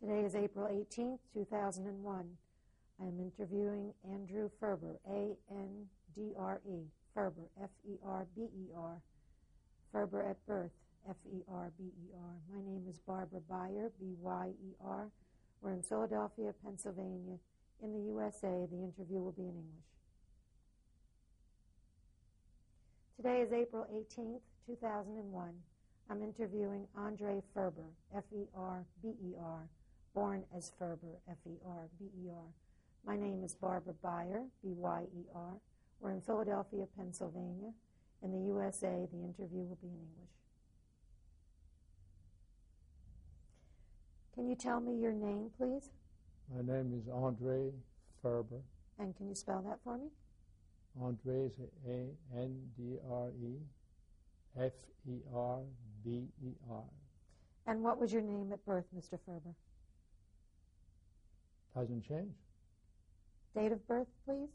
Today is April 18th, 2001. I am interviewing Andre Ferber, A-N-D-R-E, Ferber, F-E-R-B-E-R, Ferber at birth, F-E-R-B-E-R. My name is Barbara Byer, B-Y-E-R. We're in Philadelphia, Pennsylvania. In the USA, the interview will be in English. Today is April 18th, 2001. I'm interviewing Andre Ferber, F-E-R-B-E-R, born as Ferber, F-E-R-B-E-R. My name is Barbara Byer, B-Y-E-R. We're in Philadelphia, Pennsylvania. In the USA, the interview will be in English. Can you tell me your name, please? My name is Andre Ferber. And can you spell that for me? Andre is A N D R E F E R B E R. And what was your name at birth, Mr. Ferber? Doesn't change. Date of birth, please?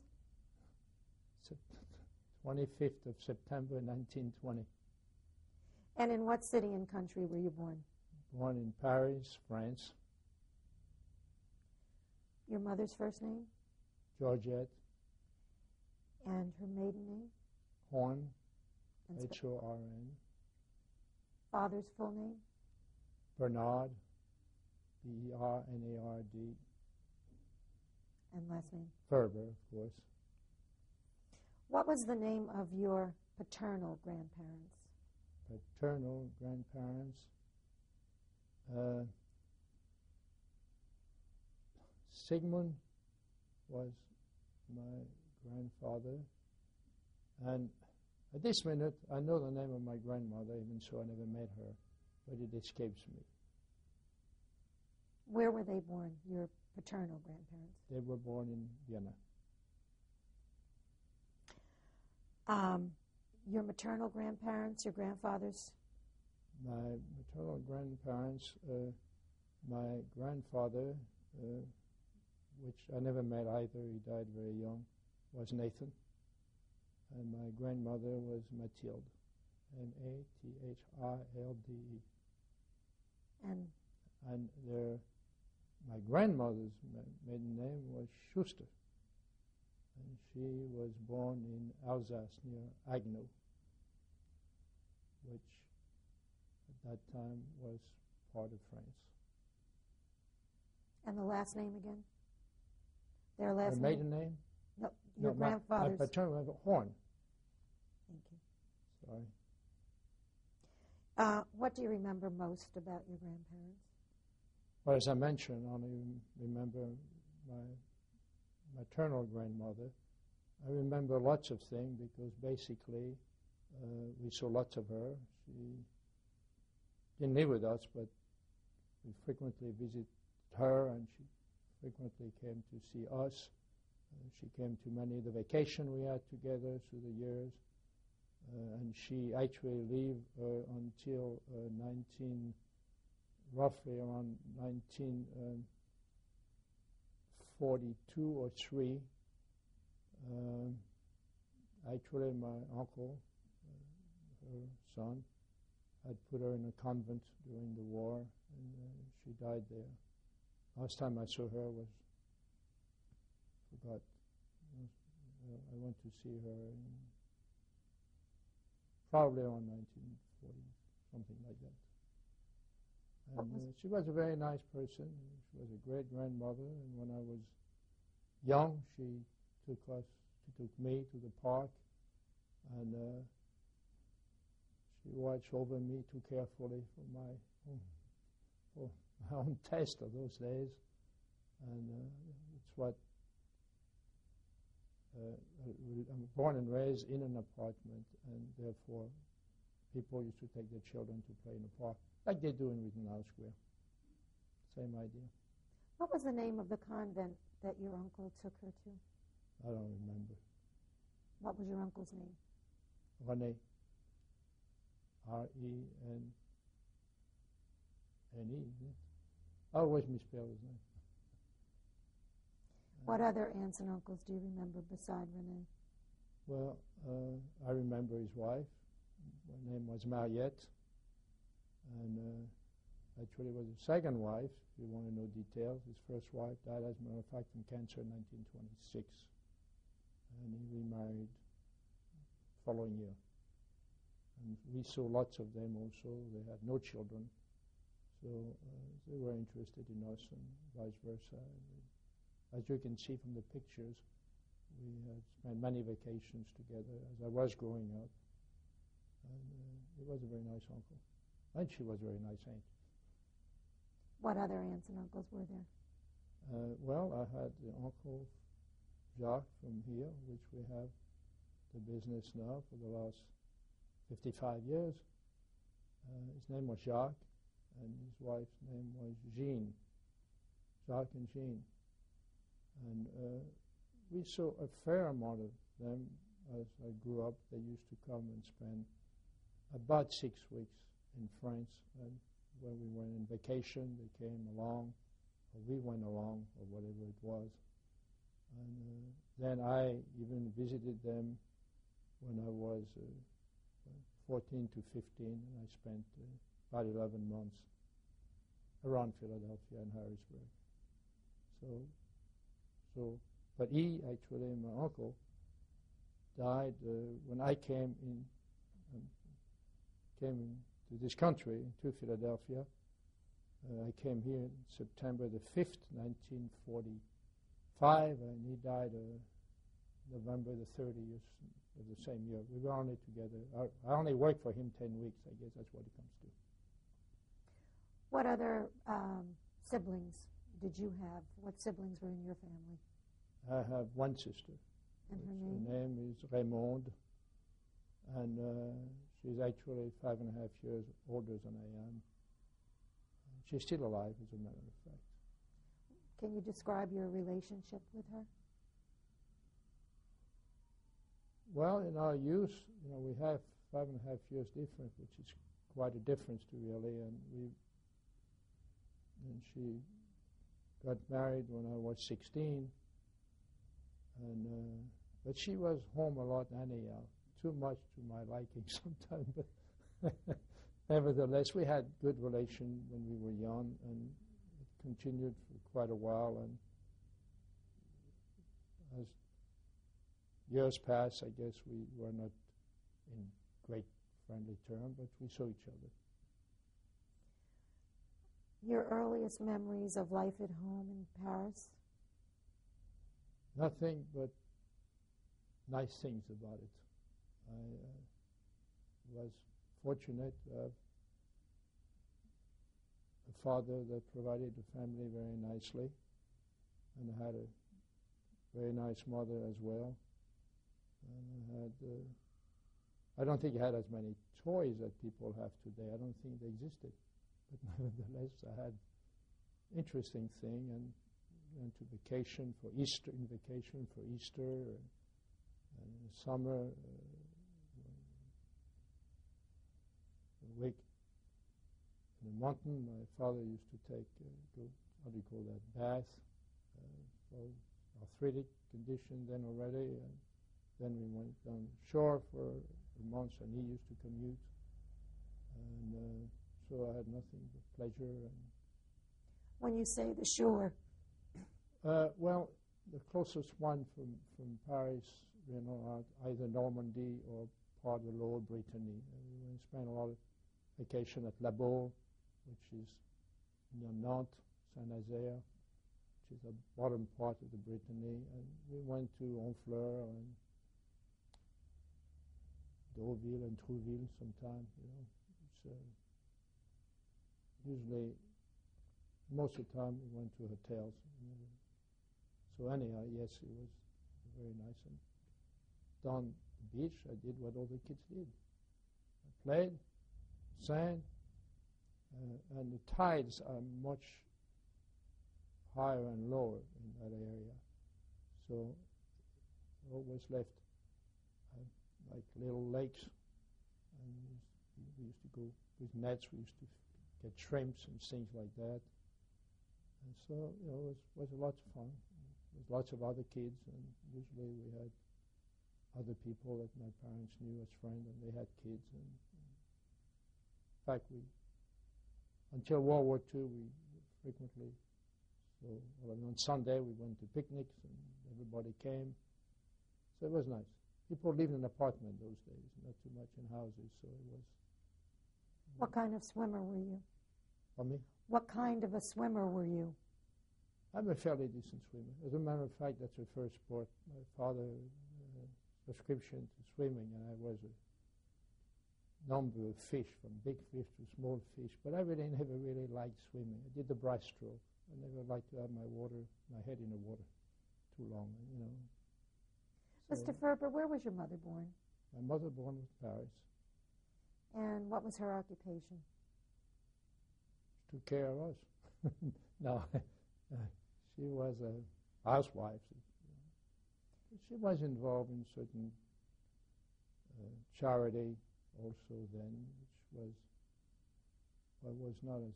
25th of September 1920. And in what city and country were you born? Born in Paris, France. Your mother's first name? Georgette. And her maiden name? Horn. H O R N. father's full name? Bernard. B E R N A R D. And last name? Ferber, of course. What was the name of your paternal grandparents? Paternal grandparents. Uh, Sigmund was my grandfather. And at this minute, I know the name of my grandmother, even so I never met her, but it escapes me. Where were they born, your paternal grandparents? They were born in Vienna. Um, your maternal grandparents, your grandfathers? My maternal grandparents, uh, my grandfather, uh, which I never met either, he died very young, was Nathan. And my grandmother was Mathilde, M A T H I L D E. And And their, my grandmother's maiden name was Schuster. And she was born in Alsace near Haguenau, which at that time was part of France. and the last name again? Their last maiden name? name? No, your No, my- grandfather's. My paternal Horn. Thank you. Sorry. Uh, what do you remember most about your grandparents? Well, as I mentioned, I only remember my maternal grandmother. I remember lots of things because basically uh, we saw lots of her. She didn't live with us, but we frequently visited her, and she frequently came to see us. Uh, she came to many of the vacation we had together through the years, uh, and she actually lived uh, until uh, 19, roughly around 1942 or 3. Um, actually, my uncle, uh, her son, had put her in a convent during the war, and uh, she died there. Last time I saw her was, forgot, uh, I went to see her in probably around 1940, something like that. And uh, she was a very nice person. She was a great grandmother, and when I was young, she took us, she took me to the park, and uh, she watched over me too carefully for my own, for my own taste of those days, and uh, it's what. Uh, I'm born and raised in an apartment, and therefore, people used to take their children to play in the park, like they do in Rittenhouse Square. Same idea. What was the name of the convent that your uncle took her to? I don't remember. What was your uncle's name? Rene. R E N N E. I always misspell his name. What other aunts and uncles do you remember beside Rene? Well, uh, I remember his wife. Her name was Mariette. And uh, actually was his second wife, if you want to know details. His first wife died, as a matter of fact, from cancer in 1926. And he remarried following year. And we saw lots of them also. They had no children. So uh, they were interested in us and vice versa. As you can see from the pictures, we had spent many vacations together as I was growing up. And uh, he was a very nice uncle. And she was a very nice aunt. What other aunts and uncles were there? Uh, well, I had the uncle Jacques from here, which we have the business now for the last 55 years. Uh, his name was Jacques, and his wife's name was Jean. Jacques and Jean. And uh, we saw a fair amount of them as I grew up. They used to come and spend about six weeks in France. And when we went in vacation, they came along, or we went along, or whatever it was. And uh, then I even visited them when I was uh, 14 to 15, and I spent uh, about 11 months around Philadelphia and Harrisburg. So, so, but he actually, my uncle, died uh, when I came in, um, came to this country, to Philadelphia. Uh, I came here September the 5th, 1945, and he died uh, November the 30th of the same year. We were only together. I, I, only worked for him 10 weeks, I guess that's what it comes to. What other um, siblings did you have? What siblings were in your family? I have one sister. And her name? Her name is Raymond. and uh, she's actually five and a half years older than I am. She's still alive, as a matter of fact. Can you describe your relationship with her? Well, in our youth, you know, we have five and a half years difference, which is quite a difference to really, and we and she got married when I was 16, and uh, but she was home a lot anyhow, too much to my liking sometimes, but nevertheless, we had good relation when we were young, and it continued for quite a while, and as years passed, I guess we were not in great friendly terms, but we saw each other. Your earliest memories of life at home in Paris? Nothing but nice things about it. I uh, was fortunate to have a father that provided the family very nicely, and I had a very nice mother as well. And I had, uh, I don't think I had as many toys that people have today. I don't think they existed. But nevertheless, I had interesting thing and went to vacation for Easter, in vacation for Easter, and, and summer, uh, week in the mountain. My father used to take, uh, go, how do you call that, bath uh, for arthritic condition then already, and then we went down shore for a month, and he used to commute, and uh, so I had nothing but pleasure. And when you say the shore, uh, well, the closest one from from Paris, you know, either Normandy or part of Lower Brittany. And we spent a lot of vacation at La Baule, which is near Nantes, Saint-Nazaire, which is the bottom part of the Brittany, and we went to Honfleur and Deauville and Trouville sometime. You know, it's, uh, usually most of the time we went to hotels. So anyhow, yes, it was very nice. And down the beach, I did what all the kids did. I played, sang, uh, and the tides are much higher and lower in that area. So always left uh, like little lakes, and we used to go with nets. We used to get shrimps and things like that. And so you know, it was, was lots of fun. There's lots of other kids, and usually we had other people that my parents knew as friends, and they had kids. And, fact, we until World War II, we frequently, so well, on Sunday we went to picnics and everybody came. So it was nice. People lived in apartments those days, not too much in houses, so it was. What kind of swimmer were you? For me, What kind of a swimmer were you? I'm a fairly decent swimmer. As a matter of fact, that's the first sport. My father uh, subscription to swimming, and I was a number of fish, from big fish to small fish. But I really never really liked swimming. I did the breaststroke. I never liked to have my water, my head in the water, too long. You know. So Mr. Ferber, where was your mother born? my mother born in Paris. And what was her occupation? She took care of us. no, she was a housewife. She was involved in certain uh, charity also then, which was well, was not as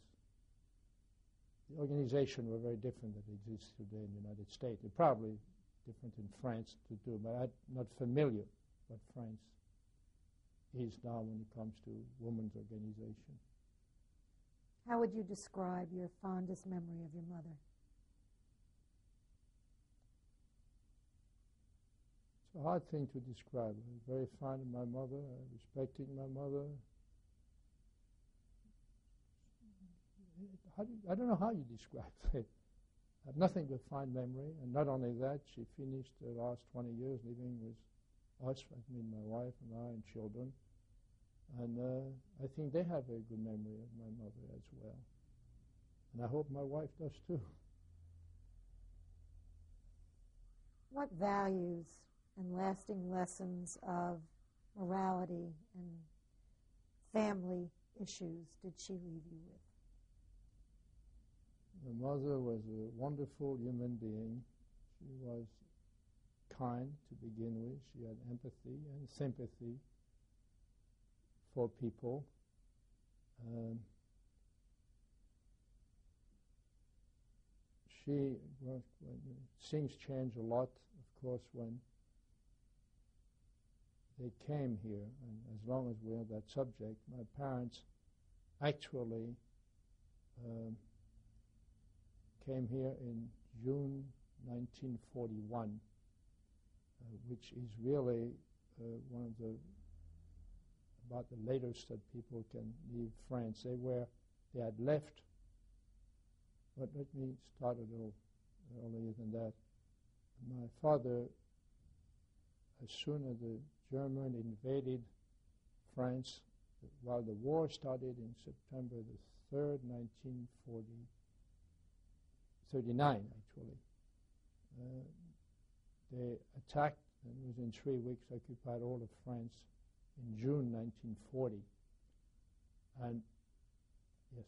the organization were very different that exists today in the United States. They're probably different in France to do, but I'm not familiar what France is now when it comes to women's organization. How would you describe your fondest memory of your mother? It's a hard thing to describe. I was very fond of my mother. respecting my mother. Do I don't know how you describe it. I have nothing but fine memory, and not only that, she finished the last 20 years living with us, I mean my wife and I and children, and uh, I think they have a good memory of my mother as well. And I hope my wife does too. What values and lasting lessons of morality and family issues did she leave you with? My mother was a wonderful human being. She was kind to begin with. She had empathy and sympathy for people. Um, she, well, when things change a lot, of course, when they came here, and as long as we're on that subject, my parents actually um, came here in June 1941, uh, which is really uh, one of the about the latest that people can leave France. They were they had left, but let me start a little earlier than that. My father, as soon as the German invaded France, while the war started in September the 3rd, 1940. 39 actually. Uh, they attacked and within three weeks occupied all of France in June 1940. And yes,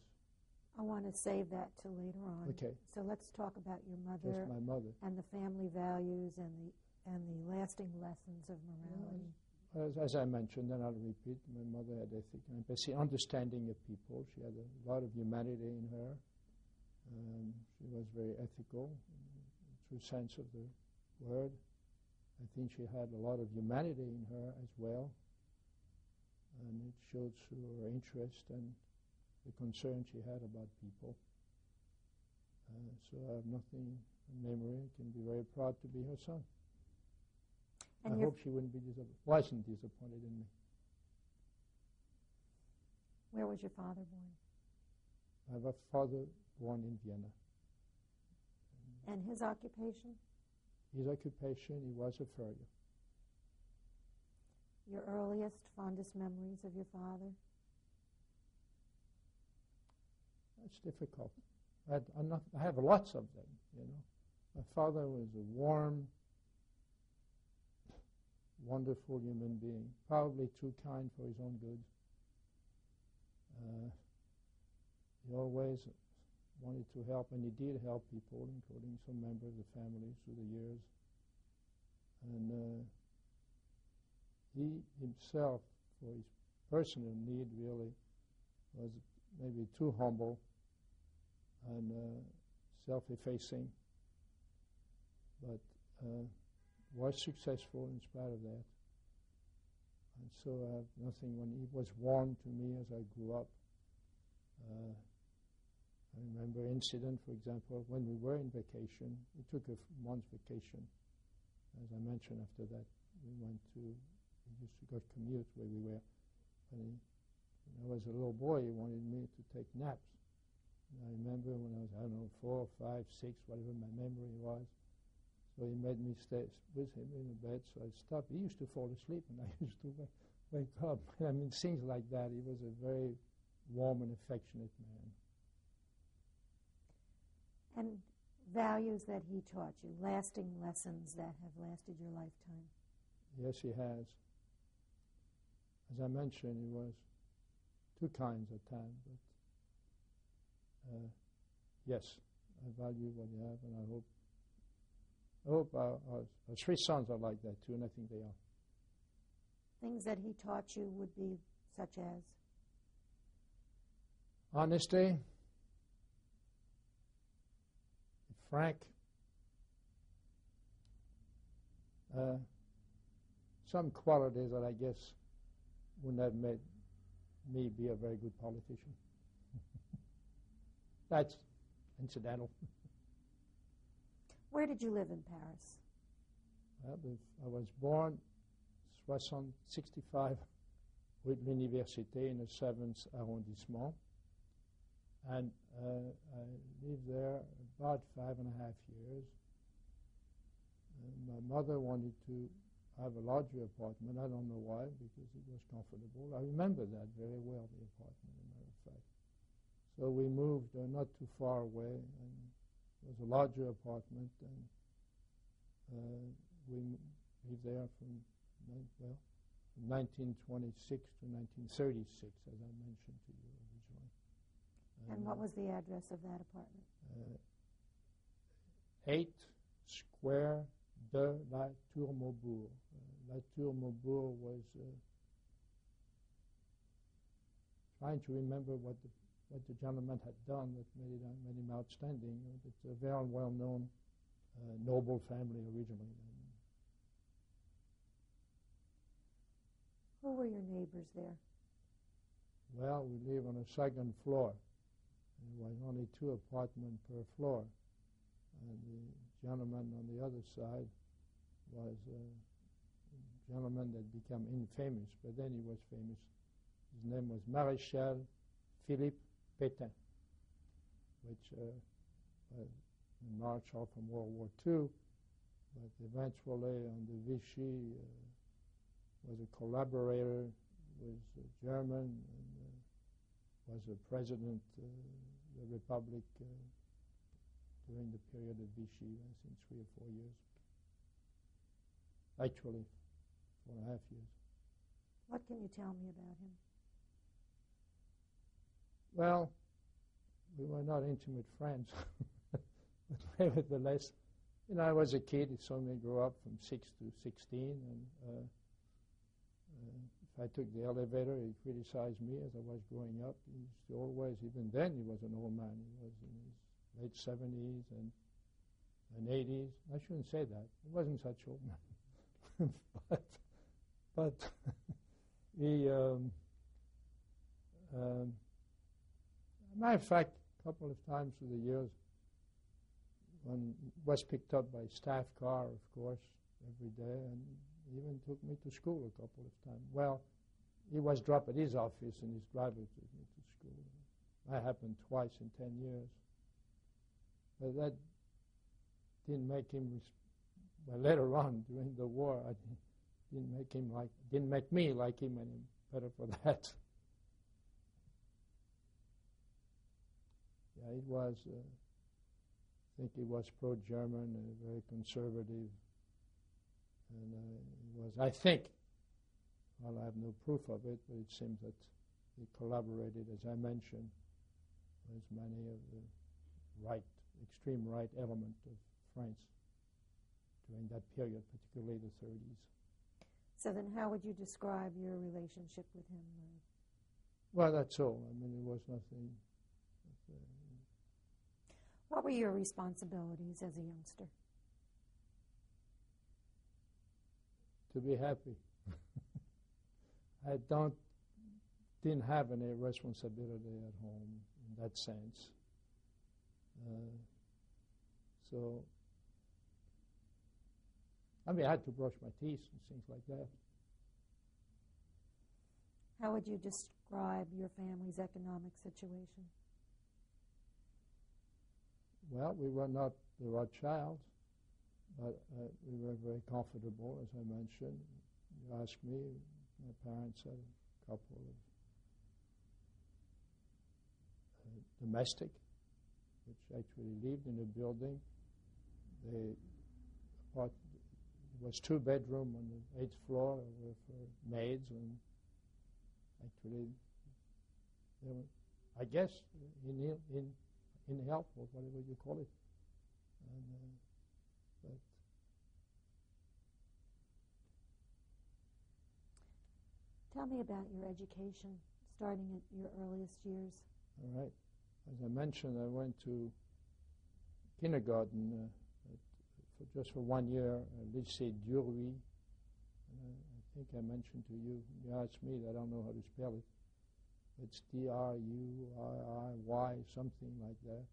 I want to save that till later on. okay, So let's talk about your mother my mother. and the family values and the and the lasting lessons of morality. As, as I mentioned, and I'll repeat, my mother had ethic and empathy, understanding of people. She had a lot of humanity in her. Um, she was very ethical, true sense of the word. I think she had a lot of humanity in her as well, and it showed through her interest and the concern she had about people. Uh, so I have nothing in memory. Can be very proud to be her son. And I hope she wouldn't be disappointed. Wasn't disappointed in me. where was your father born? I have a father born in Vienna. And his occupation? His occupation, he was a furrier. Your earliest, fondest memories of your father? That's difficult. I, had, I'm not, I have lots of them, you know. My father was a warm, wonderful human being, probably too kind for his own good. Uh, he always wanted to help, and he did help people, including some members of the family through the years. And uh, he himself, for his personal need, really was maybe too humble and uh, self-effacing, but uh, was successful in spite of that. And so I have nothing when he was warm to me as I grew up. Uh, I remember incident, for example, when we were in vacation. We took a month's vacation. As I mentioned after that, we went to, we used to go commute where we were. And he, when I was a little boy, he wanted me to take naps. And I remember when I was, I don't know, four, five, six, whatever my memory was. So he made me stay with him in the bed, so I stopped. He used to fall asleep, and I used to wake, up. I mean, things like that. He was a very warm and affectionate man. And values that he taught you, lasting lessons that have lasted your lifetime. Yes, he has. As I mentioned, he was two kinds at times, but uh, yes, I value what you have, and I hope I hope our, our, our, three sons are like that too, and I think they are. Things that he taught you would be such as honesty, frank, uh, some qualities that I guess wouldn't have made me be a very good politician. That's incidental. Where did you live in Paris? I was born 65 with l'université in the 7th arrondissement. And uh, I lived there about five and a half years. And my mother wanted to have a larger apartment. I don't know why, because it was comfortable. I remember that very well, the apartment, as a matter of fact. So we moved uh, not too far away, and it was a larger apartment, and uh, we lived there from, well, from 1926 to 1936, as I mentioned to you. Originally. And what was the address of that apartment? Uh, 8 Square de la Tour Maubourg. Uh, la Tour Maubourg was uh, trying to remember what the, what the gentleman had done that made, it, made him outstanding. It's a very well-known uh, noble family originally. Who were your neighbors there? Well, we live on a second floor. There was only two apartments per floor. And the gentleman on the other side was a gentleman that became infamous, but then he was famous. His name was Maréchal Philippe Pétain, which uh, a marshal from World War II, but eventually under Vichy uh, was a collaborator with the German and uh, was a president uh, the Republic uh, during the period of Vichy, I think three or four years. Actually, four and a half years. What can you tell me about him? Well, we were not intimate friends, but nevertheless, you know, I was a kid. He saw me grow up from six to sixteen, and uh, uh, I took the elevator. He criticized me as I was growing up. He used to always, even then, he was an old man. He was in his late 70s and, and 80s. I shouldn't say that. He wasn't such old man. but but he, um, um, matter of fact, a couple of times through the years, when was picked up by staff car, of course, every day, and even took me to school a couple of times. Well, he was dropped at his office and his driver took me to school. That happened twice in 10 years. But that didn't make him, well, later on during the war, I didn't make him like, didn't make me like him any better for that. Yeah, he was, uh, I think he was pro-German and very conservative and uh, it was, I think, well, I have no proof of it, but it seems that he collaborated, as I mentioned, with many of the right, extreme right element of France during that period, particularly the 30s. So then how would you describe your relationship with him? Well, that's all. I mean, it was nothing. What were your responsibilities as a youngster? to be happy. I don't didn't have any responsibility at home in that sense. Uh, so, I mean, I had to brush my teeth and things like that. How would you describe your family's economic situation? Well, we were not the Rothschilds, but uh, we were very comfortable, as I mentioned. You ask me, my parents had a couple of uh, domestic, which actually lived in a building. They apart, it was two bedroom on the eighth floor with maids and actually, were, I guess, in in in health or whatever you call it. And, uh, but Tell me about your education, starting at your earliest years. all right, as I mentioned, I went to kindergarten uh, at, for just for one year, uh, Lycée Duruy. Uh, I think I mentioned to you. You asked me, I don't know how to spell it. It's D R U R I Y, something like that.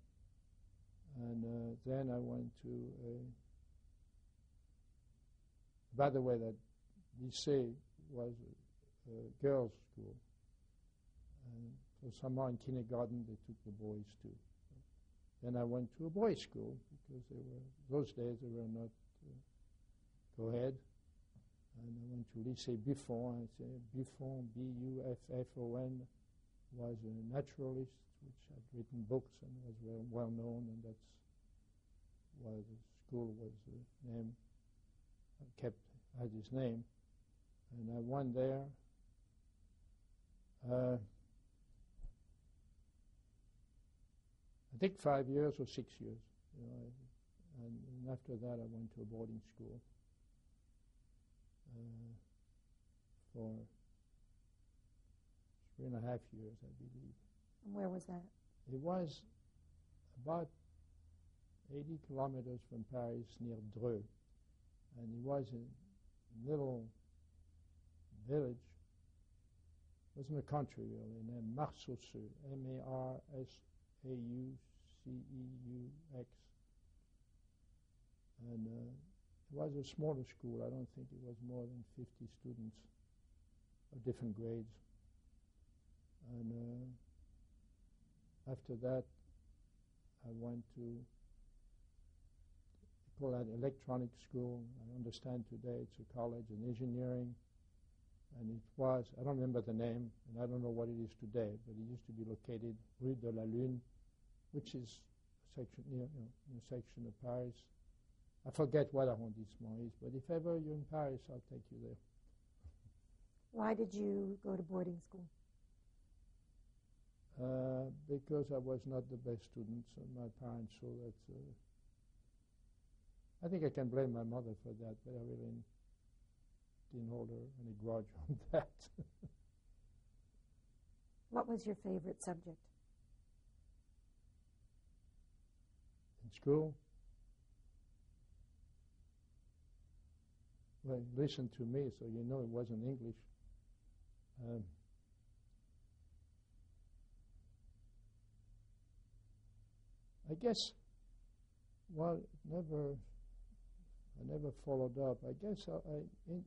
And uh, then I went to a. By the way, that lycée was a, a girls' school. And so somehow in kindergarten they took the boys too. Then I went to a boys' school because they were those days they were not uh, co-ed. And I went to Lycée Buffon. I say Buffon, B-U-F-F-O-N was a naturalist which had written books and was well, well known, and that's why the school was uh, named, kept had his name. And I went there. Uh, I think five years or six years, you know, I, and, and, after that I went to a boarding school uh, for three and a half years, I believe. And where was that? It was about 80 kilometers from Paris, near Dreux. And it was a little village. It was in the country, really, named Marsauceux, M-A-R-S-A-U-C-E-U-X. And uh, it was a smaller school. I don't think it was more than 50 students of different grades. And uh, after that, I went to call that electronic school. I understand today it's a college in engineering. And it was, I don't remember the name, and I don't know what it is today, but it used to be located Rue de la Lune, which is section near, you know, in a section of Paris. I forget what arrondissement is, but if ever you're in Paris, I'll take you there. Why did you go to boarding school? Uh, because I was not the best student, so my parents saw that. Uh, I think I can blame my mother for that, but I really didn't hold her any grudge on that. what was your favorite subject? In school? Well, listen to me, so you know it wasn't English. Um, I guess, well, never, I never followed up. I guess I, I in,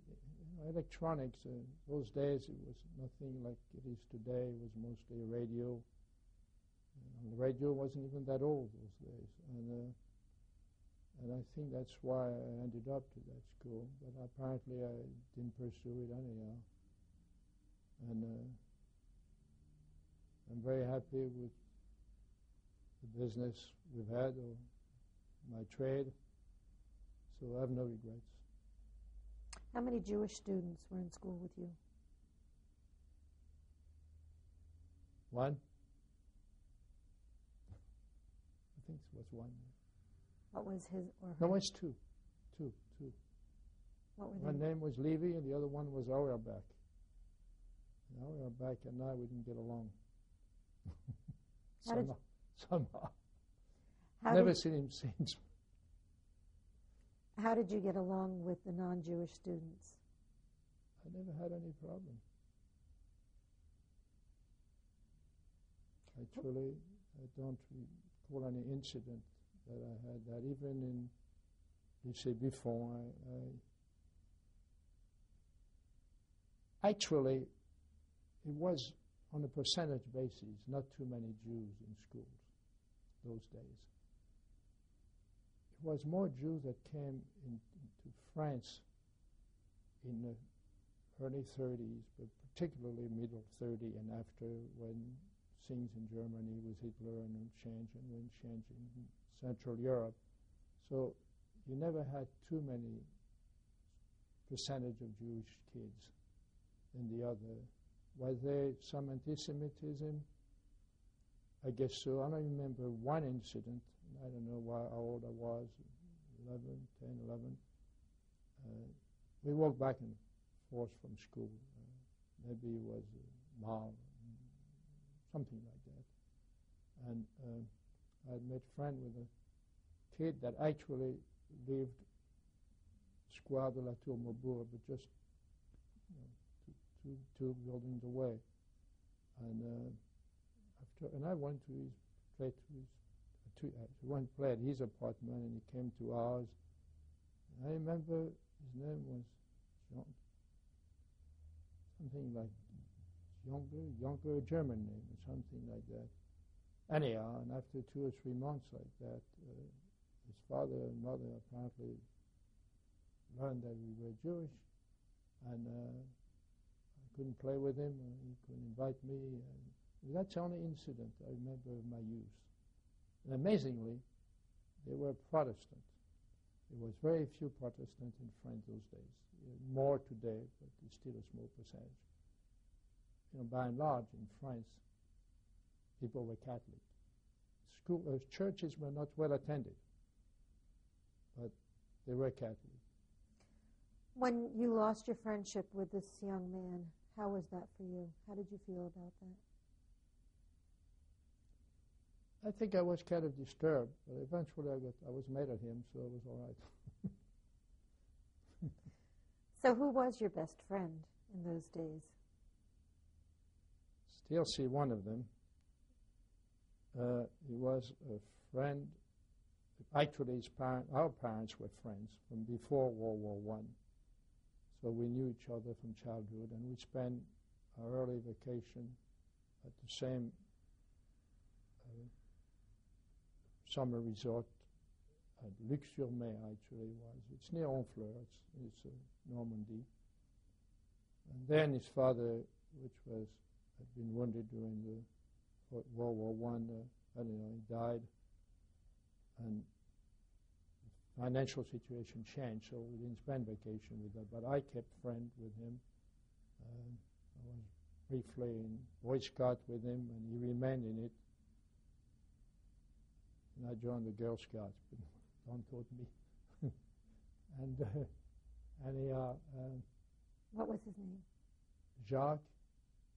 electronics, uh, those days it was nothing like it is today. It was mostly radio. And the radio wasn't even that old those days. And, uh, and I think that's why I ended up to that school. But apparently I didn't pursue it anyhow. And uh, I'm very happy with the business we've had or my trade. So I have no regrets. How many Jewish students were in school with you? One. I think it was one. What was his or her? No, it's two. Two, two. What were One they? name was Levy and the other one was Auerbach. And Auerbach and I, we didn't get along. How did-. Somehow. How Never did, seen him since. how did you get along with the non-Jewish students? I never had any problem. I truly, I don't recall any incident that I had that even in Lycée Buffon, I, I actually, it was on a percentage basis, not too many Jews in schools those days. It was more Jews that came in, into France in the early 30s, but particularly middle 30 and after when things in Germany with Hitler and change and then change in Central Europe. So you never had too many percentage of Jewish kids than the other. Was there some anti-Semitism? I guess so. I don't remember one incident. I don't know why, how old I was, 11, 10, 11. Uh, we walked back and forth from school. Uh, maybe it was uh, Mal, something like that. And uh, I had made friend with a kid that actually lived Square de la Tour Maubourg, but just you know, two, two, two buildings away. And after, and I went to his, played to his, to, uh, one played his apartment, and he came to ours. And I remember his name was Jean, something like younger, younger German name or something like that. Anyhow, and after two or three months like that, uh, his father and mother apparently learned that we were Jewish, and uh, I couldn't play with him, he couldn't invite me. And that's the only incident I remember of my youth. And amazingly, they were Protestant. There was very few Protestants in France those days. More today, but it's still a small percentage. You know, by and large, in France, people were Catholic. School, uh, churches were not well attended, but they were Catholic. When you lost your friendship with this young man, how was that for you? How did you feel about that? I think I was kind of disturbed, but eventually I got I was mad at him, so it was all right. so, who was your best friend in those days? Still see one of them. Uh, he was a friend. Actually, his parent, our parents were friends from before World War One. So we knew each other from childhood, and we spent our early vacation at the same uh, summer resort at Luc-sur-Mer, actually was. It's near Honfleur, it's, it's uh, Normandy. And then his father, which was had been wounded during the World War One, uh, I don't know, he died, and financial situation changed, so we didn't spend vacation with that. But I kept friend with him. Uh, I was briefly in Boy Scout with him, and he remained in it. And I joined the Girl Scouts, but Don taught me. and uh, anyhow, uh, what was his name? Jacques,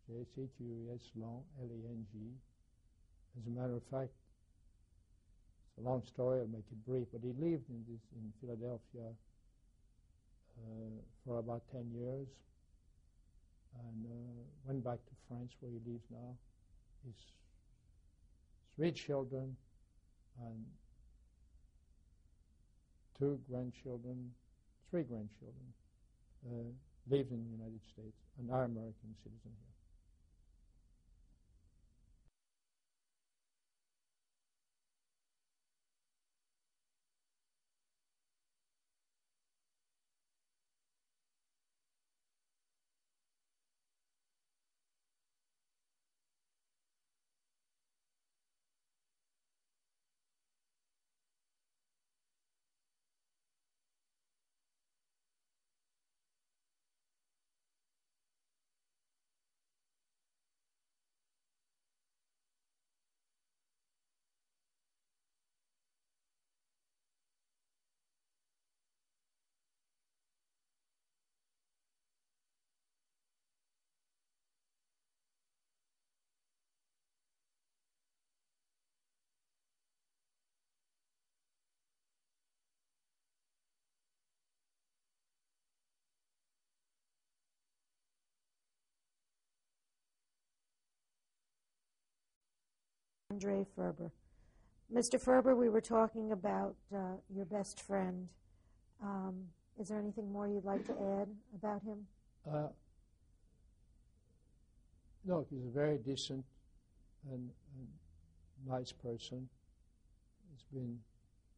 J-C-Q-E-S, Long, L-E-N-G. As a matter of fact, it's a long story, I'll make it brief, but he lived in, this, in Philadelphia uh, for about 10 years and uh, went back to France where he lives now. His three children and two grandchildren, three grandchildren, uh, live in the United States and are American citizen here. Andre Ferber. Mr. Ferber, we were talking about uh, your best friend. Um, is there anything more you'd like to add about him? Uh, no, he's a very decent and, and nice person. He's been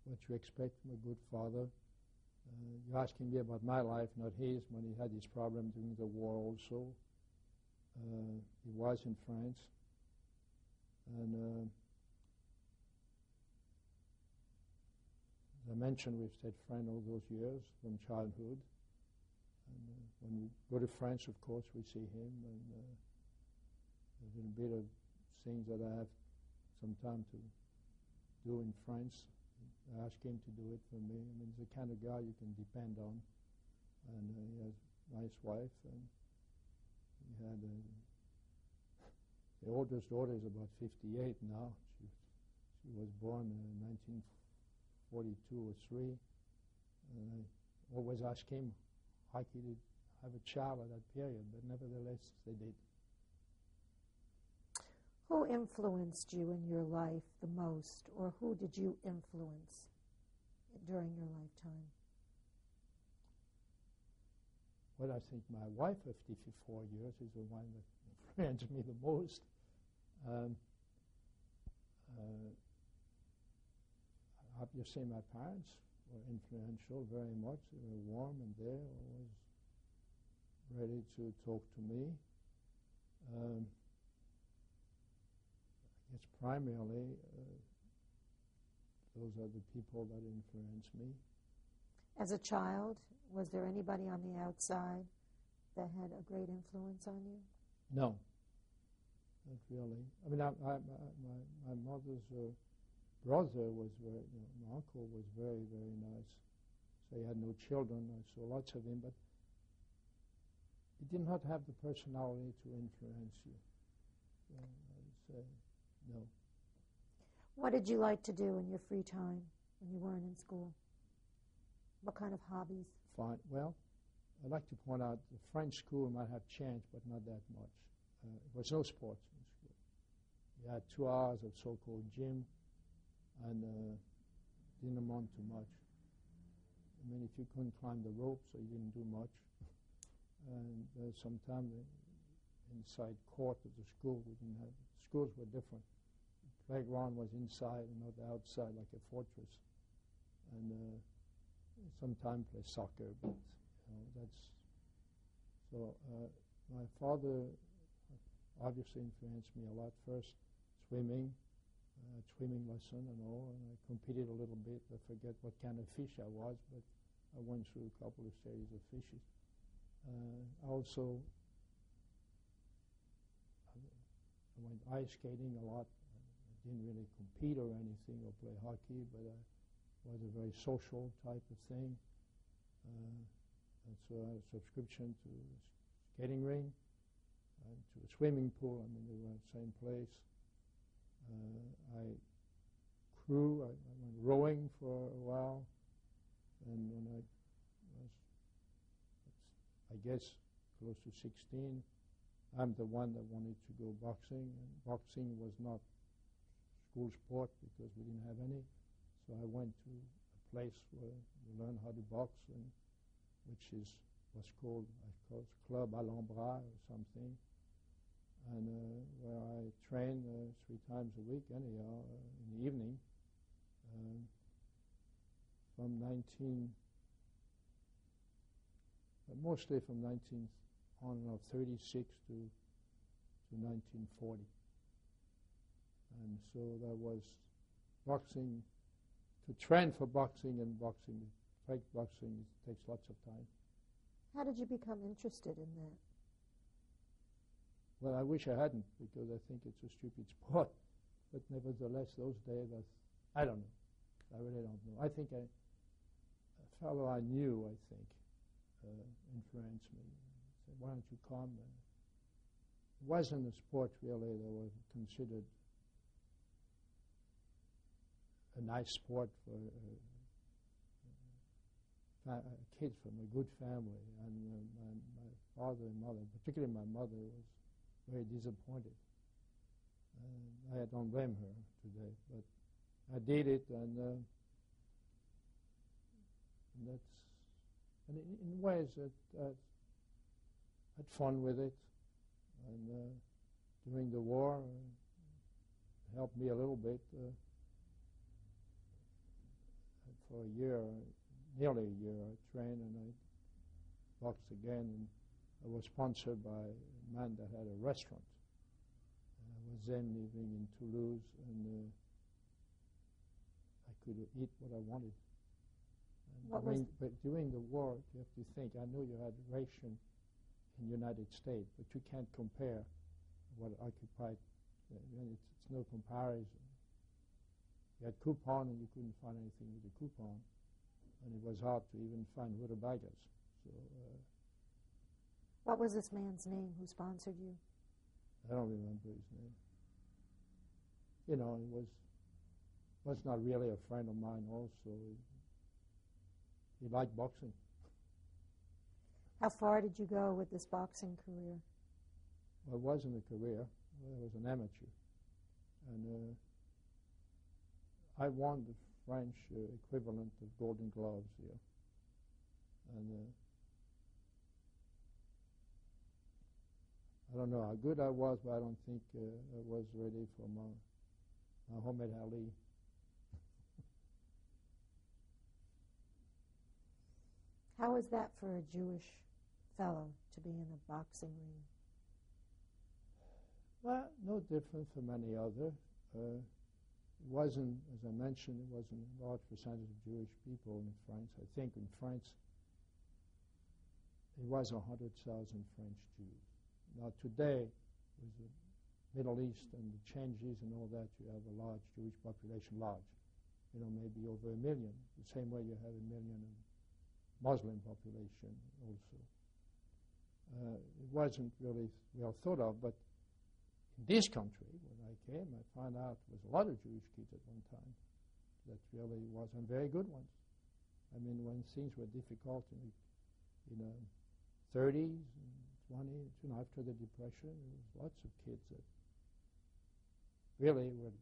what you expect from a good father. Uh, you're asking me about my life, not his, when he had his problem during the war also. Uh, he was in France. And uh, as I mentioned, we've stayed friends all those years from childhood. And uh, when we go to France, of course, we see him. And uh, a little bit of things that I have some time to do in France. I ask him to do it for me. I mean, he's the kind of guy you can depend on. And uh, he has a nice wife. And he had a, the oldest daughter is about 58 now. She, she was born in 1942 or 3. And I always ask him how he did have a child at that period, but nevertheless, they did. Who influenced you in your life the most, or who did you influence during your lifetime? Well, I think my wife of 54 years is the one that influenced me the most. Um, uh, obviously, my parents were influential very much. They were warm and there, always ready to talk to me. Um, it's primarily uh, those are the people that influence me. As a child, was there anybody on the outside that had a great influence on you? No, not really. I mean, I, I, my, my mother's uh, brother was very, you know, my uncle was very, very nice. So he had no children. I saw lots of him, but he did not have the personality to influence you. So I would say. No. What did you like to do in your free time when you weren't in school? What kind of hobbies? Fine. Well, I'd like to point out the French school might have changed, but not that much. Uh, there was no sports You had two hours of so-called gym, and uh, didn't amount to much. I mean, if you couldn't climb the rope, so you didn't do much. and uh, sometimes inside court of the school, we didn't have schools were different playground was inside and not outside like a fortress. And uh, sometimes play soccer, but you know, that's so. Uh, my father obviously influenced me a lot. First, swimming, uh, swimming lesson and all, and I competed a little bit. I forget what kind of fish I was, but I went through a couple of series of fishes. Uh, also, I went ice skating a lot I didn't really compete or anything or play hockey, but I was a very social type of thing. Uh, and so I had a subscription to a skating ring and to a swimming pool. I mean, they were in the same place. Uh, I crew, I, I, went rowing for a while. And when I was, I guess, close to 16, I'm the one that wanted to go boxing. And boxing was not school sport because we didn't have any. So I went to a place where you learn how to box, and which is what's called I suppose Club Alhambra or something, and uh, where I train uh, three times a week, anyhow, uh, in the evening, um, from 19, mostly from 19 on and off 36 to to 1940. And so there was boxing, to train for boxing and boxing, fake boxing takes lots of time. How did you become interested in that? Well, I wish I hadn't because I think it's a stupid sport. But nevertheless, those days, I, I don't know. I really don't know. I think I, a fellow I knew, I think, uh, influenced me. Said, "Why don't you come?" And it wasn't a sport really that was considered a nice sport for uh, uh, kids from a good family. And uh, my, my, father and mother, particularly my mother, was very disappointed. I don't blame her today, but I did it, and, uh, that's and in, in ways that uh, had fun with it, and uh, during the war uh, helped me a little bit. Uh, for a year, nearly a year, I trained and I boxed again, I was sponsored by a man that had a restaurant. I was then living in Toulouse, and uh, I could eat what I wanted. What during, was but during the war, you have to think. I know you had ration in the United States, but you can't compare what occupied. Uh, it's, it's no comparison. You had coupon, and you couldn't find anything with a coupon, and it was hard to even find rutabagas. So uh, What was this man's name who sponsored you? I don't remember his name. You know, he was was not really a friend of mine. Also, he liked boxing. How far did you go with this boxing career? Well, it wasn't a career. I was an amateur, and uh, I won the French uh, equivalent of Golden Gloves here, and. Uh, don't know how good I was, but I don't think uh, I was ready for my Muhammad Ali. How was that for a Jewish fellow to be in a boxing ring? Well, no different from any other. Uh, it wasn't, as I mentioned, it wasn't a large percentage of Jewish people in France. I think in France it was 100,000 French Jews. Now today, with the Middle East and the changes and all that, you have a large Jewish population, large, you know, maybe over a million, the same way you have a million Muslim population also. Uh, it wasn't really well thought of, but in this country, when I came, I found out there was a lot of Jewish kids at one time that really wasn't very good ones. I mean, when things were difficult in the in the 30s and 20s, you know, after the Depression, there was lots of kids that really were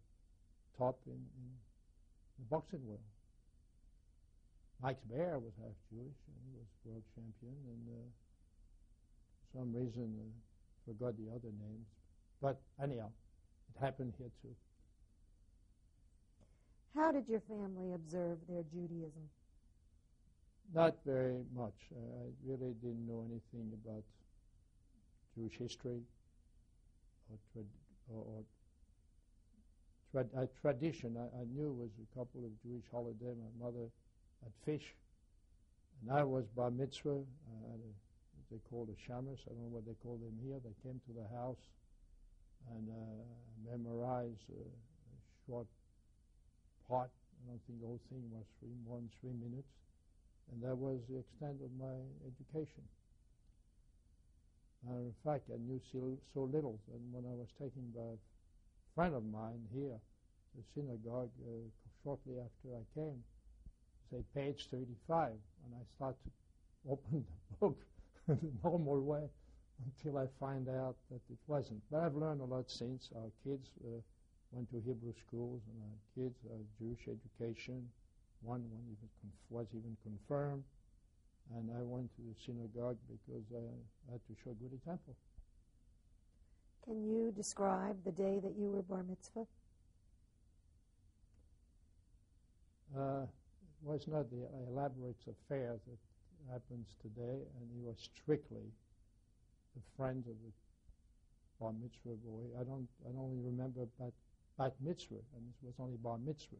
top in, in the boxing world. Mike Baer was half Jewish, and he was world champion, and uh, for some reason uh, forgot the other names. But anyhow, it happened here too. How did your family observe their Judaism? Not very much. Uh, I really didn't know anything about Jewish history or, trad- or, or trad- uh, tradition. I, I, knew was a couple of Jewish holidays. My mother had fish, and I was bar mitzvah. I had a, they called a shamus. I don't know what they call them here. They came to the house and uh, memorized a, a short part. I don't think the whole thing was three, more than three minutes. And that was the extent of my education. And in fact, I knew so, little. And when I was taken by a friend of mine here, the synagogue, uh, shortly after I came, say page 35, and I start to open the book the normal way until I find out that it wasn't. But I've learned a lot since. Our kids uh, went to Hebrew schools, and our kids are Jewish education. One, one even was even confirmed, and I went to the synagogue because I had to show a good example. Can you describe the day that you were bar mitzvah? Uh, it was not the elaborate affair that happens today, and it was strictly the friends of the bar mitzvah boy. I don't, I only remember bat, bat mitzvah, and it was only bar mitzvah.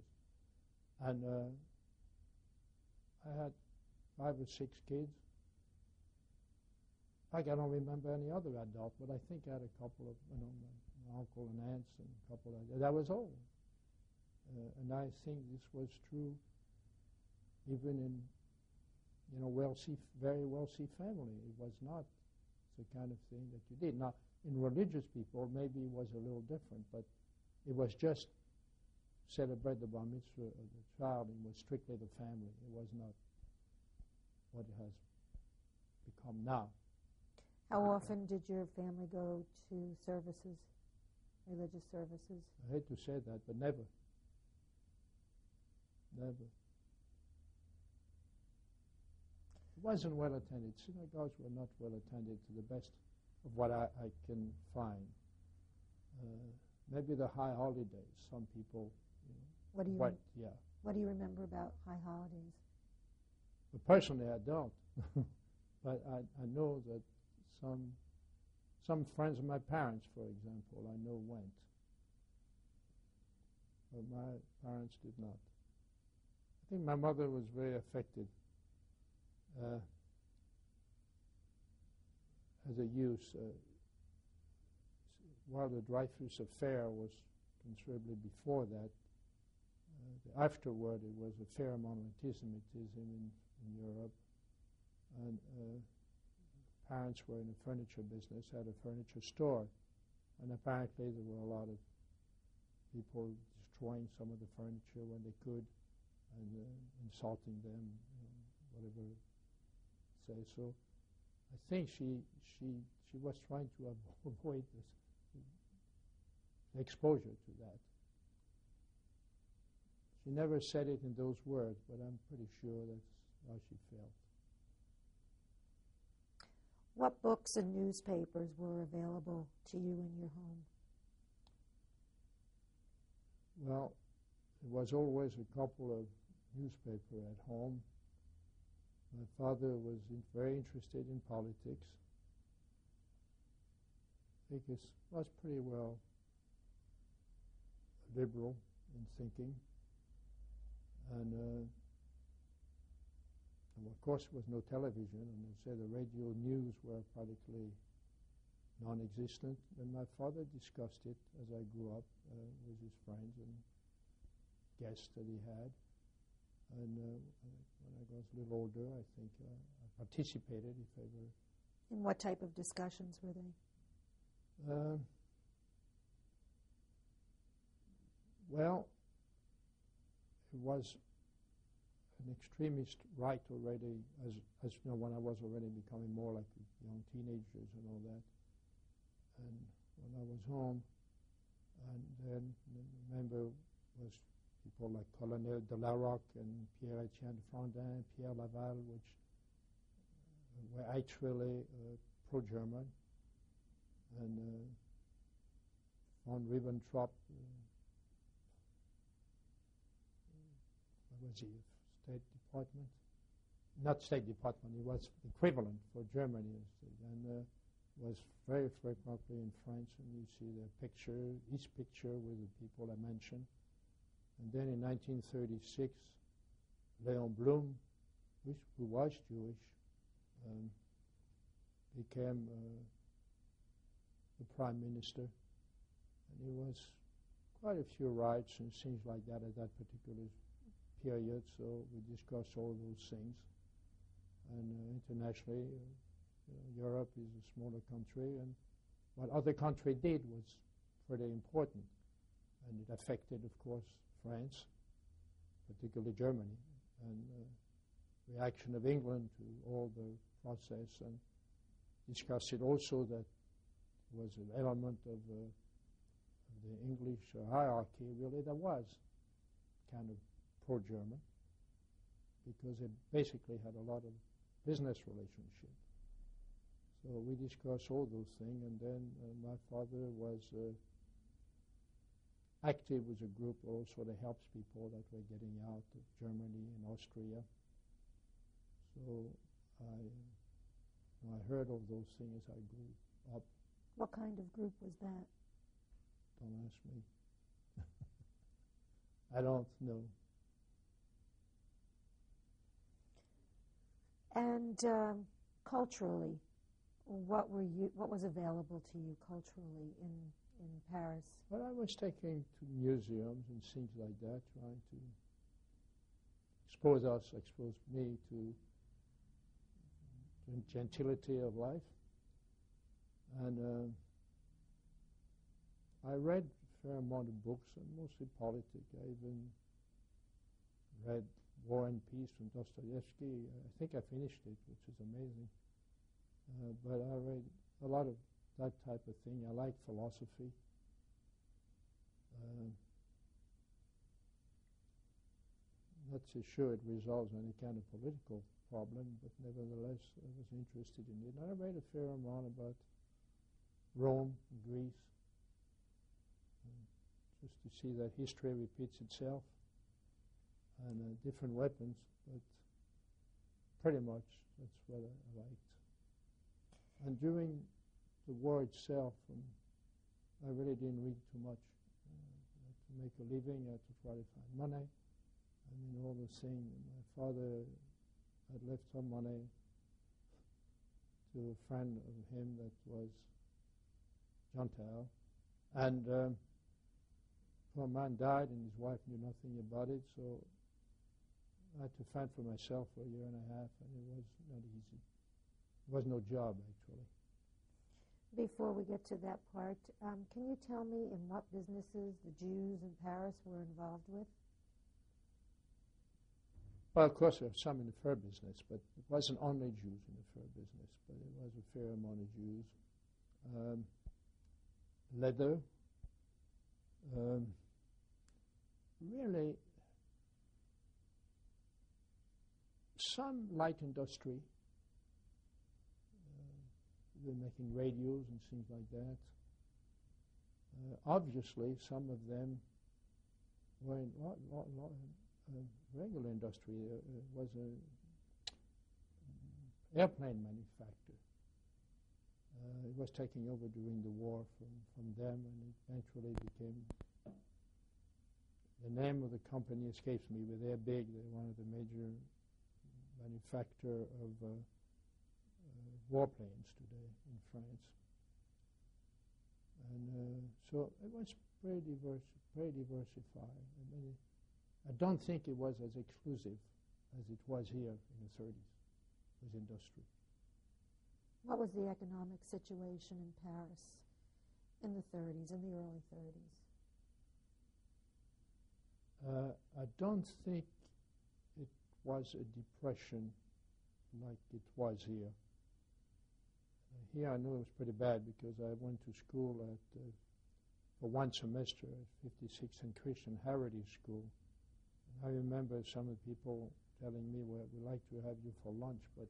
And uh, I had five or six kids. I don't remember any other adult, but I think I had a couple of, you know, uncle and aunts and a couple of, that was all. Uh, and I think this was true even in, you know, wealthy, very wealthy family. It was not the kind of thing that you did. Now, in religious people, maybe it was a little different, but it was just celebrate the bar mitzvah of the child. It was strictly the family. It was not what it has become now. How often did your family go to services, religious services? I hate to say that, but never. never. It wasn't well attended. Synagogues were not well attended to the best of what I, I can find. Uh, maybe the high holidays, some people, you know, What do you what, yeah. What do you remember about high holidays? But personally, I don't. but I, I know that some some friends of my parents, for example, I know went. But my parents did not. I think my mother was very affected uh, as a youth. Uh, while the Dreyfus affair was considerably before that, uh, afterward it was a fair amount of anti-Semitism in, in Europe. And uh, parents were in the furniture business, had a furniture store. And apparently there were a lot of people destroying some of the furniture when they could and uh, insulting them, whatever say. So I think she she she was trying to avoid this exposure to that. She never said it in those words, but I'm pretty sure that's how she felt. What books and newspapers were available to you in your home? Well, there was always a couple of newspaper at home. My father was in, very interested in politics. I think he was pretty well liberal in thinking. And, uh, and of course, there was no television, and say the radio news were practically non-existent. And my father discussed it as I grew up uh, with his friends and guests that he had. And uh, when I was a little older, I think uh, I participated if were. And what type of discussions were they? Um, well, it was an extremist right already, as, as you know, when I was already becoming more like young teenagers and all that. And when I was home, and then remember was people like Colonel de la Rocque and Pierre Etienne de Flandin, Pierre Laval, which were actually uh, pro-German, and uh, von Ribbentrop, uh, was he, Department? Not State Department, It was equivalent for Germany, and uh, was very frequently in France, and you see the picture, each picture with the people I mentioned. And then in 1936, Leon Blum, which, who was Jewish, um, became uh, the prime minister. And there was quite a few riots and things like that at that particular period, so we discussed all those things. And uh, internationally, uh, Europe is a smaller country, and what other country did was pretty important. And it affected, of course, France, particularly Germany, and uh, reaction of England to all the process, and discussed it also that was an element of, uh, of the English hierarchy, really, there was kind of pro-German, because it basically had a lot of business relationship. So we discussed all those things, and then uh, my father was uh, active with a group also that helps people that were getting out of Germany and Austria. So I, I heard of those things as I grew up. What kind of group was that? Don't ask me. I don't know. And um, culturally, what were you? What was available to you culturally in in Paris? Well, I was taking to museums and things like that, trying to expose us, expose me to gentility of life. And uh, I read a fair amount of books, and mostly politics. I even read War and Peace from Dostoevsky. I think I finished it, which is amazing. Uh, but I read a lot of that type of thing. I like philosophy. Uh, not so sure it resolves any kind of political problem, but nevertheless, I was interested in it. And I read a fair amount about Rome, and Greece, just to see that history repeats itself and uh, different weapons, but pretty much that's what I liked. And during the war itself, um, I really didn't read too much. Uh, to make a living, I had to try to find money. I mean, all the things. My father had left some money to a friend of him that was Tao. And um, poor man died, and his wife knew nothing about it, so I had to fend for myself for a year and a half, and it was not easy. It was no job, actually. Before we get to that part, um, can you tell me in what businesses the Jews in Paris were involved with? Well, of course, there were some in the fur business, but it wasn't only Jews in the fur business, but it was a fair amount of Jews. Um, leather, um, really some light industry. Uh, they're making radios and things like that. Uh, obviously, some of them were in lot, lot, lot, uh, regular industry. Uh, was an airplane manufacturer. Uh, it was taking over during the war from, from them, and eventually became the name of the company escapes me, but they're big. They're one of the major manufacturer of uh, uh, warplanes today in France. And uh, so it was pretty, diverse, pretty diversified. I, mean, I don't think it was as exclusive as it was here in the 30s, as industry. What was the economic situation in Paris in the 30s, in the early 30s? Uh, I don't think was a depression like it was here. Here I knew it was pretty bad because I went to school at, uh, for one semester at 56th and Christian Heritage School. And I remember some of the people telling me, well, we'd like to have you for lunch, but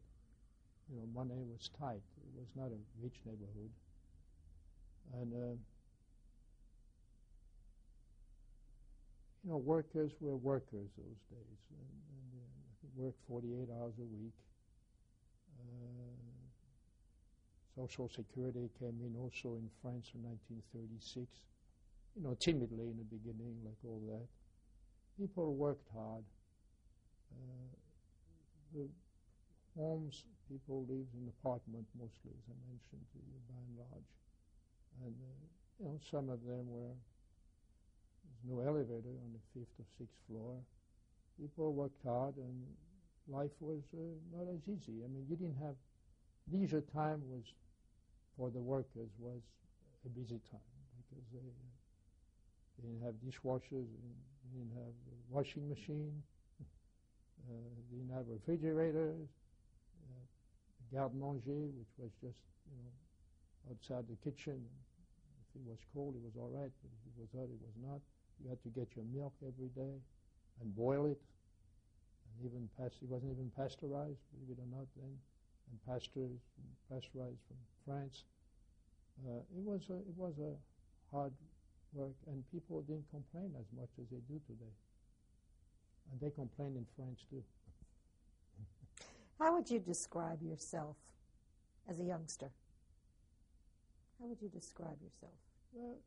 you know, money was tight. It was not a rich neighborhood. And uh, you know, workers were workers those days, and, and uh, worked 48 hours a week. Uh, Social Security came in also in France in 1936, you know, timidly in the beginning, like all that. People worked hard. Uh, the homes, people lived in apartment mostly, as I mentioned to you, by and large. And, uh, you know, some of them were there's no elevator on the fifth or sixth floor. People worked hard, and life was uh, not as easy. I mean, you didn't have leisure time was for the workers was a busy time because they, they didn't have dishwashers, they didn't have washing machine, uh, they didn't have refrigerators, uh, garde manger, which was just you know outside the kitchen. If it was cold, it was all right, but if it was hot, it was not. You had to get your milk every day and boil it. And even past, it wasn't even pasteurized, believe it or not, then. And pasteurized, pasteurized from France. Uh, it was a, it was a hard work, and people didn't complain as much as they do today. And they complain in French too. How would you describe yourself as a youngster? How would you describe yourself? Well,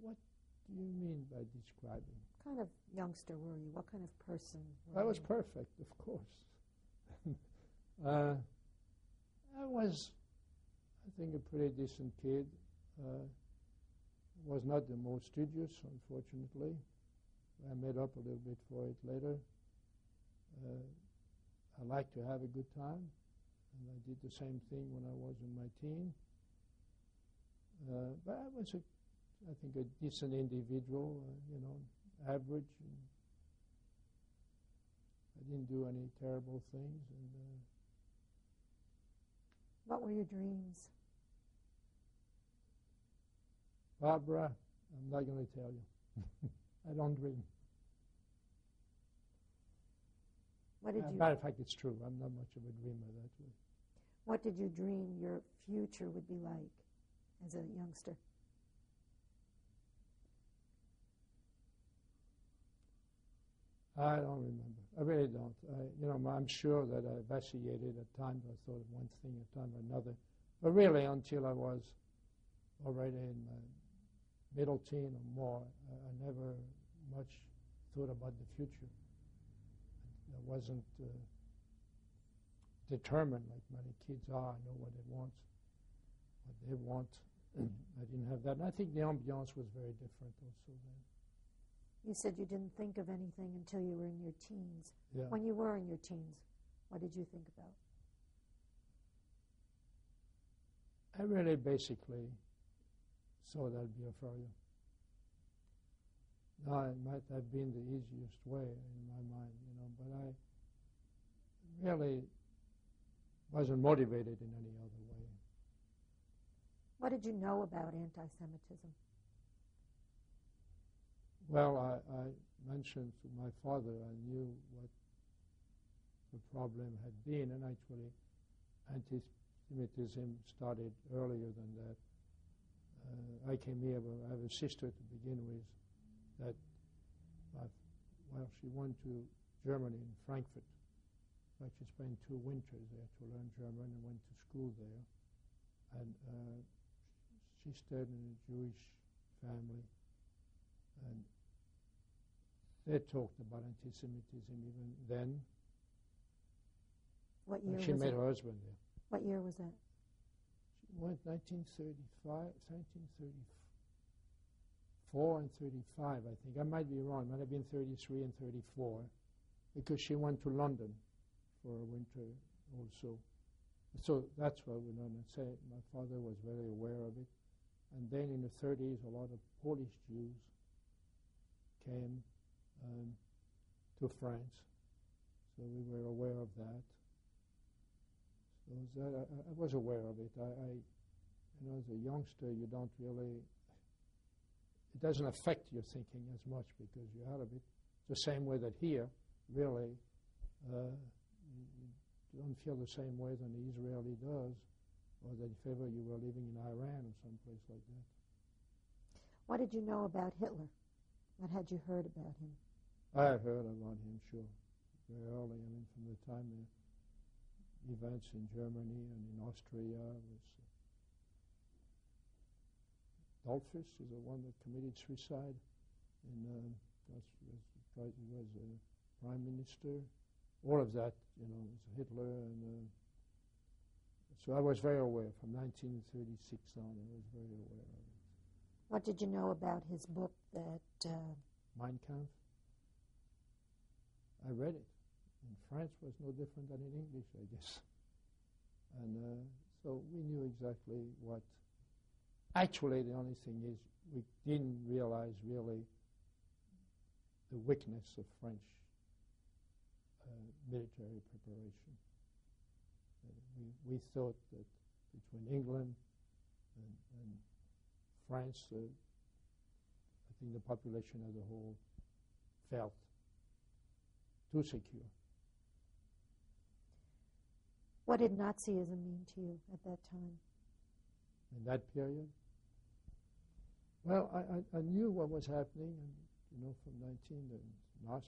what do you mean by describing? What kind of youngster were you? What kind of person were I was you? perfect, of course. uh, I was, I think, a pretty decent kid. Uh, was not the most studious, unfortunately. I made up a little bit for it later. Uh, I liked to have a good time, and I did the same thing when I was in my teen. Uh, but I was, a, I think, a decent individual, uh, you know, average. And I didn't do any terrible things. And uh, What were your dreams? Barbara, I'm not going to tell you. I don't dream. What did As a you matter of fact, it's true. I'm not much of a dreamer that way. What did you dream your future would be like as a youngster? I don't remember. I really don't. I, you know, I'm sure that I vacillated at times. I thought of one thing at time or another. But really, until I was already in my middle teen or more, I, I never much thought about the future. I wasn't uh, determined like many kids are. I know what they want, what they want. I didn't have that. And I think the ambiance was very different also then. You said you didn't think of anything until you were in your teens. Yeah. When you were in your teens, what did you think about? I really basically saw that be a failure. Now, it might have been the easiest way in my mind, you know, but I really wasn't motivated in any other way. What did you know about anti Semitism? Well, I, I mentioned to my father I knew what the problem had been, and actually anti-Semitism started earlier than that. Uh, I came here, I have a sister to begin with that, my, well, she went to Germany in Frankfurt. Fact, she spent two winters there to learn German and went to school there. And uh, she stayed in a Jewish family. And they talked about anti-Semitism even then. What year she was met it? her husband there. What year was that? She went 1935, 1934 and 35, I think. I might be wrong. Might have been 33 and 34, because she went to London for a winter also. So that's what we learned. And say my father was very aware of it. And then in the 30s, a lot of Polish Jews came um, to France. So we were aware of that. So that I, I was aware of it. I, I, you know, as a youngster, you don't really. It doesn't affect your thinking as much because you're out of it. The same way that here, really, uh, you, don't feel the same way than the Israeli does, or that if ever you were living in Iran or someplace like that. What did you know about Hitler? What had you heard about him? I have heard about him, sure, very early. I mean, from the time the events in Germany and in Austria was. Uh, is the one that committed suicide, and um, was, was, was uh, prime minister. All of that, you know, was Hitler, and uh, so I was very aware from 1936 on. I was very aware of it. What did you know about his book that uh, Mein Kampf. I read it. In France was no different than in English, I guess. And uh, so we knew exactly what. Actually, the only thing is we didn't realize really the weakness of French uh, military preparation. Uh, we, we thought that between England and, and France, uh, I think the population as a whole felt too secure. what did Nazism mean to you at that time? in that period? Well, I, I, I knew what was happening, and you know, from 19, the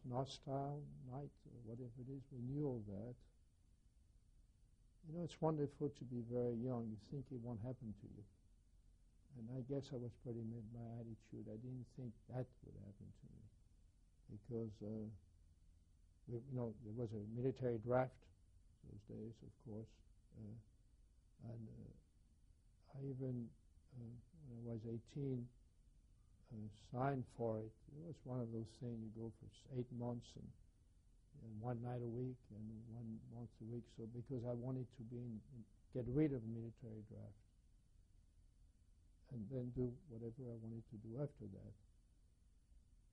Nostyle night, or whatever it is, we knew all that. You know, it's wonderful to be very young. You think it won't happen to you. And I guess I was pretty made my attitude. I didn't think that would happen to me. Because, uh, we, you know, there was a military draft those days, of course. Uh, and uh, I even, uh, when I was 18, uh, signed for it. It was one of those things you go for eight months and, and one night a week and one month a week. So because I wanted to be in, in, get rid of the military draft and then do whatever I wanted to do after that.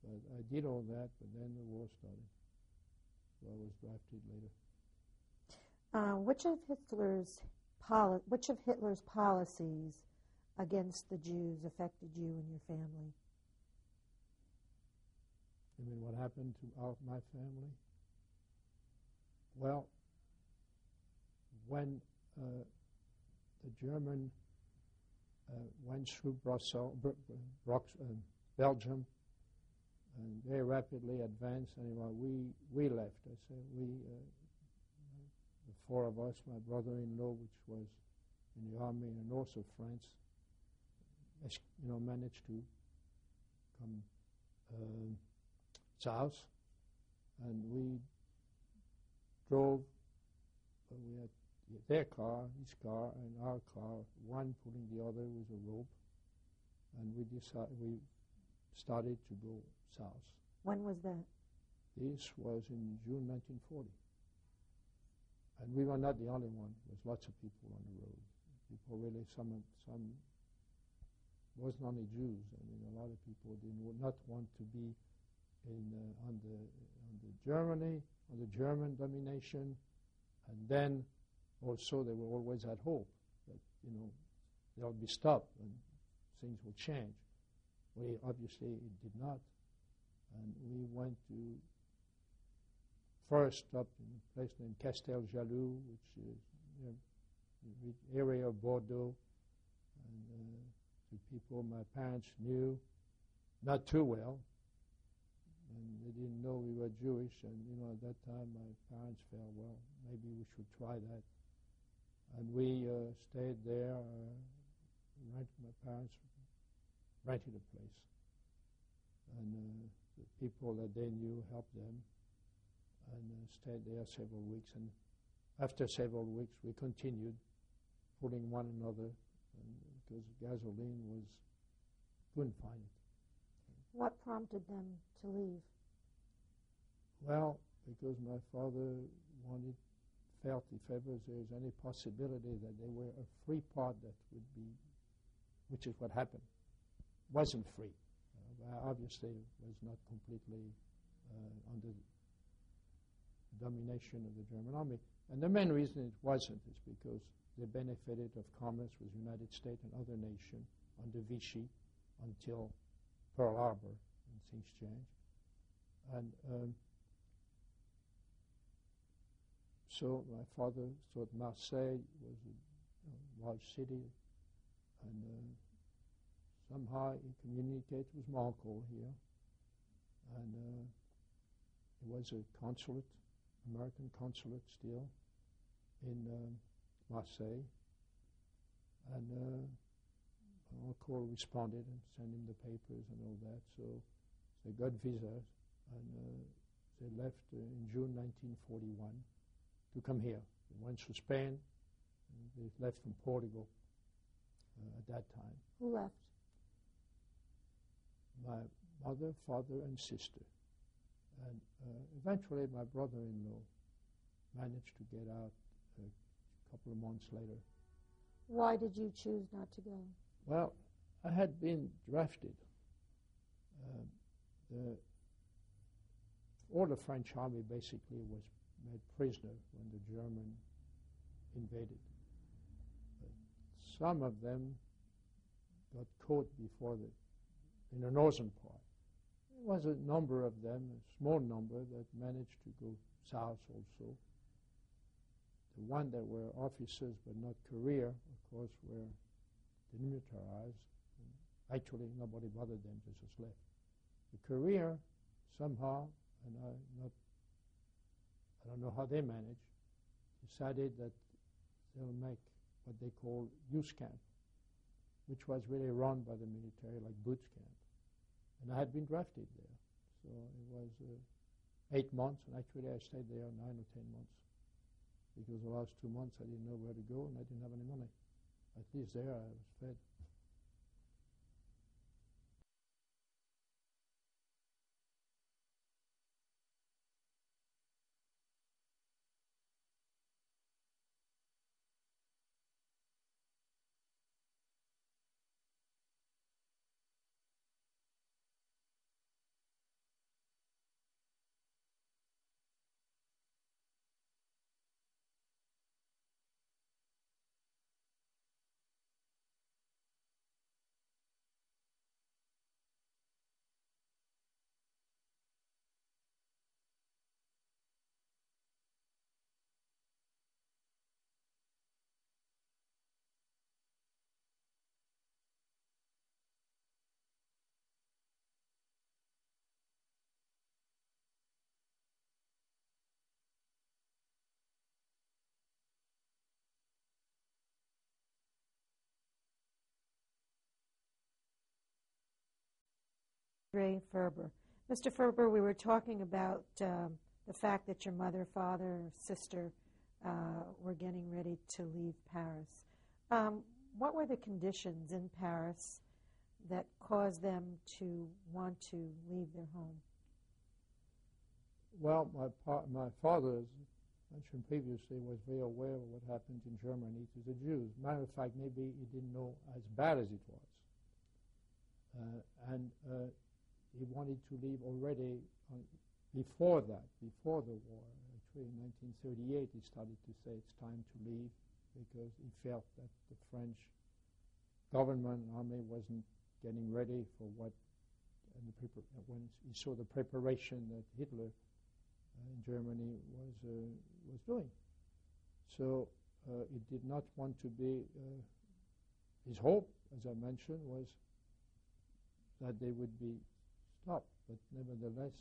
But I did all that, but then the war started. So I was drafted later. Uh, which of Hitler's poli- which of Hitler's policies against the Jews affected you and your family? You mean what happened to our, my family? Well, when uh, the German went through Brussels, Br- Br- um, Belgium, and very rapidly advanced. Anyway, we we left. I said we, uh, the four of us, my brother-in-law, which was in the army in the north of France, you know, managed to come south, and we drove. Uh, we had their car, his car, and our car, one pulling the other with a rope, and we decided we started to go south. When was that? This was in June 1940. And we were not the only one. There was lots of people on the road. People really, some, some wasn't only Jews. I mean, a lot of people did not want to be in uh, under under Germany, under German domination, and then also they were always had hope that you know they'll be stopped and things will change. We obviously it did not, and we went to first up in a place named Castel Jaloux, which is know, the area of Bordeaux, and uh, the people my parents knew not too well, and they didn't know we were Jewish. And you know, at that time, my parents felt, well, maybe we should try that. And we uh, stayed there. Uh, my parents rented a place, and uh, the people that they knew helped them, and uh, stayed there several weeks. And after several weeks, we continued pulling one another, and because gasoline was couldn't find it. What prompted them to leave? Well, because my father wanted, felt if ever there is any possibility that they were a free part that would be, which is what happened, wasn't free. Uh, obviously, was not completely uh, under domination of the German army. And the main reason it wasn't is because they benefited of commerce with the United States and other nations under Vichy until Pearl Harbor, and things changed. And um, so my father thought Marseille was a, large city, and uh, somehow he communicated with Marco here, and uh, it was a consulate, American consulate still, in uh, Marseille, and uh, uncle responded and sent him the papers and all that. So they got visas, and uh, they left uh, in June 1941 to come here. They went to Spain, and they left from Portugal uh, at that time. Who left? My mother, father, and sister. And uh, eventually my brother-in-law managed to get out a couple of months later. Why did you choose not to go? Well, I had been drafted. Uh, the, all the French army basically was made prisoner when the German invaded. But some of them got caught before the, in the northern part. There was a number of them, a small number, that managed to go south also. The one that were officers but not career, of course, were demilitarized. Actually, nobody bothered them; they just left. The career, somehow, and I not, I don't know how they manage, decided that they'll make what they call youth camp, which was really run by the military, like boots camp. And I had been drafted there, so it was uh, eight months, and actually I stayed there nine or ten months because the last two months I didn't know where to go and I didn't have any money at least there I was fed. Andre Ferber. Mr. Ferber, we were talking about um, the fact that your mother, father, sister uh, were getting ready to leave Paris. Um, what were the conditions in Paris that caused them to want to leave their home? Well, my, pa- my father, as mentioned previously, was very aware of what happened in Germany to the Jews. Matter of fact, maybe he didn't know as bad as it was. Uh, and uh, he wanted to leave already before that, before the war. Actually, in 1938, he started to say it's time to leave because he felt that the French government army wasn't getting ready for what and the prepar- when he saw the preparation that Hitler uh, in Germany was uh, was doing. So uh, he did not want to be. uh, his hope, as I mentioned, was that they would be stopped. But nevertheless,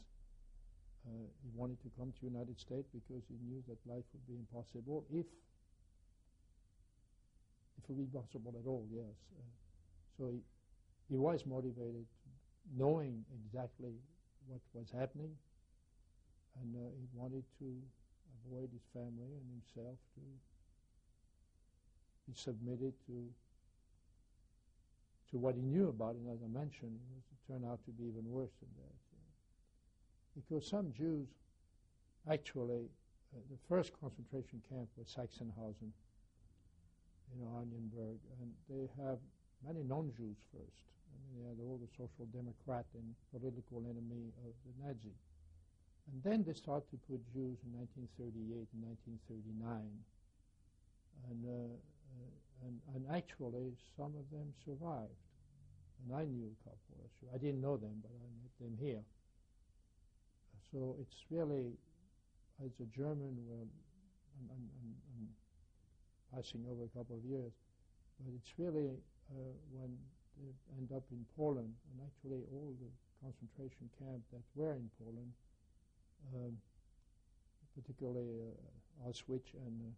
uh, he wanted to come to the United States because he knew that life would be impossible if if it would be possible at all. Yes. Uh, so he he was motivated, knowing exactly what was happening, and uh, he wanted to avoid his family and himself to be submitted to to what he knew about it. As I mentioned, it, was, it turned out to be even worse than that. Because some Jews, actually, uh, the first concentration camp was Sachsenhausen in Oranienburg, and they have many non-Jews first. I mean, they had all the social democrat and political enemy of the Nazi. And then they started to put Jews in 1938 and 1939. And, uh, uh, and, and actually, some of them survived. And I knew a couple. I didn't know them, but I met them here. So it's really, as a German, well, I'm, I'm, I'm, passing over a couple of years, but it's really uh, when they end up in Poland, and actually all the concentration camps that were in Poland, um, particularly uh, Auschwitz and uh,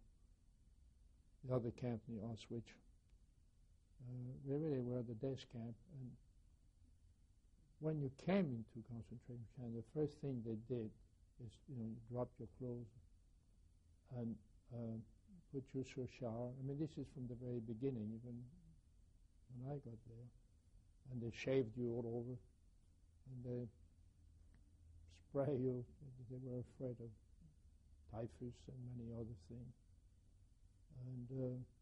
the other camp near Auschwitz, uh, really were the death camp. And when you came into concentration camp, the first thing they did is, you know, you drop your clothes and uh, put you through a shower. I mean, this is from the very beginning, even when I got there. And they shaved you all over, and they spray you. They were afraid of typhus and many other things. And uh,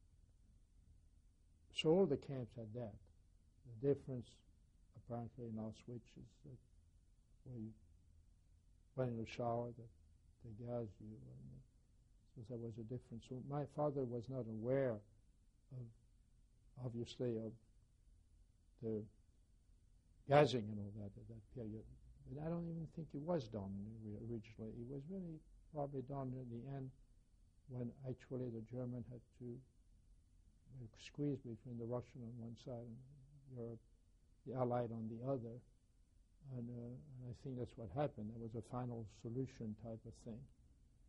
so all the camps had that. The difference, apparently, in Auschwitz is that you went in the shower, that they gassed you. And, so there was a difference. So my father was not aware of, obviously, of the gassing and all that at that period. But I don't even think it was done originally. It was really probably done in the end when actually the German had to squeeze between the Russian on one side and Europe, the Allied on the other. And, uh, and I think that's what happened. There was a final solution type of thing.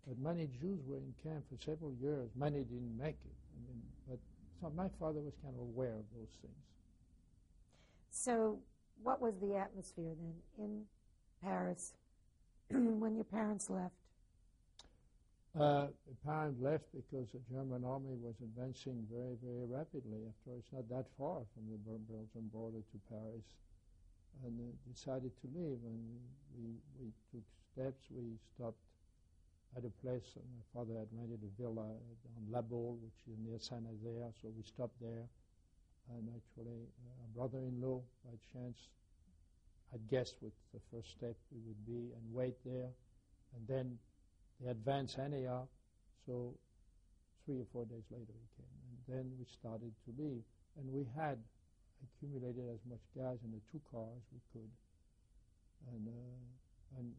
But many Jews were in camp for several years. Many didn't make it. I mean, but so my father was kind of aware of those things. So, what was the atmosphere then in Paris when your parents left? Uh, left because the German army was advancing very, very rapidly. After all, it's not that far from the Belgian border to Paris, and uh, decided to leave. And we, we took steps. We stopped at a place. My father had rented a villa on La Baule, which is near Saint-Nazaire, so we stopped there. And actually, uh, a brother-in-law, by chance, had guessed what the first step would be, and wait there, and then they advanced anyhow. So three or four days later we came, and then we started to leave, and we had accumulated as much gas in the two cars we could, and uh, and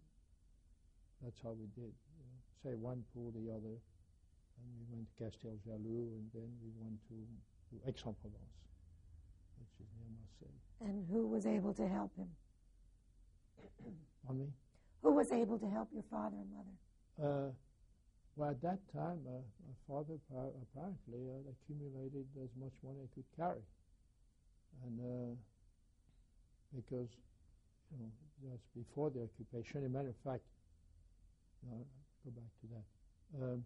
that's how we did. You know, say one pulled the other, and we went to Casteljaloux, and then we went to, to Aix-en-Provence, which is near Marseille. And who was able to help him? On me? Who was able to help your father and mother? Uh, well, at that time, uh, my father pa- apparently uh, accumulated as much money he could carry, and uh, because you know, that's before the occupation. As a matter of fact, no, go back to that. Um,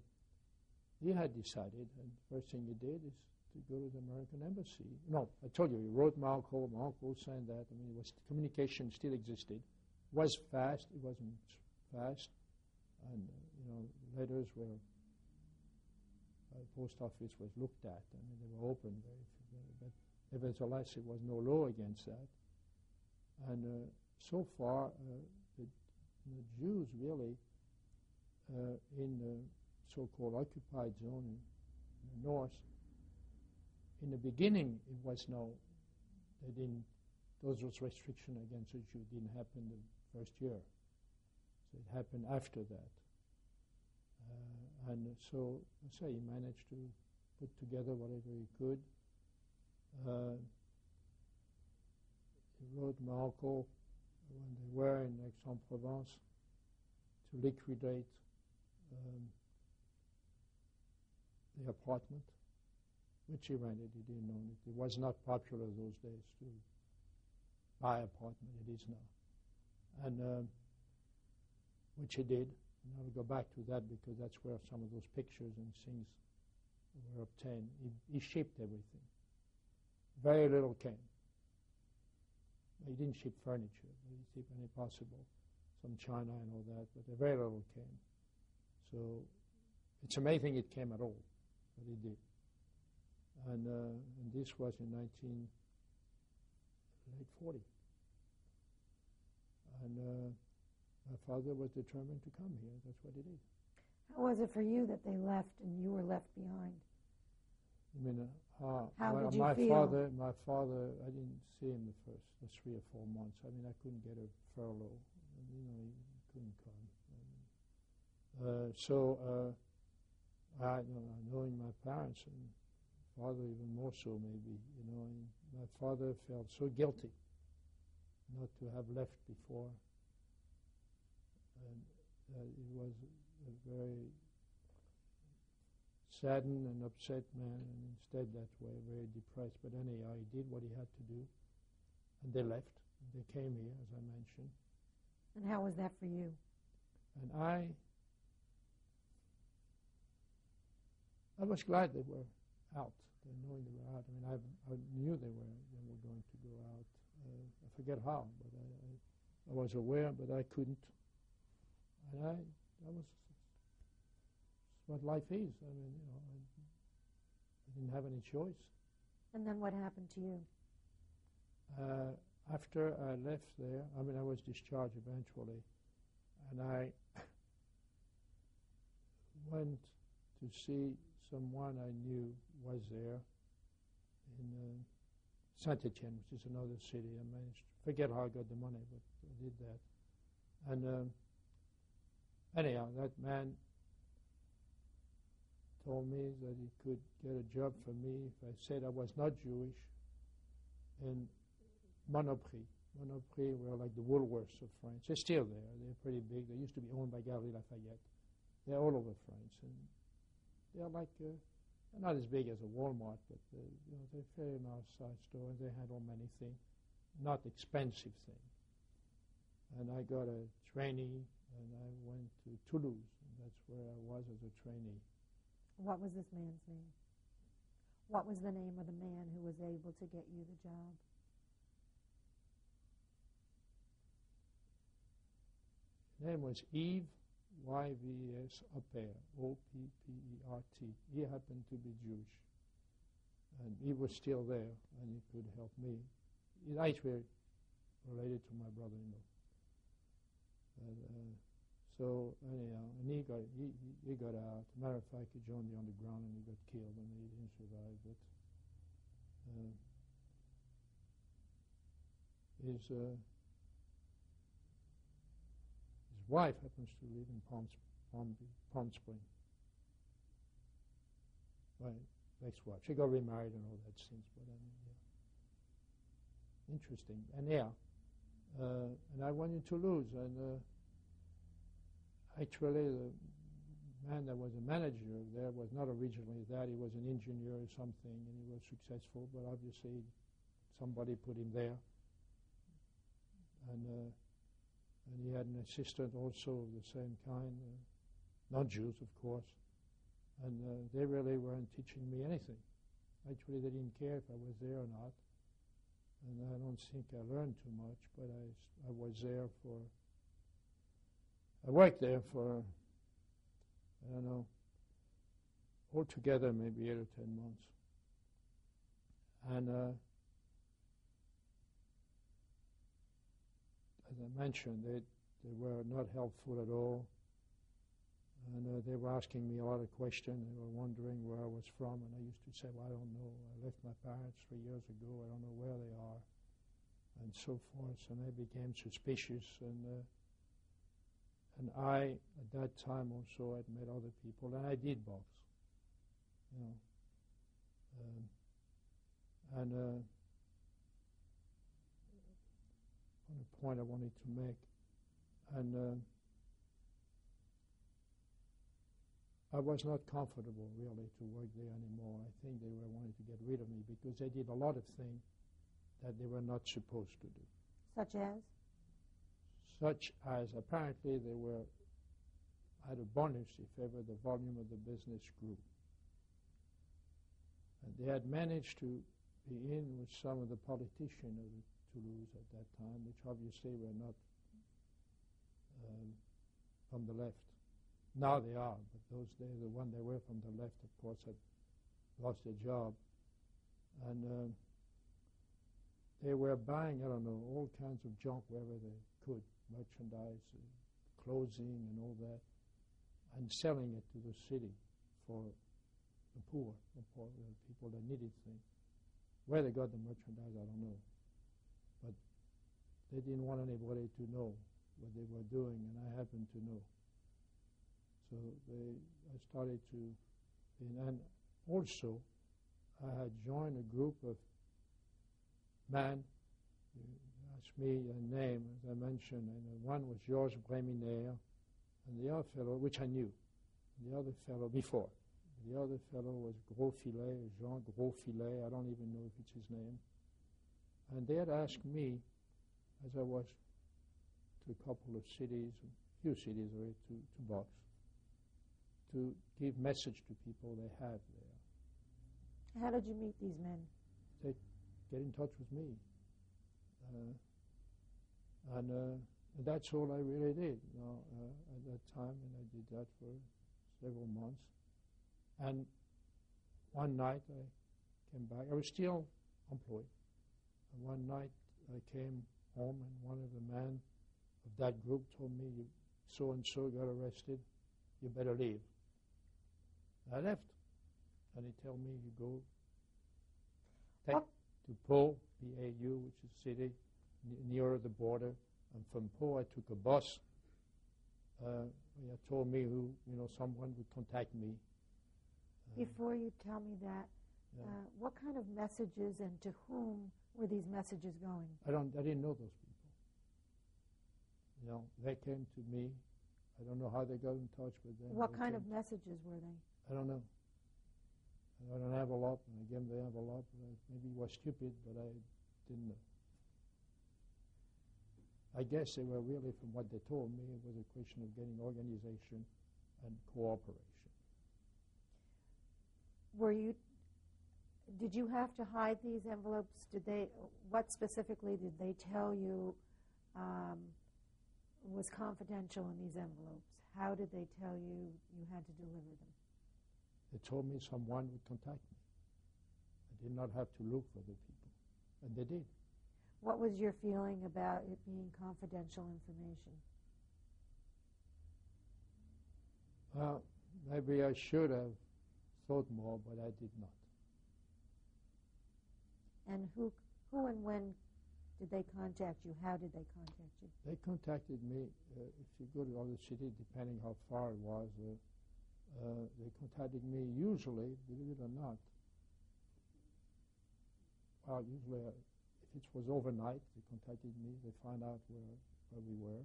he had decided, and the first thing he did is to go to the American embassy. No, I told you, he wrote my uncle, my uncle signed that. I mean, it was communication still existed. It was fast, it wasn't fast, and uh, you know, letters were. Uh, post office was looked at. I mean, they were open, very, but nevertheless, it was no law against that. And uh, so far, uh, the, the, Jews really uh, in the so-called occupied zone in the north in the beginning, it was no, they didn't, those restrictions against the Jew didn't happen the first year. So it happened after that. Uh, and so, I say, he managed to put together whatever he could. Uh, he wrote uncle when they were in Aix-en-Provence to liquidate um, the apartment which he rented. He didn't own it. It was not popular those days to buy apartment. It is now, and uh, which he did. And I'll go back to that because that's where some of those pictures and things were obtained. He, he shipped everything. Very little came. He didn't ship furniture. He shipped any possible, some China and all that, but very little came. So it's amazing it came at all, but it did and, uh, and this was in 19 late 40. And uh, my father was determined to come here. That's what he did. How was it for you that they left and you were left behind? I mean, uh, How my, did you my feel? father, my father, I didn't see him the first the three or four months. I mean, I couldn't get a furlough. You know, he couldn't come. Uh, so, uh, I, you know, knowing my parents and father even more so maybe, you know. My father felt so guilty not to have left before. And uh, he was a very saddened and upset man, and instead that way, very depressed. But anyhow, he did what he had to do, and they left. They came here, as I mentioned. And how was that for you? And I, I was glad they were out knowing they were out. I mean, I, I knew they were they were going to go out. Uh, I forget how, but I, I, I, was aware, but I couldn't. And I that was what life is. I mean, you know, I, I didn't have any choice. And then what happened to you? Uh, after I left there, I mean, I was discharged eventually, and I went to see someone I knew was there in uh, Saint Etienne, which is another city. I managed to forget how I got the money, but I did that. And um, anyhow, that man told me that he could get a job for me if I said I was not Jewish in Monoprix. Monoprix were like the Woolworths of France. They're still there. They're pretty big. They used to be owned by Galeries Lafayette. They're all over France. And they're like uh, not as big as a Walmart, but uh, you know, they're a fairly nice sized stores. They handle many things, not expensive things. And I got a trainee, and I went to Toulouse, and that's where I was as a trainee. What was this man's name? What was the name of the man who was able to get you the job? His name was Yves Y-V-S Oppert. He happened to be Jewish. And he was still there, and he could help me. Eyes were related to my brother-in-law. Uh, so anyhow, and he got he, he got out. Matter of fact, he joined the underground and he got killed, and he didn't survive. But uh, his uh, wife happens to live in Palm, Palm, Palm Spring. My ex-wife. She got remarried and all that since, but I mean, yeah. Interesting. And yeah, uh, and I went to Toulouse, and uh, actually the man that was a manager there was not originally that. He was an engineer or something, and he was successful, but obviously somebody put him there. And uh, And he had an assistant also of the same kind, uh, non Jews, of course. And uh, they really weren't teaching me anything. Actually, they didn't care if I was there or not. And I don't think I learned too much, but I, I was there for, I worked there for, I don't know, altogether maybe eight or ten months. And uh, as I mentioned, they, they were not helpful at all. And uh, they were asking me a lot of questions. They were wondering where I was from. And I used to say, well, I don't know. I left my parents three years ago. I don't know where they are. And so forth. And they became suspicious. And, uh, and I, at that time also, had met other people. And I did box. You know. Um, and uh, on a point I wanted to make. And I was not comfortable really to work there anymore. I think they were wanting to get rid of me because they did a lot of things that they were not supposed to do. Such as? Such as apparently they were had a bonus if ever the volume of the business grew. And they had managed to be in with some of the politicians of Toulouse at that time, which obviously were not um, from the left. Now they are, but those days, the one they were from the left, of course, had lost their job. And uh, they were buying, I don't know, all kinds of junk wherever they could, merchandise, uh, clothing, and all that, and selling it to the city for the poor, the poor the people that needed things. Where they got the merchandise, I don't know. But they didn't want anybody to know what they were doing, and I happened to know. So they, I started to, and also I had joined a group of men. You asked me a name, as I mentioned, and one was Georges Breminaire, and the other fellow, which I knew, the other fellow before. The other fellow was Grosfilet, Jean Grosfilet, I don't even know if it's his name. And they had asked me, as I was to a couple of cities, a few cities, to, to box, to give message to people they have there. How did you meet these men? They get in touch with me. Uh, and, uh, and that's all I really did you know, uh, at that time, and I did that for several months. And one night I came back. I was still employed. And one night I came home, and one of the men of that group told me, so and so got arrested. You better leave. I left. And he told me, you go take What? to Pau, P-A-U, which is a city n- nearer the border. And from Pau, I took a bus. Uh, he told me who, you know, someone would contact me. Uh, Before you tell me that, yeah. uh, what kind of messages and to whom were these messages going? I don't. I didn't know those people. You know, they came to me. I don't know how they got in touch with them. What They kind of messages were they? I don't know. I got an envelope, and I gave them the envelope. Maybe was stupid, but I didn't know. I guess they were really, from what they told me, it was a question of getting organization and cooperation. Were you? Did you have to hide these envelopes? Did they? What specifically did they tell you um, was confidential in these envelopes? How did they tell you you had to deliver them? They told me someone would contact me. I did not have to look for the people, and they did. What was your feeling about it being confidential information? Well, maybe I should have thought more, but I did not. And who, who and when did they contact you? How did they contact you? They contacted me. Uh, if you go to other city, depending how far it was, uh, uh, they contacted me usually, believe it or not. Well, usually, uh, if it was overnight, they contacted me. They found out where, where we were,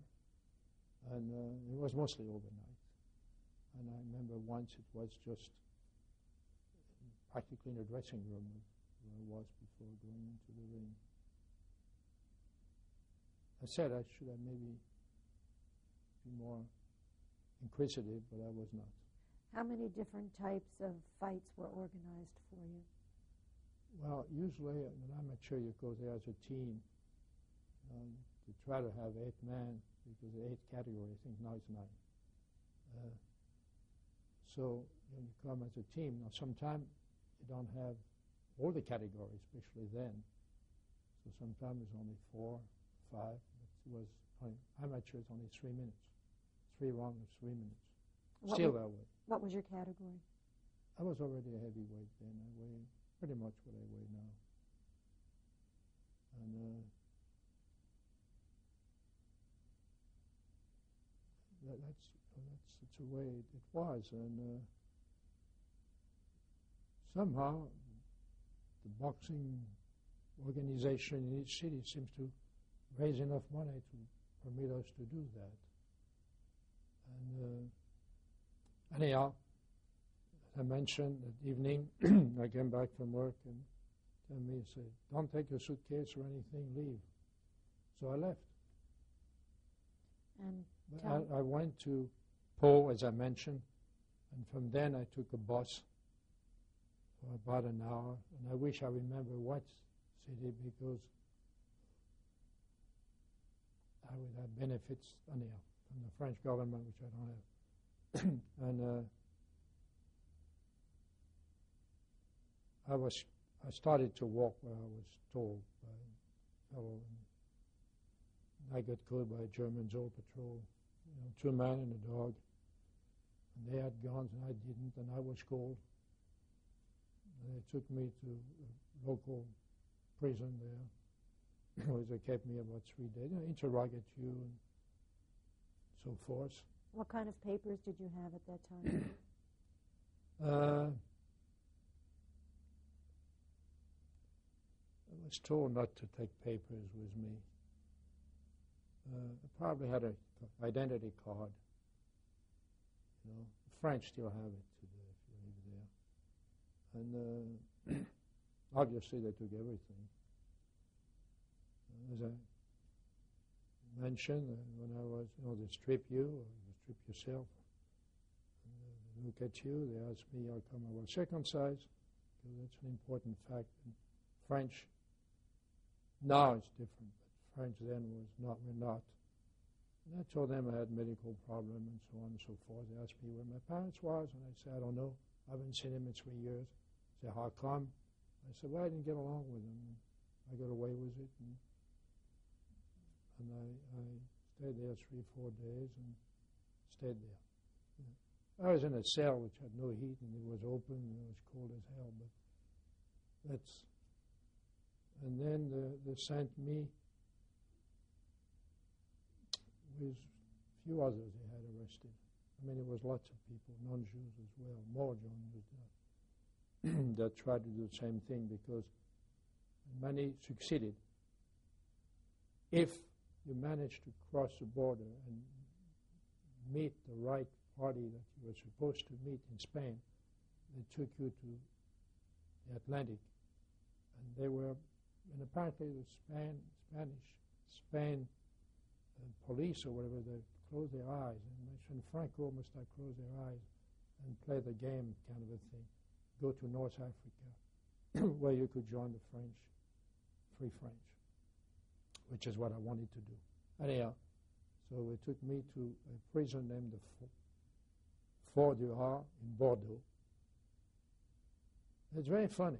and uh, it was mostly overnight. And I remember once it was just practically in the dressing room where I was before going into the ring. I said I should have maybe be more inquisitive, but I was not. How many different types of fights were organized for you? Well, usually when I'm mature, you go there as a team um, to try to have eight men because the eight category, I think now it's nine. Uh, so when you come as a team, now sometimes you don't have all the categories, especially then. So sometimes it's only four, five. It was only, amateur, it's only three minutes. Three rounds of three minutes. What Still that way. What was your category? I was already a heavyweight then. I weighed pretty much what I weigh now. And uh, that, that's that's the way it, it was. And uh, somehow the boxing organization in each city seems to raise enough money to permit us to do that. And uh, anyhow, as I mentioned that evening, I came back from work and me, said, don't take your suitcase or anything, leave. So I left. And I, I went to Pau, as I mentioned, and from then I took a bus for about an hour, and I wish I remember what city because I would have benefits anyhow from the French government, which I don't have. and uh, I was I started to walk where I was told by a fellow. I got caught by a German Zoll patrol, you know, two men and a dog. And they had guns and I didn't, and I was called. And they took me to a local prison there, where they kept me about three days, know, interrogate you and so forth. What kind of papers did you have at that time? Uh, I was told not to take papers with me. Uh, I probably had an identity card. You know, the French still have it today if you live there. And uh, obviously they took everything. As I mentioned, uh, when I was, you know, you or you strip yourself look at you. They ask me how come I was circumcised, because that's an important fact in French. Now it's different, but French then was not, were not. And I told them I had medical problem and so on and so forth. They asked me where my parents was, and I said, I don't know. I haven't seen him in three years. They said, how come? I said, well, I didn't get along with him. I got away with it. And, and I, I stayed there three, four days and stayed there. I was in a cell which had no heat and it was open and it was cold as hell. But that's and then the, they sent me with a few others they had arrested. I mean, it was lots of people, non-Jews as well, more non-Jews that, that tried to do the same thing because many succeeded. If you managed to cross the border and meet the right party that you were supposed to meet in Spain, they took you to the Atlantic, and they were, and apparently the Span, Spanish, Spain uh, police or whatever, they closed their eyes and mentioned Franco must have closed their eyes and play the game kind of a thing. Go to North Africa, where you could join the French, Free French, which is what I wanted to do. Anyhow, so they took me to a prison named the Fo- Fort du Hâ in Bordeaux. It's very funny.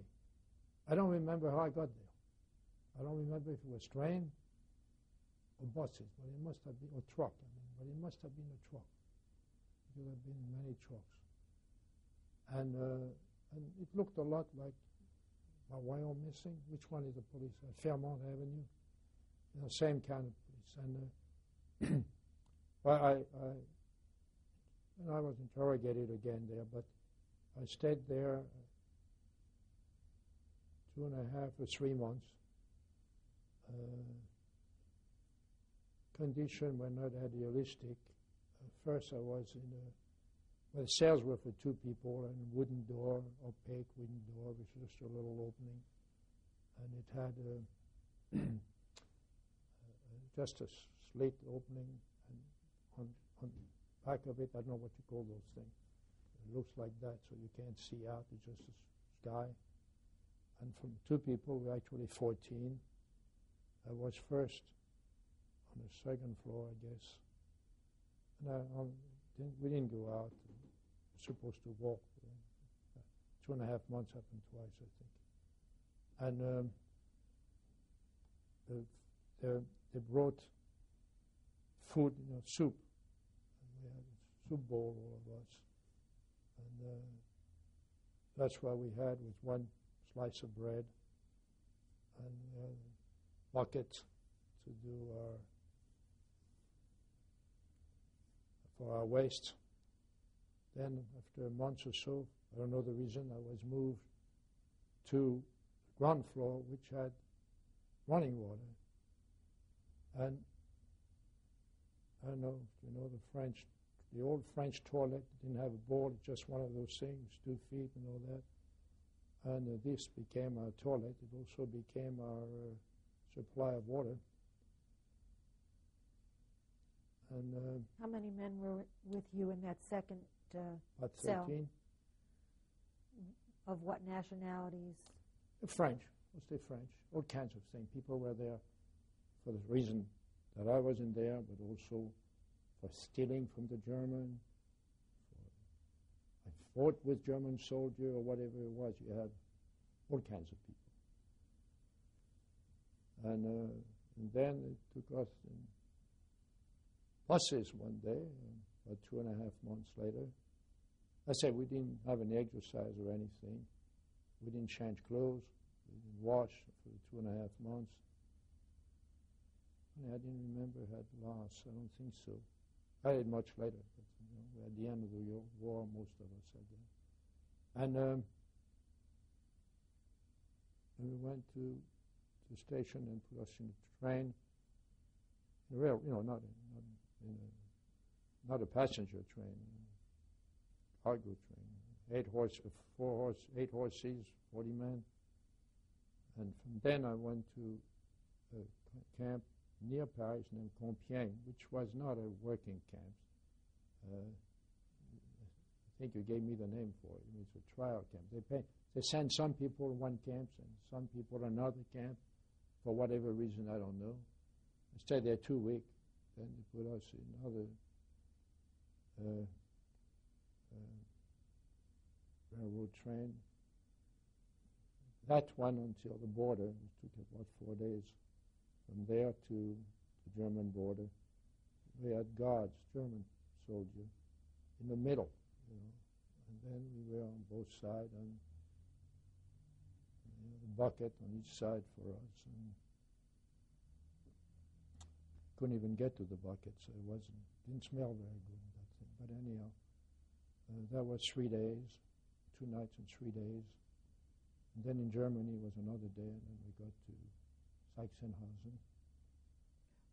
I don't remember how I got there. I don't remember if it was train or buses, but it must have been, or truck, I mean, but it must have been a truck. There have been many trucks. And, uh, and it looked a lot like, why am missing? Which one is the police? Uh, Fairmount Avenue? You know, same kind of police. And uh, well, I, I, and I was interrogated again there, but I stayed there two and a half or three months. Uh, conditions were not idealistic. Uh, first, I was in a well, the cells were for two people, and a wooden door, opaque wooden door, with just a little opening, and it had a, just a slit opening, and on, on back of it, I don't know what you call those things. It looks like that, so you can't see out. It's just a sky. And from two people, we're actually 14. I was first on the second floor, I guess. And I, um, didn't, we didn't go out. We were supposed to walk. Two and a half months happened twice, I think. And um, the, the, they brought food, you know, soup. And we had a soup bowl, all of us. And uh, that's what we had with one slice of bread and uh, bucket to do our for our waste. Then, after a month or so, I don't know the reason, I was moved to the ground floor, which had running water. And I don't know you know the French, the old French toilet didn't have a board, just one of those things, two feet and all that. And uh, this became our toilet. It also became our uh, supply of water. And uh, How many men were with you in that second, uh, about Cell. 13, of what nationalities? French, mostly French, all kinds of things. People were there for the reason that I wasn't there, but also for stealing from the German. For, I fought with German soldier or whatever it was. You had all kinds of people. And, uh, and then it took us in buses one day, about two and a half months later. I said we didn't have any exercise or anything. We didn't change clothes. We didn't wash for two and a half months. I didn't remember had lost. I don't think so. I did much later, but you know, at the end of the war, most of us had that. And um, and we went to the station and put us in the train. A rail, you know, not in, not in a, not a passenger train, cargo train. Eight horse, uh, four horse, eight horse seats, forty men. And from then I went to a c- camp near Paris named Compiègne, which was not a working camp. Uh, I think you gave me the name for it. It was a trial camp. They pay, they send some people to one camp and some people to another camp for whatever reason I don't know. I stayed there two weeks. Then they put us in another uh, uh, railroad train. That one until the border. It took about four days. From there to the German border, we had guards, German soldier, in the middle, you know. And then we were on both sides and you know, the bucket on each side for us. And couldn't even get to the bucket, so it wasn't didn't smell very good. That thing. But anyhow, uh, that was three days, two nights and three days. And then in Germany was another day, and then we got to Sachsenhausen.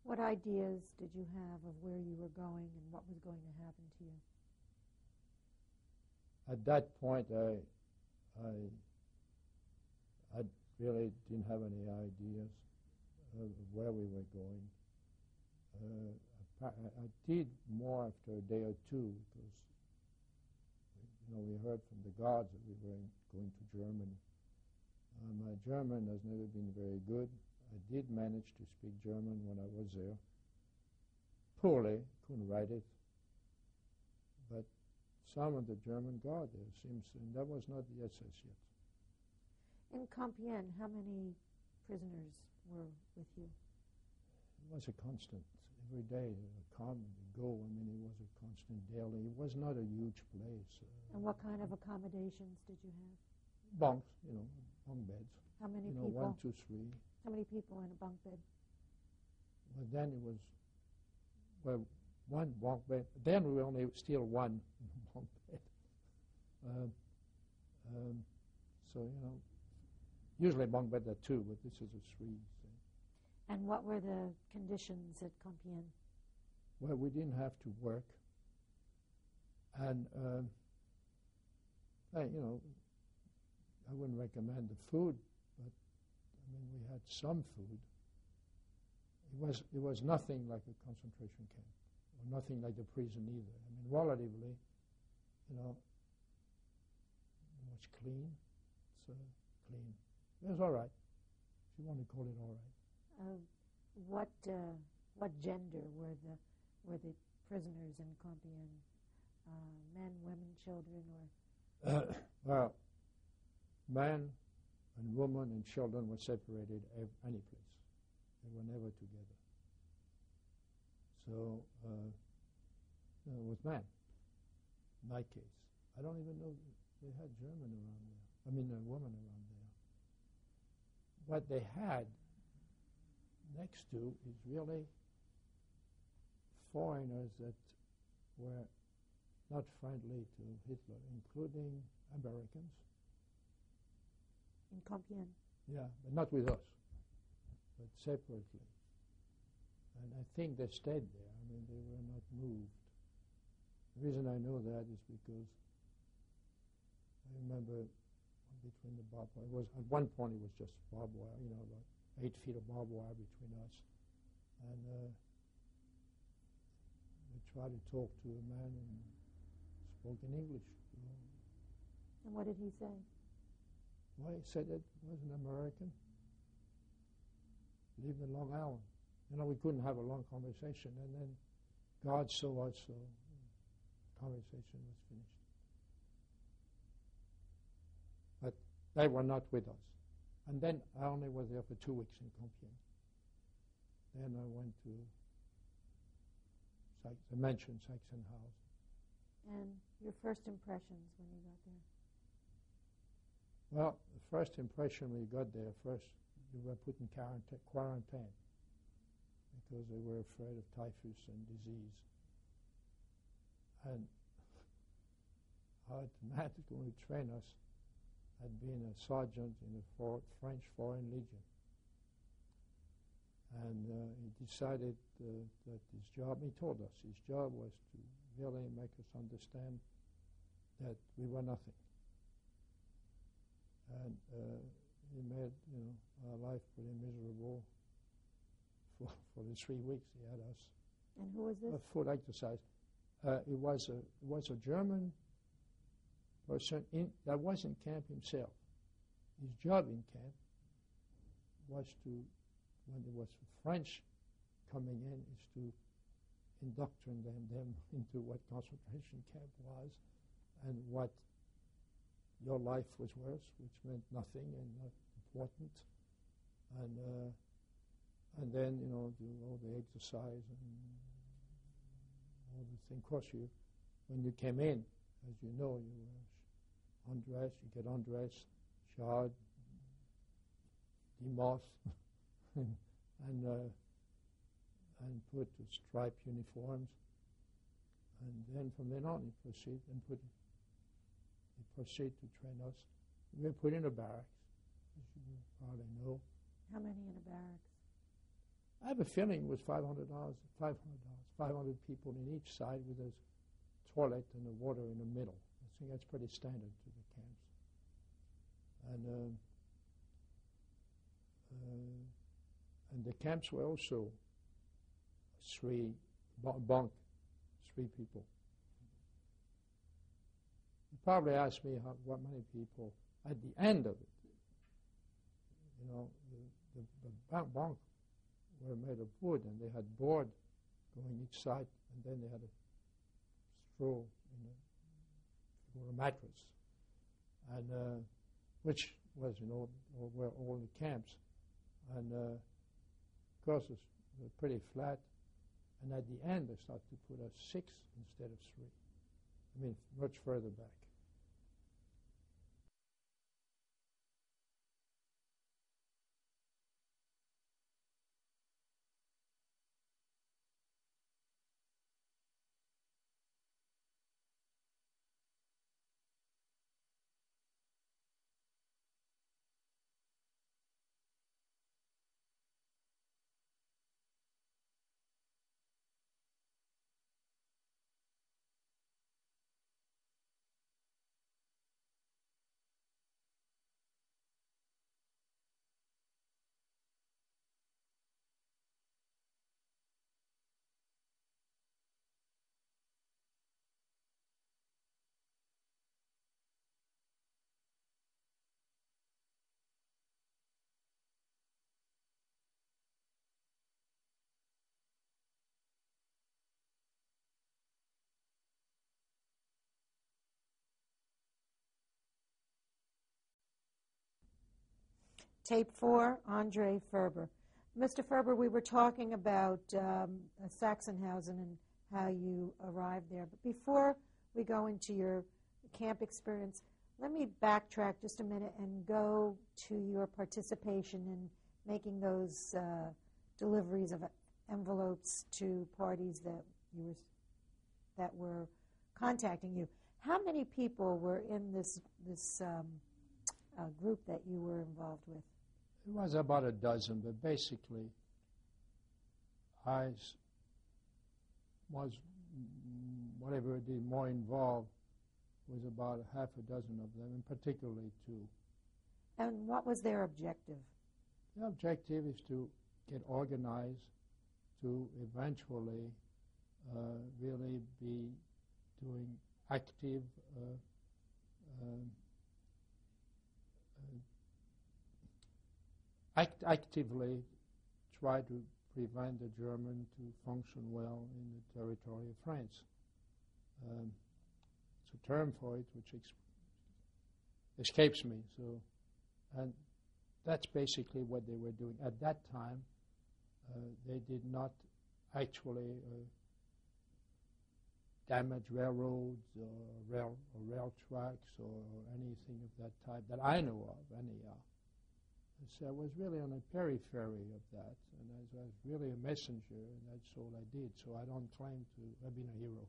What ideas did you have of where you were going and what was going to happen to you? At that point, I, I, I really didn't have any ideas of where we were going. Uh, I, I did more after a day or two because, you know, we heard from the guards that we were going to Germany. Uh, my German has never been very good. I did manage to speak German when I was there. Poorly, couldn't write it. But some of the German guard there seems, and that was not the SS yet. In Compiègne, how many prisoners were with you? It was a constant. Every day, a come and go. I mean, it was a constant daily. It was not a huge place. Uh, And what kind of accommodations did you have? bunks, you know, bunk beds. How many You know, people? one, two, three. How many people in a bunk bed? Well, then it was, well, one bunk bed. Then we only still one bunk bed. Um, um, so you know, usually bunk bed are two, but this is a three. Thing. And what were the conditions at Compiègne? Well, we didn't have to work, and um, I, you know, I wouldn't recommend the food, I mean, we had some food. It was it was nothing like a concentration camp or nothing like the prison either. I mean, relatively, you know, it was clean. Uh, clean. It was all right, if you want to call it all right. Uh, what uh, what gender were the were the prisoners in Compiègne? Uh, men, women, children, or Uh, well, man and woman and children were separated any place. They were never together. So uh, it was man, my case. I don't even know they had German around there. I mean, a woman around there. What they had next to is really foreigners that were not friendly to Hitler, including Americans. In Compiègne? Yeah, but not with us, but separately. And I think they stayed there. I mean, they were not moved. The reason I know that is because I remember between the barbed wire, it was at one point it was just barbed wire, you know, about eight feet of barbed wire between us, and uh, we tried to talk to a man and spoke in English. You know. And what did he say? Well, he said it was an American. Lived in Long Island. You know, we couldn't have a long conversation, and then God saw us, so conversation was finished. But they were not with us. And then I only was there for two weeks in Compiègne. Then I went to, I mentioned Sachsenhausen. And your first impressions when you got there? Well, the first impression we got there, first we were put in quarantine because they were afraid of typhus and disease. And who's going us had been a sergeant in the for- French Foreign Legion. And uh, he decided uh, that his job, he told us, his job was to really make us understand that we were nothing and uh, he made you know our life pretty miserable for, for the three weeks he had us. And who was this? A foot exercise. Uh, it was a it was a German person in that was in camp himself. His job in camp was to when there was French coming in is to indoctrinate them, them into what concentration camp was and what your life was worse, which meant nothing and not important. And uh, and then you know do all the exercise and all the thing. Of course, you when you came in, as you know, you were undressed. You get undressed, showered, demossed, and and, uh, and put to striped uniforms. And then from then on, you proceed and put they proceed to train us. We were put in a barracks, as you probably know. How many in a barracks? I have a feeling it was five hundred dollars, five hundred dollars, five hundred people in each side with a toilet and the water in the middle. I think that's pretty standard to the camps. And um, uh, and the camps were also three bunk, three people. Probably asked me how, what many people at the end of it. You know, the, the, the were made of wood, and they had board going each side, and then they had a straw in a, or a mattress, and uh, which was, you know, all, were all the camps, and uh, of course it was pretty flat, and at the end they started to put us six instead of three. I mean, much further back. Tape four, Andre Ferber. Mr. Ferber, we were talking about um, Sachsenhausen and how you arrived there. But before we go into your camp experience, let me backtrack just a minute and go to your participation in making those uh, deliveries of envelopes to parties that you were that were contacting you. How many people were in this this um, uh, group that you were involved with? It was about a dozen, but basically, I was whatever it is more involved was about a half a dozen of them, and particularly two. And what was their objective? The objective is to get organized to eventually uh, really be doing active uh, uh, act actively try to prevent the German to function well in the territory of France. Um, it's a term for it which escapes me. So, and that's basically what they were doing at that time. Uh, they did not actually uh, damage railroads or rail or rail tracks or anything of that type that I know of, anyhow. So I was really on the periphery of that, and I was really a messenger, and that's all I did. So I don't claim to have been a hero.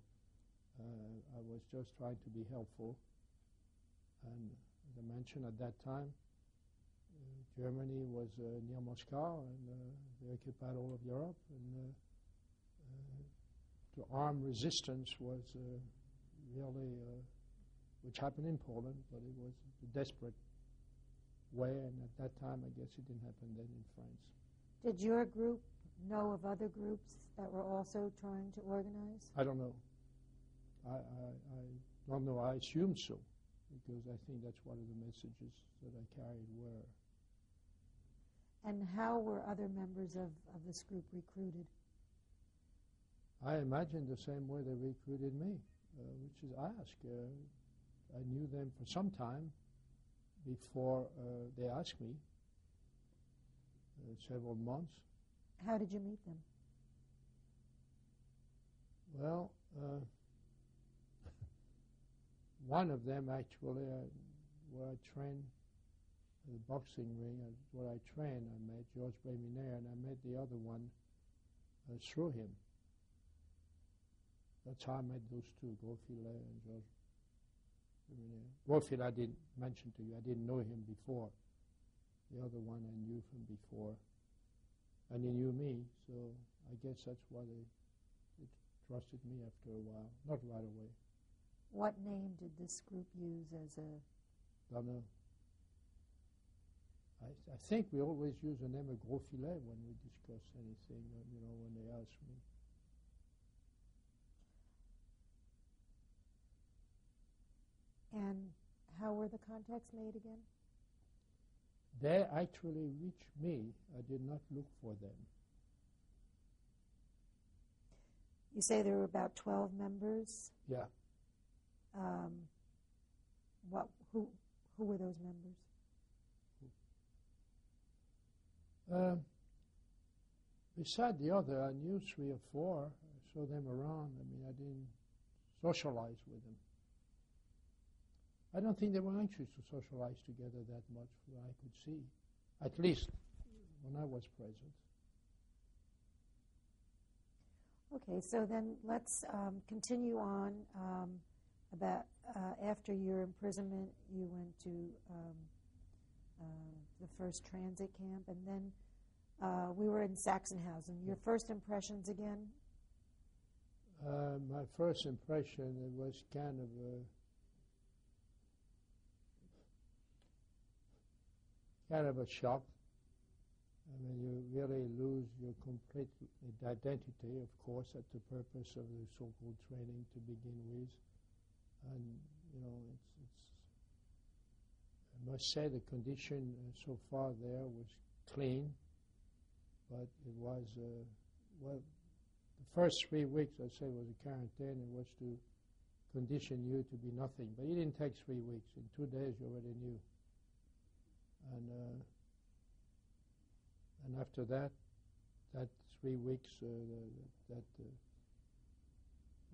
Uh, I was just trying to be helpful. And as I mentioned at that time, uh, Germany was uh, near Moscow, and uh, they occupied all of Europe, and uh, uh, to arm resistance was really, which happened in Poland, but it was a desperate way, and at that time, I guess it didn't happen then in France. Did your group know of other groups that were also trying to organize? I don't know. I, I, I don't know. I assume so, because I think that's one of the messages that I carried were. And how were other members of, of this group recruited? I imagine the same way they recruited me, uh, which is ask. Uh, I knew them for some time, before uh, they asked me, uh, several months. How did you meet them? Well, uh, one of them actually, uh, where I trained, the boxing ring, uh, where I trained, I met George Béminaire, and I met the other one uh, through him. That's how I met those two, Gros-Filet and George Warfield I didn't mention to you. I didn't know him before. The other one I knew from before. And he knew me, so I guess that's why they, they trusted me after a while. Not right away. What name did this group use as a... Don't know. I, I think we always use the name of Gros Filet when we discuss anything, you know, when they ask me. And how were the contacts made again? They actually reached me. I did not look for them. You say there were about 12 members? Yeah. Um, what, who, who were those members? Um, beside the other, I knew three or four. I saw them around. I mean, I didn't socialize with them. I don't think they were anxious to socialize together that much, I could see, at least when I was present. Okay, so then let's um, continue on. Um, about uh, after your imprisonment, you went to um, uh, the first transit camp, and then uh, we were in Sachsenhausen. Your first impressions again? Uh, my first impression it was kind of a kind of a shock. I mean, you really lose your complete identity, of course, at the purpose of the so-called training to begin with. And, you know, it's, it's I must say the condition uh, so far there was clean, but it was, uh, well, the first three weeks, I'd say, was a quarantine. It was to condition you to be nothing. But it didn't take three weeks. In two days, you already knew. And uh, And after that, that three weeks, uh, that uh,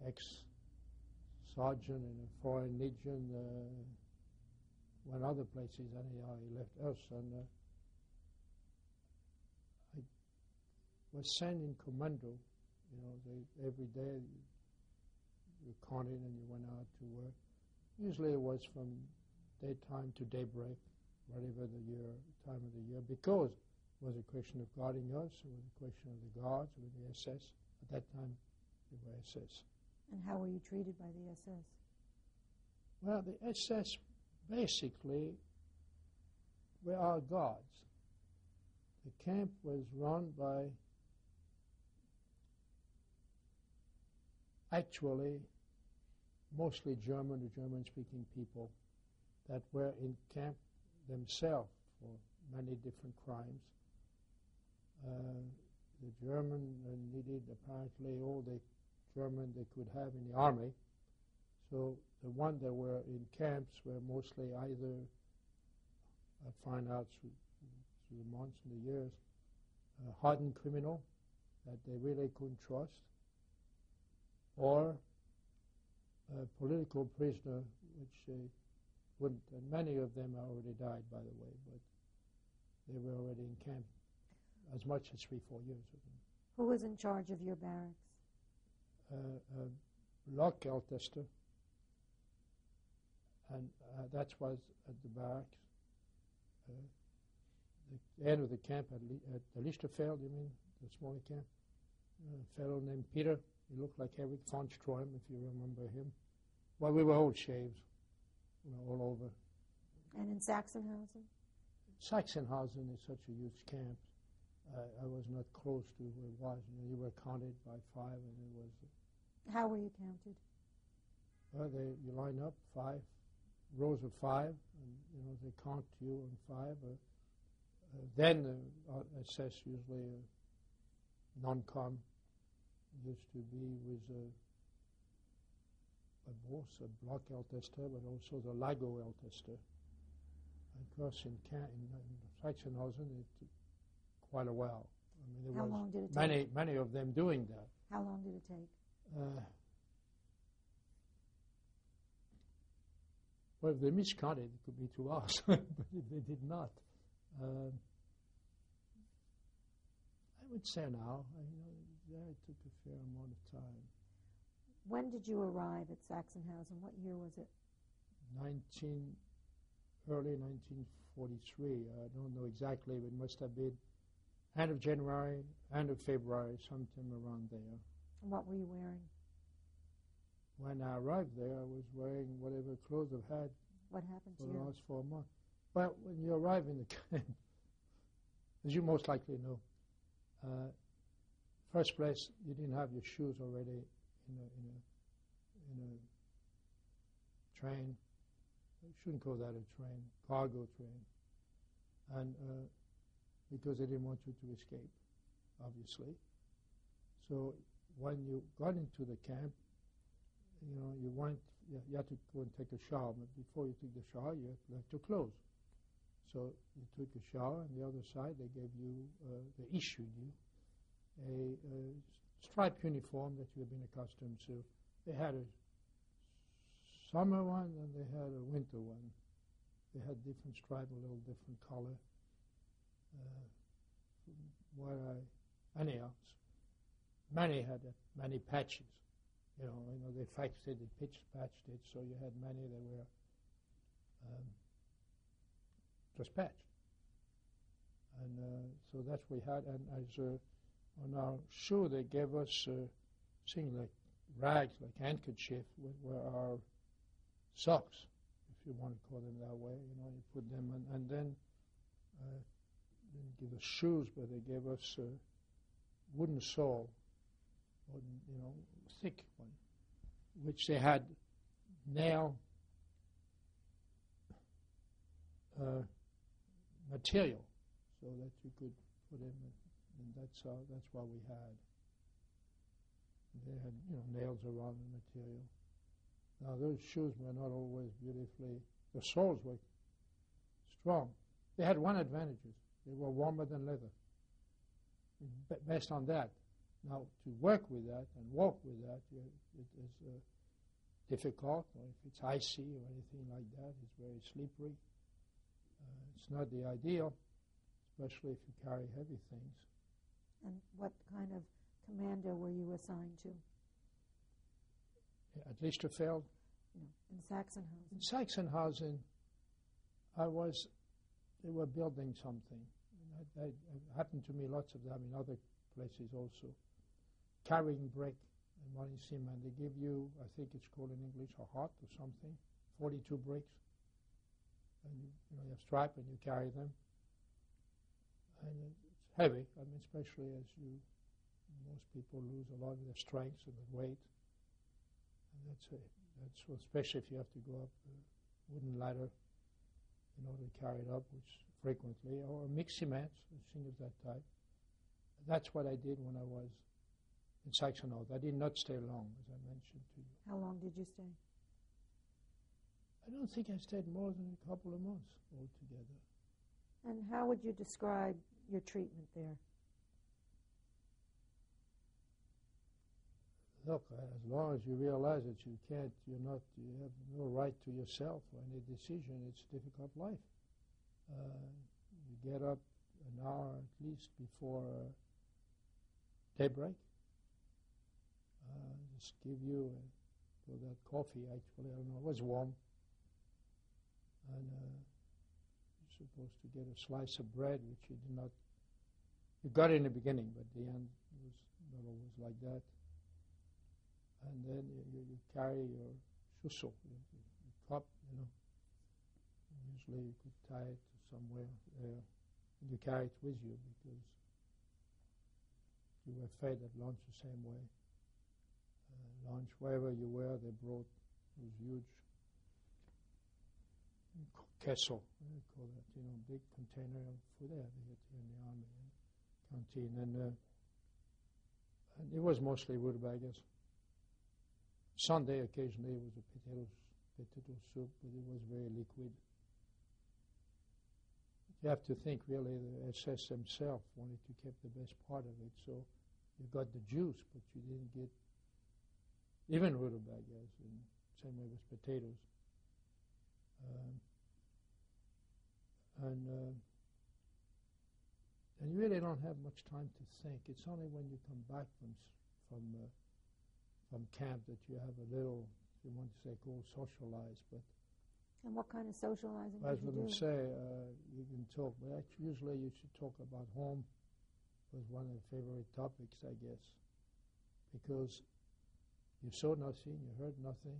ex-sergeant in a foreign legion uh, went other places. Anyhow, he left us, and uh, I was sent in commando. You know, they, every day you counted and you went out to work. Usually it was from daytime to daybreak, whatever the year, time of the year, because it was a question of guarding us, it was a question of the guards, with the SS. At that time, they were SS. And how were you treated by the SS? Well, the SS basically were our guards. The camp was run by actually mostly German or German speaking people that were in camp themselves for many different crimes. Uh, the German needed apparently all the German they could have in the army. So the ones that were in camps were mostly either, I find out through, through the months and the years, uh, hardened criminal that they really couldn't trust, or a political prisoner, which they wouldn't, and many of them already died, by the way, but they were already in camp as much as three, four years them. Who was in charge of your barracks? Uh, uh, Lock Altester, and uh, that was at the barracks. Uh, the end of the camp at, Le- at the Lichterfeld, you mean, the smaller camp? A fellow named Peter he looked like Erich von Stroheim, if you remember him. Well, we were all shaved, you know, all over. And in Sachsenhausen? Sachsenhausen is such a huge camp. Uh, I was not close to where it was. You, know, you were counted by five, and it was. How were you counted? Well, they you line up five rows of five, and you know they count you on five. Uh, uh, then the uh, SS usually a non-com used to be with both the block Ältester, but also the LIGO Lago Ältester. Of course, in, Can- in, in Sachsenhausen, it took quite a while. I mean, there How was long did it take? many, many of them doing that. How long did it take? Uh, well, if they miscounted, it could be two hours, but if they did not. Um, I would say now, I, you know, it took a fair amount of time. When did you arrive at Sachsenhausen? What year was it? 19, early 1943. I don't know exactly, but it must have been end of January, end of February, sometime around there. And what were you wearing? When I arrived there, I was wearing whatever clothes I've had What happened for to the you? last four months. Well, when you arrive in the camp, as you most likely know, uh, first place, you didn't have your shoes already in a, in a, in a train. I shouldn't call that a train, cargo train. And uh, because they didn't want you to escape, obviously. So when you got into the camp, you know, you went, you, had to go and take a shower, but before you took the shower, you left your clothes. So you took a shower, and the other side, they gave you, uh, they issued you a, a striped uniform that you had been accustomed to. They had a summer one, and they had a winter one. They had different stripe, a little different color. Uh, what I, anyhow, many had uh, many patches. You know, you know, they faxed it, they pitch patched it, so you had many that were um, just patched. And uh, so that's what we had. And as uh, on our shoe, they gave us uh, things like rags, like handkerchief, were, our socks, if you want to call them that way. You know, you put them, in, and then uh, didn't give us shoes, but they gave us uh, wooden sole, wooden, you know, thick one, which they had nail uh, material so that you could put in, and that's uh, that's what we had. They had you know nails around the material. Now those shoes were not always beautifully. The soles were strong. They had one advantage: they were warmer than leather. based on that. Now, to work with that and walk with that, it is uh, difficult. Or if it's icy or anything like that, it's very slippery. Uh, it's not the ideal, especially if you carry heavy things. And what kind of commando were you assigned to? At Lichterfeld, No, in Sachsenhausen. in Sachsenhausen, I was, they were building something. That happened to me lots of them in other places also. Carrying brick and running cement. They give you, I think it's called in English, a hod or something, 42 bricks. And you, you know, you have stripe and you carry them. And heavy, I mean, especially as you, most people lose a lot of their strength and their weight. And that's, a, that's what, especially if you have to go up a wooden ladder in order to carry it up, which frequently, or mix cement, things of that type. That's what I did when I was in Sachsenhausen. I did not stay long, as I mentioned to you. How long did you stay? I don't think I stayed more than a couple of months altogether. And how would you describe your treatment there? Look, as long as you realize that you can't, you're not, you have no right to yourself or any decision, it's a difficult life. Uh, you get up an hour at least before uh, daybreak. Uh, just give you uh, that coffee, actually, I don't know, it was warm. And uh, supposed to get a slice of bread, which you did not, you got in the beginning, but the end was not always like that and then you, you, carry your schussel, your, your cup, you know. Usually you could tie it somewhere there, and you carry it with you because you were fed at lunch the same way. Uh, lunch, wherever you were, they brought those huge kessel, they call that, you know, big container for had in the army and canteen, and, uh, and it was mostly rutabagas. Sunday occasionally it was a potato, potato soup, but it was very liquid. You have to think really the SS himself wanted to keep the best part of it, so you got the juice, but you didn't get even rutabagas, and same way with potatoes. Um, and uh, and you really don't have much time to think. It's only when you come back from from uh, from camp that you have a little, if you want to say, called socialize. But And what kind of socializing as we you would do? say, uh, you can talk, but actually, usually you should talk about home. Was one of the favorite topics, I guess, because you saw nothing, you heard nothing,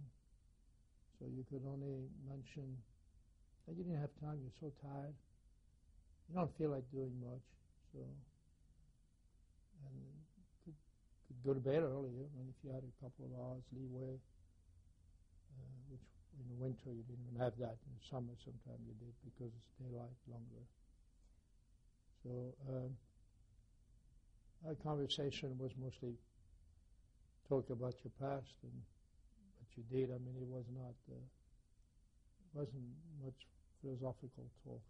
so you could only mention that you didn't have time. You're so tired. You don't feel like doing much, so and could could go to bed earlier. And if you had a couple of hours leeway, uh, which in the winter you didn't even have that. In the summer, sometimes you did because it's daylight longer. So um, our conversation was mostly talk about your past and you did. I mean, it was not, uh, it wasn't much philosophical talk.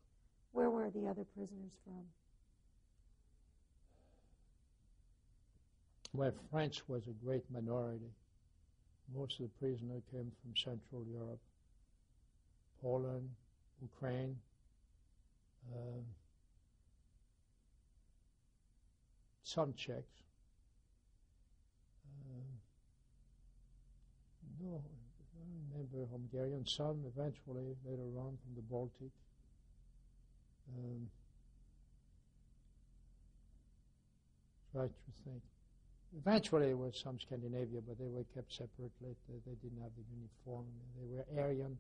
Where were the other prisoners from? Where French was a great minority. Most of the prisoners came from Central Europe, Poland, Ukraine, um, some Czechs. No, I remember Hungarian. Some eventually later on from the Baltic. Um, try to think. Eventually, it was some Scandinavia, but they were kept separately. They, they didn't have the uniform. They were Aryan,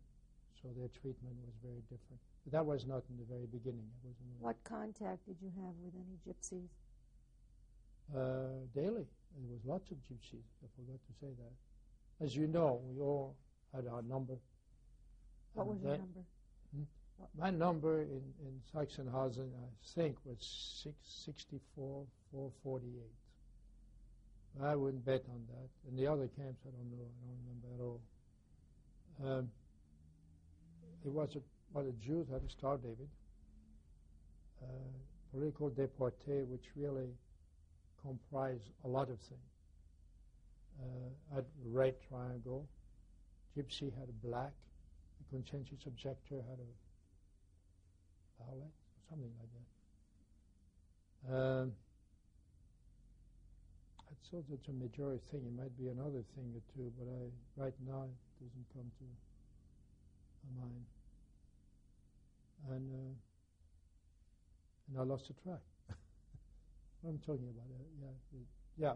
so their treatment was very different. But that was not in the very beginning. It wasn't What contact did you have with any gypsies? uh, daily. There was lots of gypsies. I forgot to say that. As you know, we all had our number. What was your number? My number in, in Sachsenhausen, I think, was six, 64, 448. I wouldn't bet on that. In the other camps, I don't know. I don't remember at all. Um, it was a, what the Jews had a Star David, uh, political deportee, which really comprised a lot of things. Uh, a red triangle, gypsy had a black, the conscientious objector had a violet, something like that. Um, I thought it's a majority thing. It might be another thing or two, but I right now it doesn't come to my mind. And uh, and I lost the track. what I'm talking about, uh, yeah, the, yeah,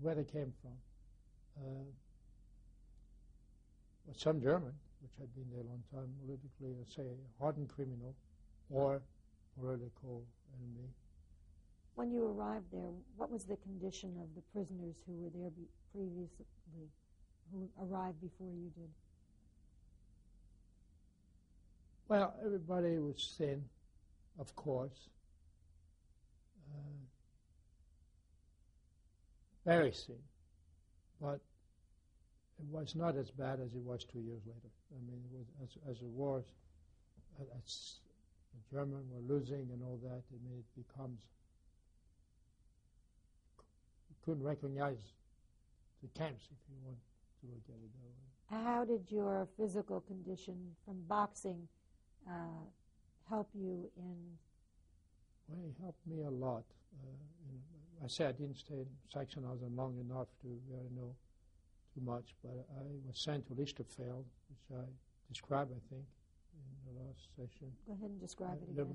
where they came from. Uh, some German, which had been there a long time, politically, let's say, a hardened criminal or political enemy. When you arrived there, what was the condition of the prisoners who were there be- previously, who arrived before you did? Well, everybody was thin, of course. Uh, very thin. But it was not as bad as it was two years later. I mean, it was, as, as it was, as the German were losing and all that, I mean, it becomes, you couldn't recognize the camps if you want to look at it that way. How did your physical condition from boxing uh, help you in? Well, it helped me a lot. Uh, you know, I said I didn't stay in Sachsenhausen long enough to really know too much, but I was sent to Lichterfeld, which I described, I think, in the last session. Go ahead and describe it again.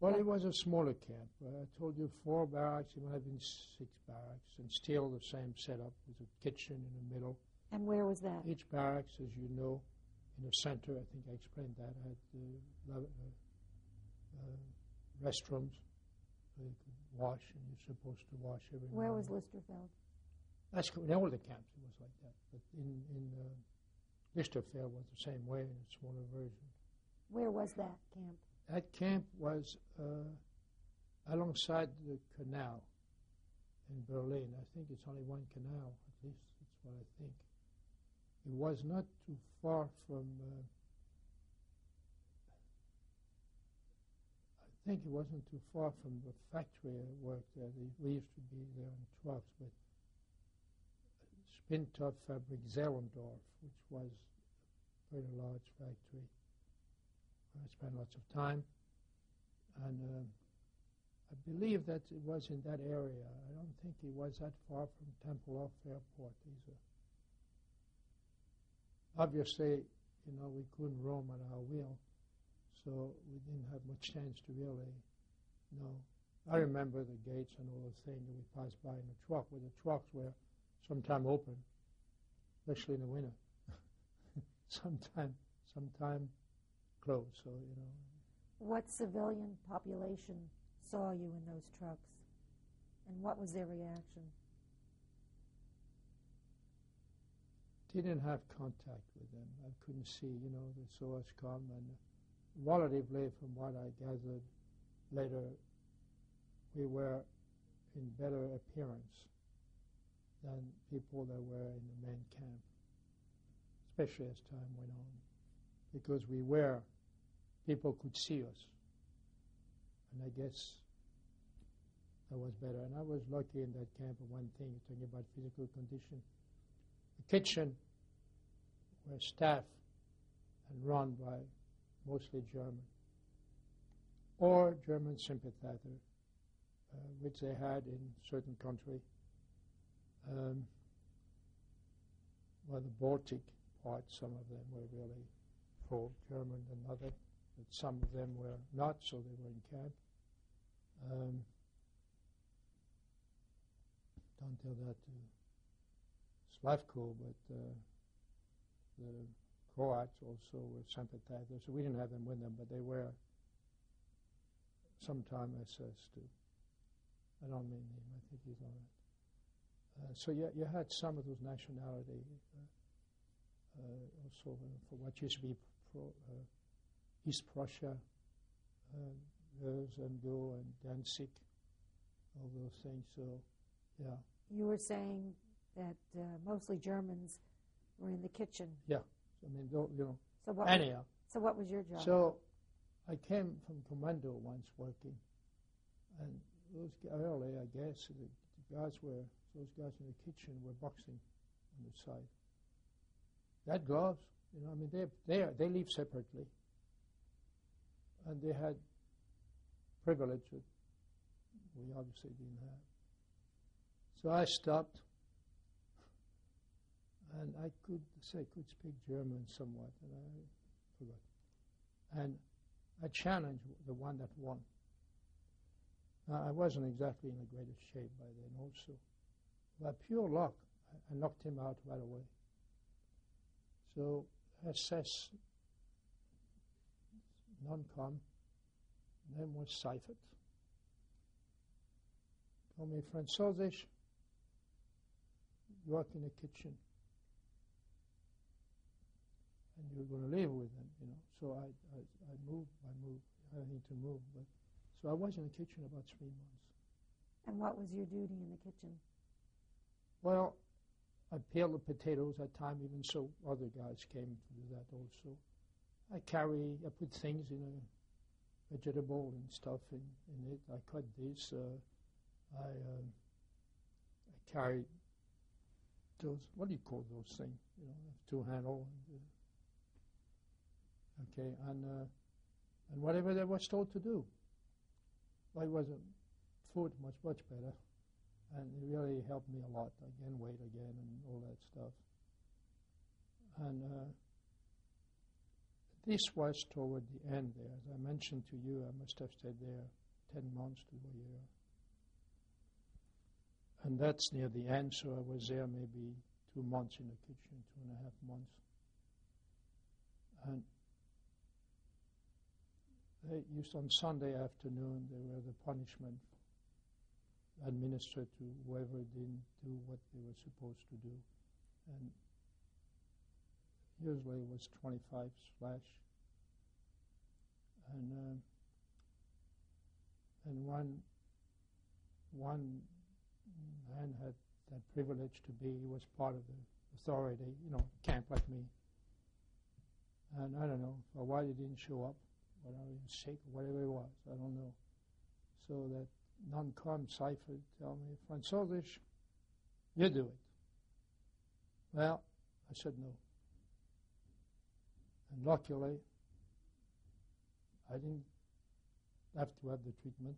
Well, Yeah. it was a smaller camp. Uh, I told you four barracks. It might have been six barracks, and still the same setup with a kitchen in the middle. And where was that? Each barracks, as you know, in the center, I think I explained that, had uh, uh, uh, restrooms could wash, and you're supposed to wash every Where was. Lichterfeld? That's in all the camps it was like that. But in, in uh, Lichterfeld was the same way in a smaller version. Where was that camp? That camp was uh, alongside the canal in Berlin. I think it's only one canal, at least that's what I think. It was not too far from. Uh, think it wasn't too far from the factory I worked at. We used to be there on trucks, but Spinnstoff Fabrik Zehlendorf, which was a very large factory. I spent lots of time, and uh, I believe that it was in that area. I don't think it was that far from Tempelhof Airport either. Obviously, you know, we couldn't roam at our will, so we didn't have much chance to really know. I remember the gates and all the things that we passed by in the truck, where the trucks were sometime open, especially in the winter. sometime, sometime closed. So you know, What civilian population saw you in those trucks? And what was their reaction? didn't have contact with them. I couldn't see. You know, they saw us come, and relatively, from what I gathered later, we were in better appearance than people that were in the main camp, especially as time went on, because we were people could see us, and I guess that was better. And I was lucky in that camp. of One thing, talking about physical condition, the kitchen were staffed and run by mostly German or German sympathizer, uh, which they had in certain country. Um, well, the Baltic part, some of them were really pro-German and other, but some of them were not, so they were in camp. Um, don't tell that to Slavko, but uh, the Croats also were sympathizers. So we didn't have them with them, but they were sometime SS too. I don't mean him. I think he's all right. Uh, so you, you had some of those nationality uh, uh, also for what used to be pro, uh, East Prussia, uh, and Go and Danzig, all those things. So, yeah. You were saying that uh, mostly Germans were in the kitchen. I mean, tho- you know, So what? anyhow. so what was your job? So I came from commando once working, and those early, I guess, the the guys were, those guys in the kitchen were boxing on the side. Had gloves, you know, I mean, they, they, they live separately. And they had privilege that we obviously didn't have. So I stopped, and I could say could speak German somewhat, and I forgot. And I challenged the one that won. Now, I wasn't exactly in the greatest shape by then, also. By pure luck, I knocked him out right away. So SS non-com, name was Seifert. Told me, Französisch, work in the kitchen. And you're going to live with them, you know. So I, I, I moved, I moved, I need to move. But, so I was in the kitchen about three months. And what was your duty in the kitchen? Well, I peeled the potatoes at time, even so other guys came to do that also. I carry, I put things in a vegetable and stuff in, in it. I cut this. Uh, I, uh, I carried those, what do you call those things? You know, two handle. And, uh, okay, and uh, and whatever they was told to do. I wasn't food much much better, and it really helped me a lot. I gained weight again and all that stuff. And uh, this was toward the end there. As I mentioned to you, I must have stayed there 10 months to a year. And that's near the end, so I was there maybe two months in the kitchen, two and a half months. And they used on Sunday afternoon, they were the punishment administered to whoever didn't do what they were supposed to do. And usually it was 25 slash. And, uh, and one, one man had that privilege to be, he was part of the authority, you know, camp like me. And I don't know why he didn't show up, was or whatever it was, I don't know. So that non-com Seifert tell me, Französisch, you do it. Well, I said no. And luckily, I didn't have to have the treatment.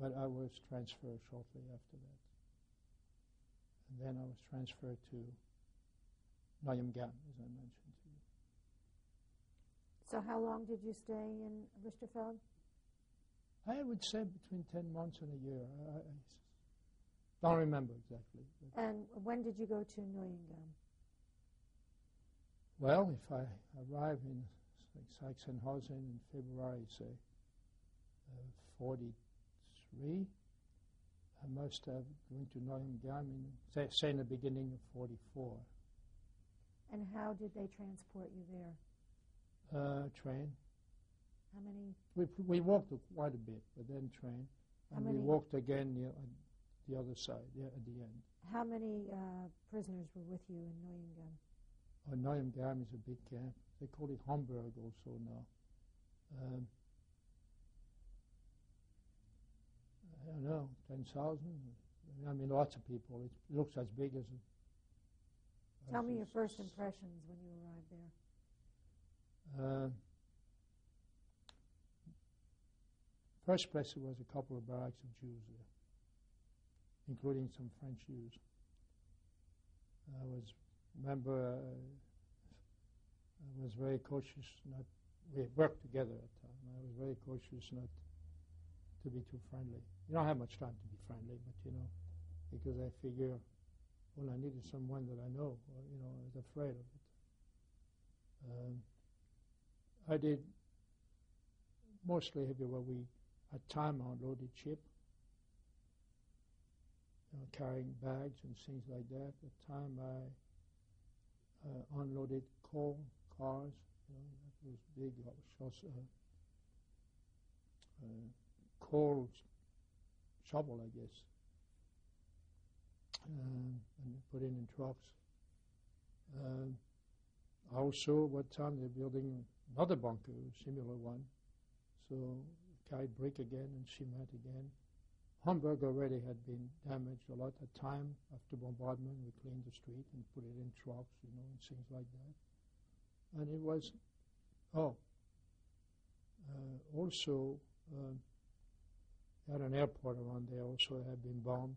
But I was transferred shortly after that. And then I was transferred to Gamme, as I mentioned. So how long did you stay in Lichterfeld? I would say between 10 months and a year. I, I don't remember exactly. And when did you go to Neuengamme? Well, if I arrive in Sachsenhausen in February, say, uh, 40, three. I must have gone to Neuengamme in, say, say, in the beginning of 44. And how did they transport you there? Uh, train. How many? We, we walked quite a bit, but then train. And we walked again the, uh, the other side, yeah, at the end. How many uh, prisoners were with you in Neuengamme? Oh, Neuengamme is a big camp. They call it Hamburg also now. Um, I don't know, 10,000? I mean, lots of people. It looks as big as. a- Tell as me your first impressions when you arrived there. Uh, first place there was a couple of barracks of Jews there, including some French Jews. I was remember uh, I was very cautious not. We worked together at the time. I was very cautious not to be too friendly. You don't have much time to be friendly, but you know, because I figure, well, I needed someone that I know, or, you know, I was afraid of it. Um, I did mostly everywhere we at time unloaded ship, you know, carrying bags and things like that. At time I uh, unloaded coal cars, you know, that was big uh, shows, uh, uh, coal shovel, I guess, um, and put in in trucks. Um, also, what time they're building another bunker, similar one. So carried break again and she met again. Hamburg already had been damaged a lot at time after bombardment. We cleaned the street and put it in trucks, you know, and things like that. And it was, oh, uh, also uh, had an airport around there. Also had been bombed.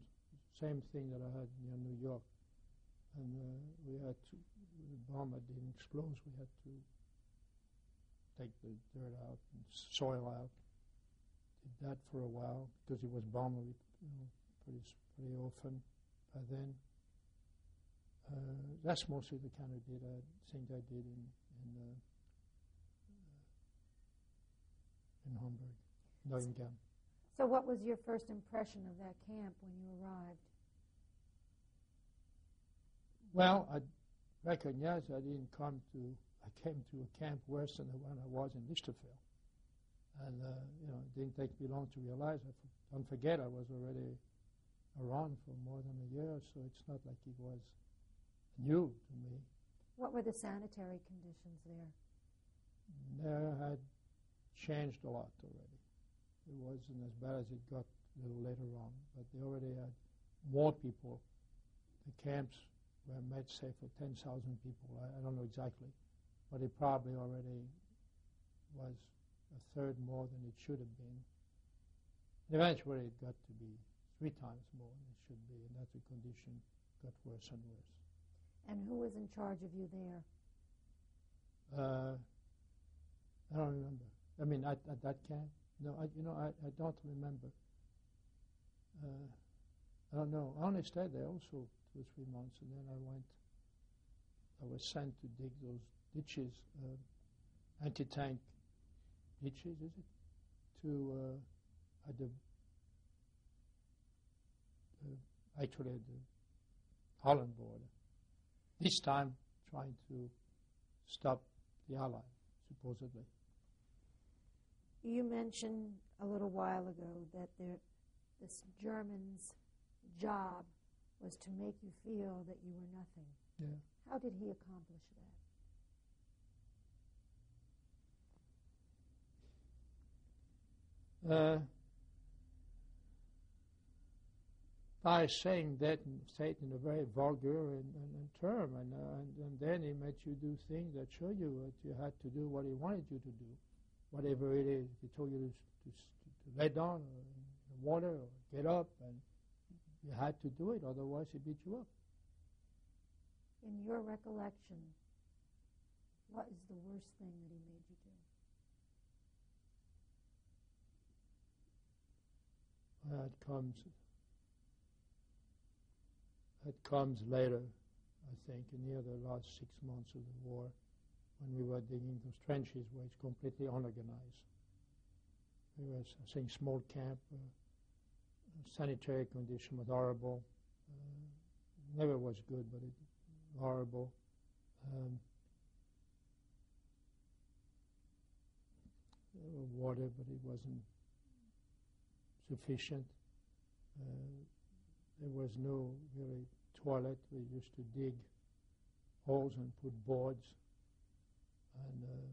Same thing that I had near New York. And uh, we had to, the bomber didn't explode. We had to take the dirt out and soil out did that for a while because it was bombed you know, pretty pretty often by then. Uh, that's mostly the kind of did I think I did in in, uh, in Hamburg, Neuengamme. So, what was your first impression of that camp when you arrived? Well, I recognize I didn't come to. I came to a camp worse than the one I was in Lichterfeld. And, uh, you know, it didn't take me long to realize. I f- don't forget, I was already around for more than a year, so it's not like it was new to me. What were the sanitary conditions there? There had changed a lot already. It wasn't as bad as it got a little later on, but they already had more people. The camps were made, say, for 10,000 people. I, I don't know exactly, but it probably already was a third more than it should have been. And eventually it got to be three times more than it should be, and that's the condition got worse and worse. And who was in charge of you there? Uh, I don't remember. I mean, at, at that camp? No, I, you know, I, I don't remember. Uh, I don't know. I only stayed there also two or three months, and then I went. I was sent to dig those ditches, uh, anti-tank ditches, is it? To uh, at the uh, actually at the Holland border. This time, trying to stop the Allies, supposedly. You mentioned a little while ago that there, this German's job was to make you feel that you were nothing. Yeah. How did he accomplish that? Uh, by saying that it in a very vulgar and, and, and term, and, uh, and, and then he made you do things that show you that you had to do what he wanted you to do, whatever it is. He told you to, to, to lay down or in the water or get up, and you had to do it, otherwise he beat you up. In your recollection, what is the worst thing that he made you That comes. That comes later, I think, near the last six months of the war, when we were digging those trenches where it's completely unorganized. It was, I think, small camp. Uh, sanitary condition was horrible. Uh, never was good, but it horrible. Um, water, but it wasn't sufficient. Uh, there was no really toilet. We used to dig holes and put boards and uh,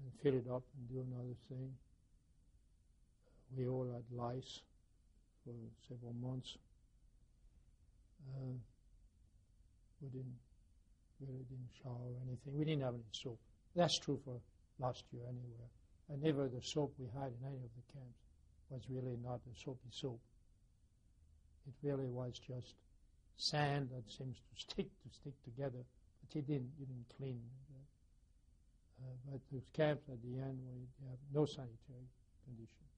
and fill it up and do another thing. We all had lice for several months. Uh, we didn't really didn't shower or anything. We didn't have any soap. That's true for last year anywhere. And never the soap we had in any of the camps was really not a soapy soap. It really was just sand that seems to stick to stick together, but you didn't you didn't clean. Uh, but those camps at the end, we have no sanitary condition.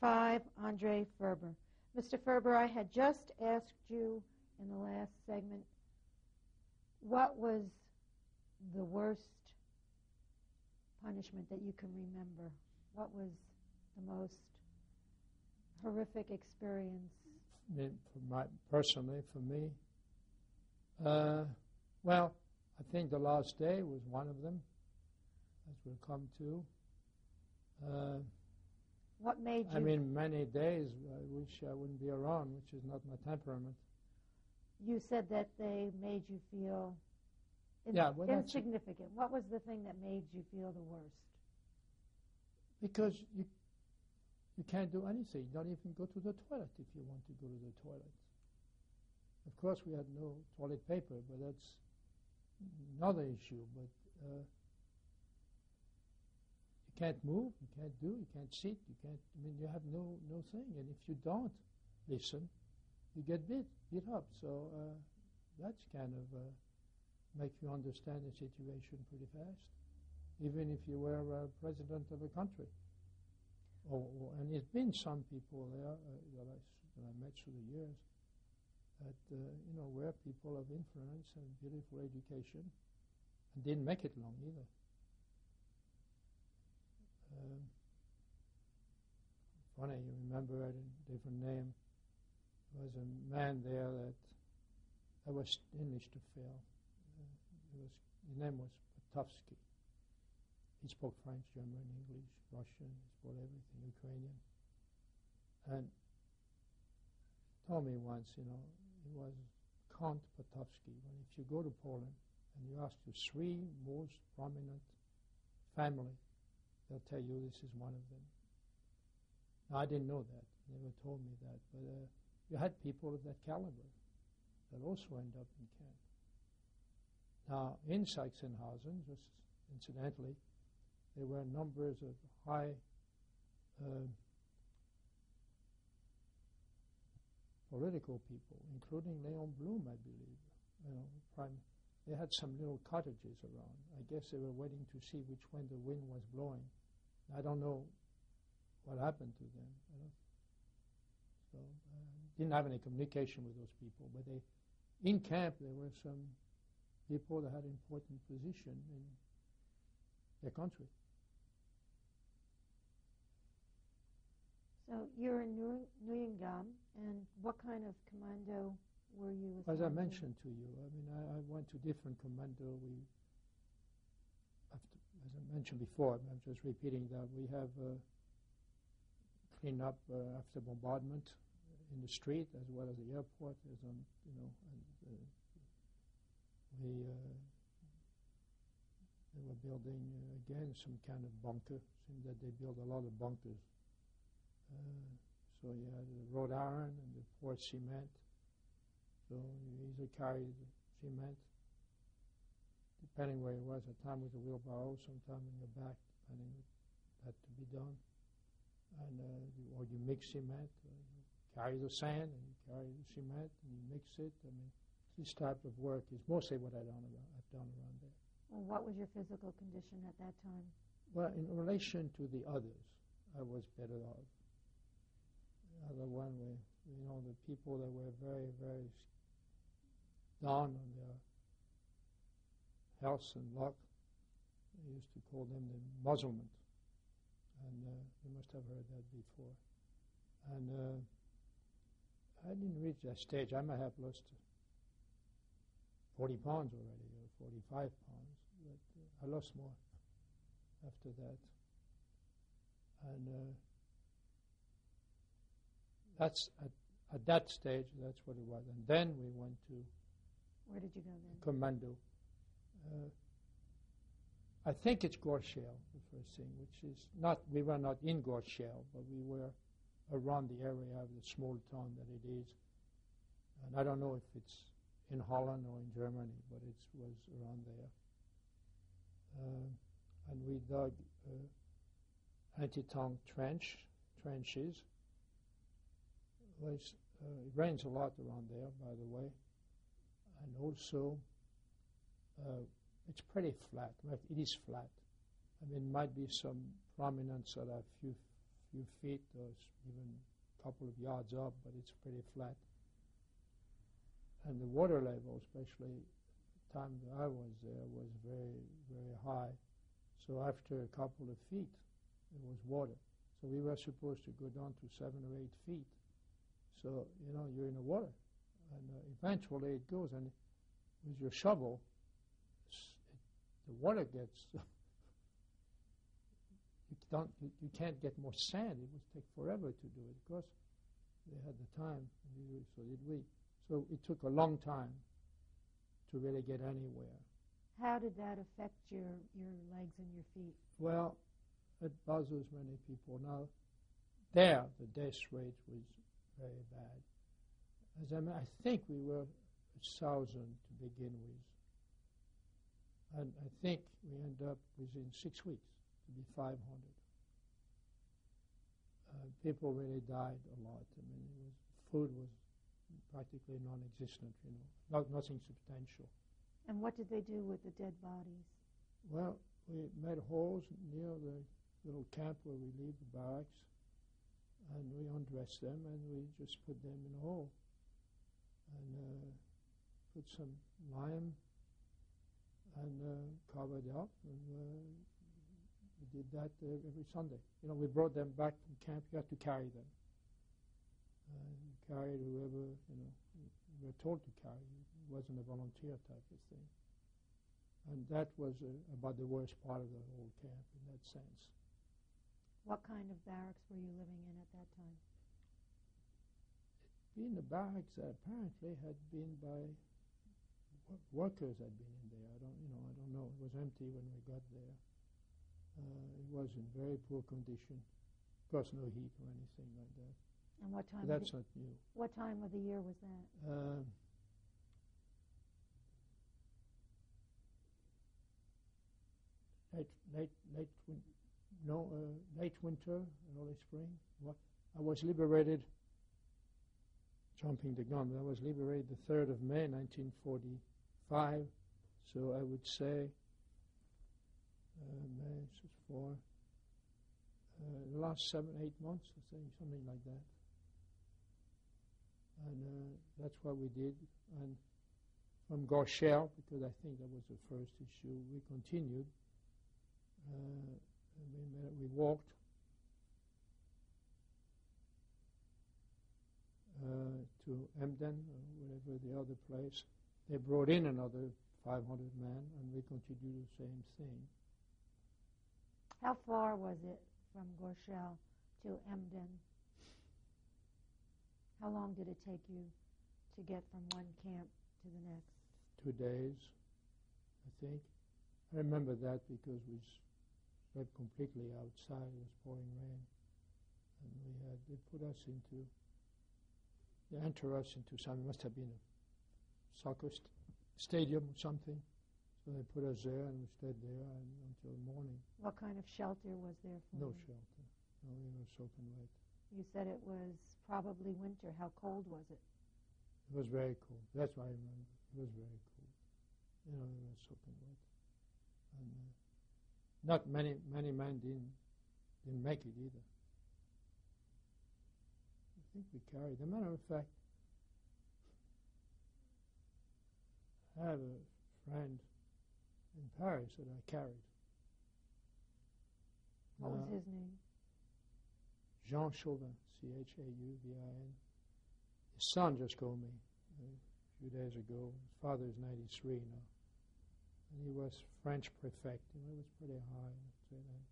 5, Andre Ferber. Mr. Ferber, I had just asked you in the last segment what was the worst punishment that you can remember? What was the most horrific experience? For my, personally, for me, uh, well, I think the last day was one of them, as we'll come to. Uh, what made you? I mean, many days I wish I wouldn't be around, which is not my temperament. You said that they made you feel in- Yeah, well, insignificant. What was the thing that made you feel the worst? Because you you can't do anything, not even go to the toilet if you want to go to the toilet. Of course, we had no toilet paper, but that's another issue. But uh, can't move, you can't do, you can't sit, you can't. I mean, you have no no thing, and if you don't listen, you get beat beat up. So uh, that's kind of uh, make you understand the situation pretty fast, even if you were uh, president of a country. Oh, oh, and there's been some people there uh, that, I, that I met through the years that uh, you know were people of influence and beautiful education, and didn't make it long either. Um, funny, you remember it, a different name. There was a man there that that was English to fail. Uh, was, his name was Patovsky. He spoke French, German, English, Russian, he spoke everything, Ukrainian. And told me once, you know, it was Count Patovsky. When if you go to Poland and you ask the three most prominent family, they'll tell you this is one of them. I didn't know that. They never told me that. But uh, you had people of that caliber that also end up in camp. Now, in Sachsenhausen, just incidentally, there were numbers of high uh, political people, including Leon Blum, I believe. You know, prime, they had some little cottages around. I guess they were waiting to see which way the wind was blowing. I don't know what happened to them. You know? So uh, didn't have any communication with those people, but they, in camp, there were some people that had important position in their country. So you're in Neuengamme, and what kind of commando were you? As I mentioned to you, I mean, I, I went to different commando. We, as I mentioned before, I'm just repeating that we have uh, cleaned up uh, after bombardment in the street as well as the airport. As on, you know, and, uh, we uh, they were building uh, again some kind of bunker. Seems that they built a lot of bunkers. So you had the wrought iron and the poured cement. So you carry the cement, depending where it was. At time with a wheelbarrow, sometime in your back, depending what had to be done. And uh, you, or you mix cement, or you carry the sand and you carry the cement and you mix it. I mean, this type of work is mostly what I done around, I've done around there. Well, what was your physical condition at that time? Well, in relation to the others, I was better off. The other one were, you know, the people that were very, very down on their health and luck. I used to call them the Muselmann. And uh, you must have heard that before. And uh, I didn't reach that stage. I might have lost 40 pounds already, or 45 pounds. But uh, I lost more after that. And uh, that's at, at that stage, that's what it was. And then we went to Where did you go then? commando. Uh, I think it's Gorshel, the first thing, which is not, we were not in Gorshel, but we were around the area of the small town that it is. And I don't know if it's in Holland or in Germany, but it was around there. Uh, and we dug uh, anti-tank trench, trenches. Uh, it rains a lot around there, by the way. And also, uh, it's pretty flat. Well, It is flat. I mean, might be some prominence at a few few feet or even a couple of yards up, but it's pretty flat. And the water level, especially the time that I was there, was very, very high. So after a couple of feet, it was water. So we were supposed to go down to seven or eight feet. So, you know, you're in the water. And uh, eventually it goes, and with your shovel, the water gets. you, don't, you, you, can't get more sand. It would take forever to do it. Of course, they had the time, so did we. So it took a long time to really get anywhere. How did that affect your, your legs and your feet? Well, it bothers many people. Now, there, the death rate was very bad. As I, mean, I think we were a thousand to begin with. And I think we end up within six weeks to be 500. Uh, people really died a lot. I mean, was, food was practically non-existent, you know, not, nothing substantial. And what did they do with the dead bodies? Well, we made holes near the little camp where we leave the barracks, and we undressed them, and we just put them in a hole, and uh, put some lime and uh, covered up, and uh, we did that every Sunday. You know, we brought them back from camp. You had to carry them. Carried whoever, you know, we were told to carry. It wasn't a volunteer type of thing. And that was uh, about the worst part of the whole camp in that sense. What kind of barracks were you living in at that time? Being the barracks that apparently had been by workers had been in there. I don't, you know, I don't know. It was empty when we got there. Uh, it was in very poor condition. Of course, no heat or anything like that. And what time? But that's not new. What time of the year was that? Um, late, late, late, win- no, uh, late winter, early spring. What? I was liberated. Jumping the gun. I was liberated the third of May, 1945. So I would say uh, four. Uh, the last seven, eight months, I think, something like that and uh, that's what we did. And from Gorshel, because I think that was the first issue, we continued. Uh, we, met, we walked uh, to Emden, or whatever the other place. They brought in another 500 men, and we continued the same thing. How far was it from Gorshel to Emden? How long did it take you to get from one camp to the next? Two days, I think. I remember that because we slept completely outside. It was pouring rain, and we had they put us into they enter us into some. It must have been a soccer st- stadium or something. So they put us there, and we stayed there until morning. What kind of shelter was there for No you? shelter. No, we were soaking wet. You said it was probably winter. How cold was it? It was very cold. That's why I remember. It was very cold. You know, it was soaking wet. And uh, not many many men didn't didn't make it either. I think we carried. As a matter of fact, I have a friend in Paris that I carried. What was his name? Jean Chauvin, C H A U V I N. His son just called me uh, a few days ago. His father is 93 now. And he was French prefect. Know, it was pretty high. I'd say that.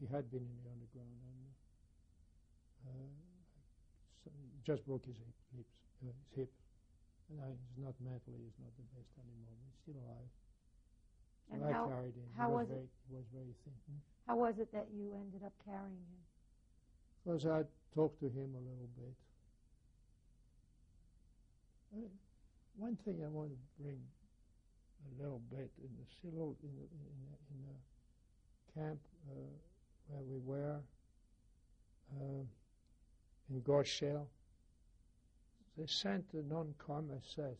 He had been in the underground. And uh, so he just broke his hip. Hips, uh, his hip. And I, he's not mentally, he's not the best anymore, but he's still alive. So And I how- carried him. how he was it- very, He was very thin. Hmm? How was it that you ended up carrying him? Because I talked to him a little bit. Uh, one thing I want to bring a little bit in the in the, in the, in the camp uh, where we were uh, in Gorshel, they sent a non-com SS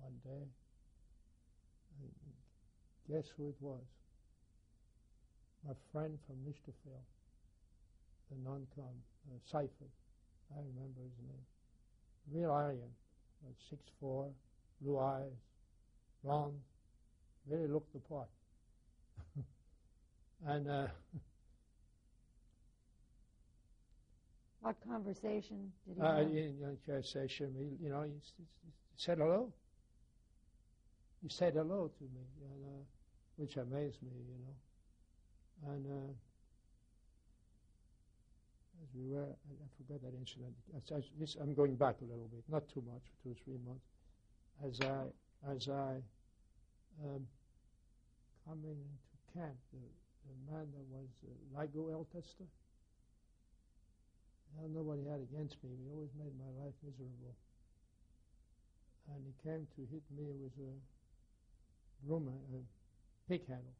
one day. And guess who it was? My friend from Lichterfeld the non-com, uh, Seifert. I remember his name. Real Aryan, six four, blue eyes, blonde, really looked the part. and uh, What conversation did he uh, have? in in your session, he, you know, he, said hello. He said hello to me, and, uh, which amazed me, you know. And uh, as we were, I, I forgot that incident. As, as this, I'm going back a little bit, not too much, two or three months. As I, as I um, coming into camp, the, the man that was uh, Lagerältester, I don't know what he had against me. He always made my life miserable. And he came to hit me with a broom, a pick handle.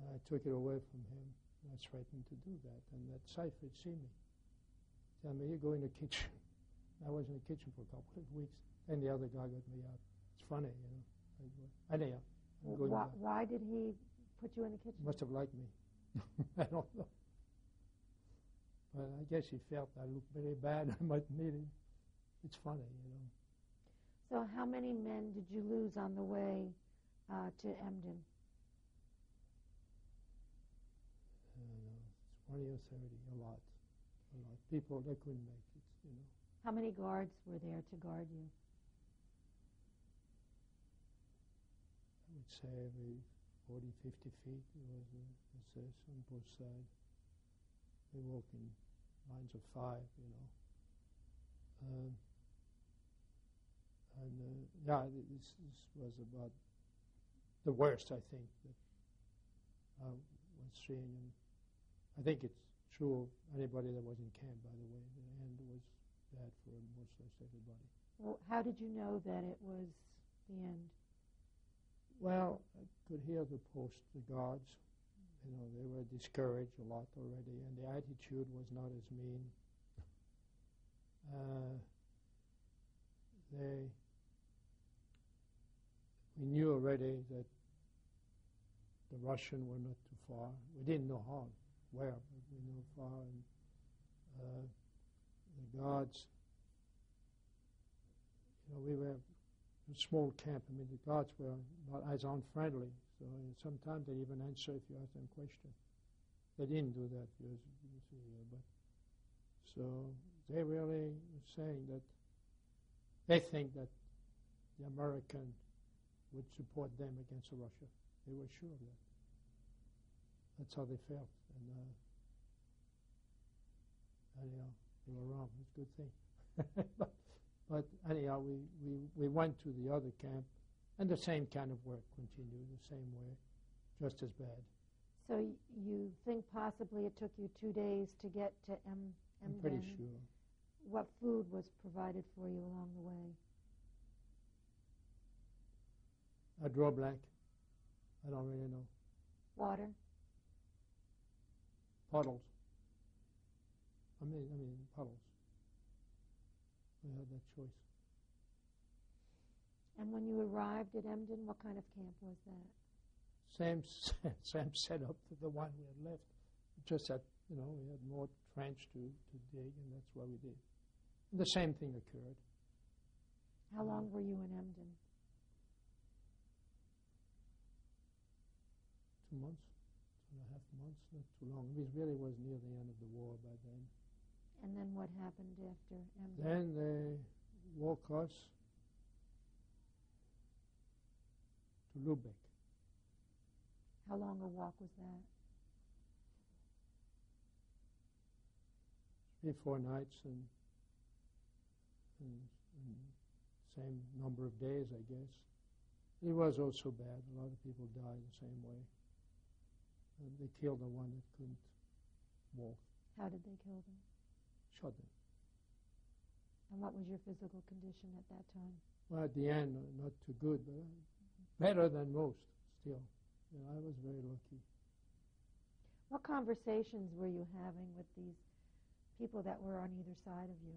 And I took it away from him. And I threatened to do that. And that Seifert see me. Tell me, you go in the kitchen. I was in the kitchen for a couple of weeks. And the other guy got me out. It's funny, you know. Anyhow, I'm going Why, why did he put you in the kitchen? Must have liked me. I don't know. But I guess he felt I looked very bad. I might need him. It's funny, you know. So, how many men did you lose on the way uh, to Emden? I don't know, it's 20 or 30, a lot. A lot. People, they couldn't make it, you know. How many guards were there to guard you? I would say every 40, 50 feet there was a SS on both sides. They walk in lines of five, you know. Um, and uh, yeah, this, this was about the worst, I think, that I was seeing. And I think it's true of anybody that was in camp, by the way. The end was bad for most or everybody. Well, how did you know that it was the end? Well, I could hear the post, the guards. You know, they were discouraged a lot already, and the attitude was not as mean. Uh, they, we knew already that the Russian were not too far. We didn't know how, where, but we knew far. And uh, the guards, you know, we were a small camp. I mean, the guards were not as unfriendly. So uh, sometimes they even answer if you ask them questions. They didn't do that years, years ago, but so they really saying that they think that the American would support them against Russia. They were sure of that. That's how they felt. And uh, anyhow, they were wrong. It's a good thing. but, but anyhow, we, we, we went to the other camp, and the same kind of work continued the same way, just as bad. So y- you think possibly it took you two days to get to M- I'm pretty sure. What food was provided for you along the way? I draw blank. I don't really know. Water? Puddles. I mean, I mean puddles. We had that choice. And when you arrived at Emden, what kind of camp was that? Same, same setup to the one we had left. Just that, you know, we had more trench to, to dig, and that's what we did. And the same thing occurred. How Mm. long were you in Emden? Two months, two and a half months, not too long. It really was near the end of the war by then. And then what happened after Emden? Then they walk us to Lubeck. How long a walk was that? three, four nights and, and, and same number of days, I guess. It was also bad. A lot of people died the same way. And they killed the one that couldn't walk, How did they kill them? shot them. And what was your physical condition at that time? Well, at the end, uh, not too good, but uh, better than most still. You know, I was very lucky. What conversations were you having with these people that were on either side of you?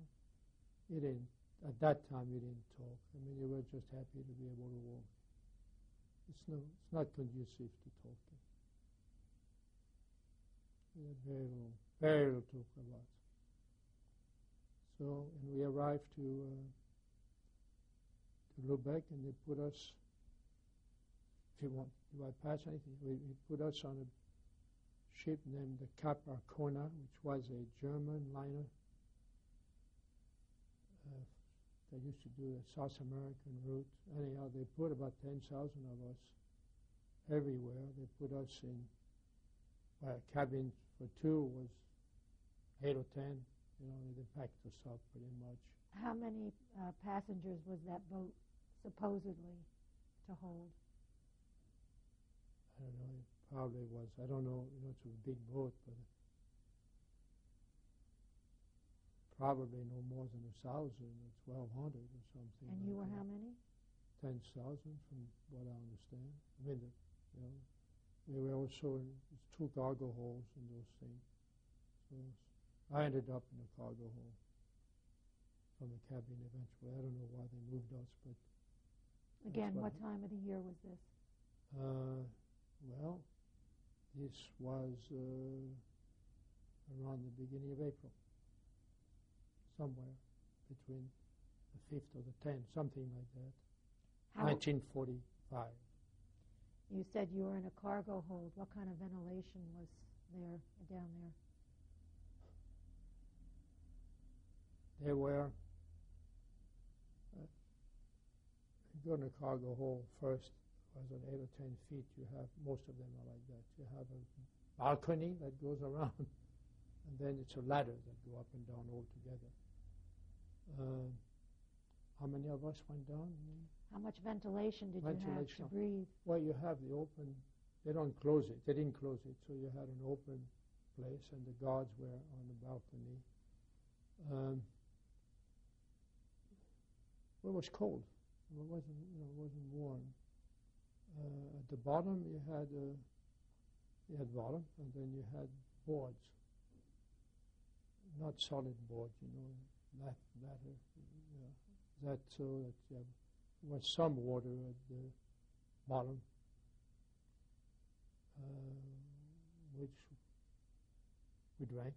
You didn't, at that time, you didn't talk. I mean, you were just happy to be able to walk. It's, no, it's not conducive to talking. We had very little, very little talk about. So, and we arrived to uh, to Lubeck, and they put us. If you want, do I pass anything? We, we put us on a ship named the Cap Arcona, which was a German liner. Uh, they used to do the South American route. Anyhow, they put about 10,000 of us everywhere. They put us in well, cabin for two was eight or ten. You know, they packed us up pretty much. How many uh, passengers was that boat supposedly to hold? I don't know. It probably was. I don't know. You know, it's a big boat, but probably no more than a thousand or twelve hundred or something. And like you were that. how many? ten thousand, from what I understand. I mean, the, you know, there were also two cargo holes in those things. So I ended up in a cargo hole from the cabin eventually. I don't know why they moved us, but Again, what what time of the year was this? uh, well, this was uh, around the beginning of April, somewhere between the fifth or the tenth, something like that. How, 1945. you said you were in a cargo hold. What kind of ventilation was there down there? They were uh, you go in a cargo hold first was on eight or ten feet. You have most of them are like that. You have a balcony that goes around, and then it's a ladder that go up and down all together. Uh, how many of us went down? How much ventilation did you have to breathe? Well, you have the open. They don't close it. They didn't close it, so you had an open place, and the guards were on the balcony. Um, well, it was cold. It wasn't, you know, it wasn't warm. Uh, at the bottom, you had uh, you had bottom, and then you had boards, not solid boards, you know, that that uh, that so that you have was some water at the bottom, uh, which we drank,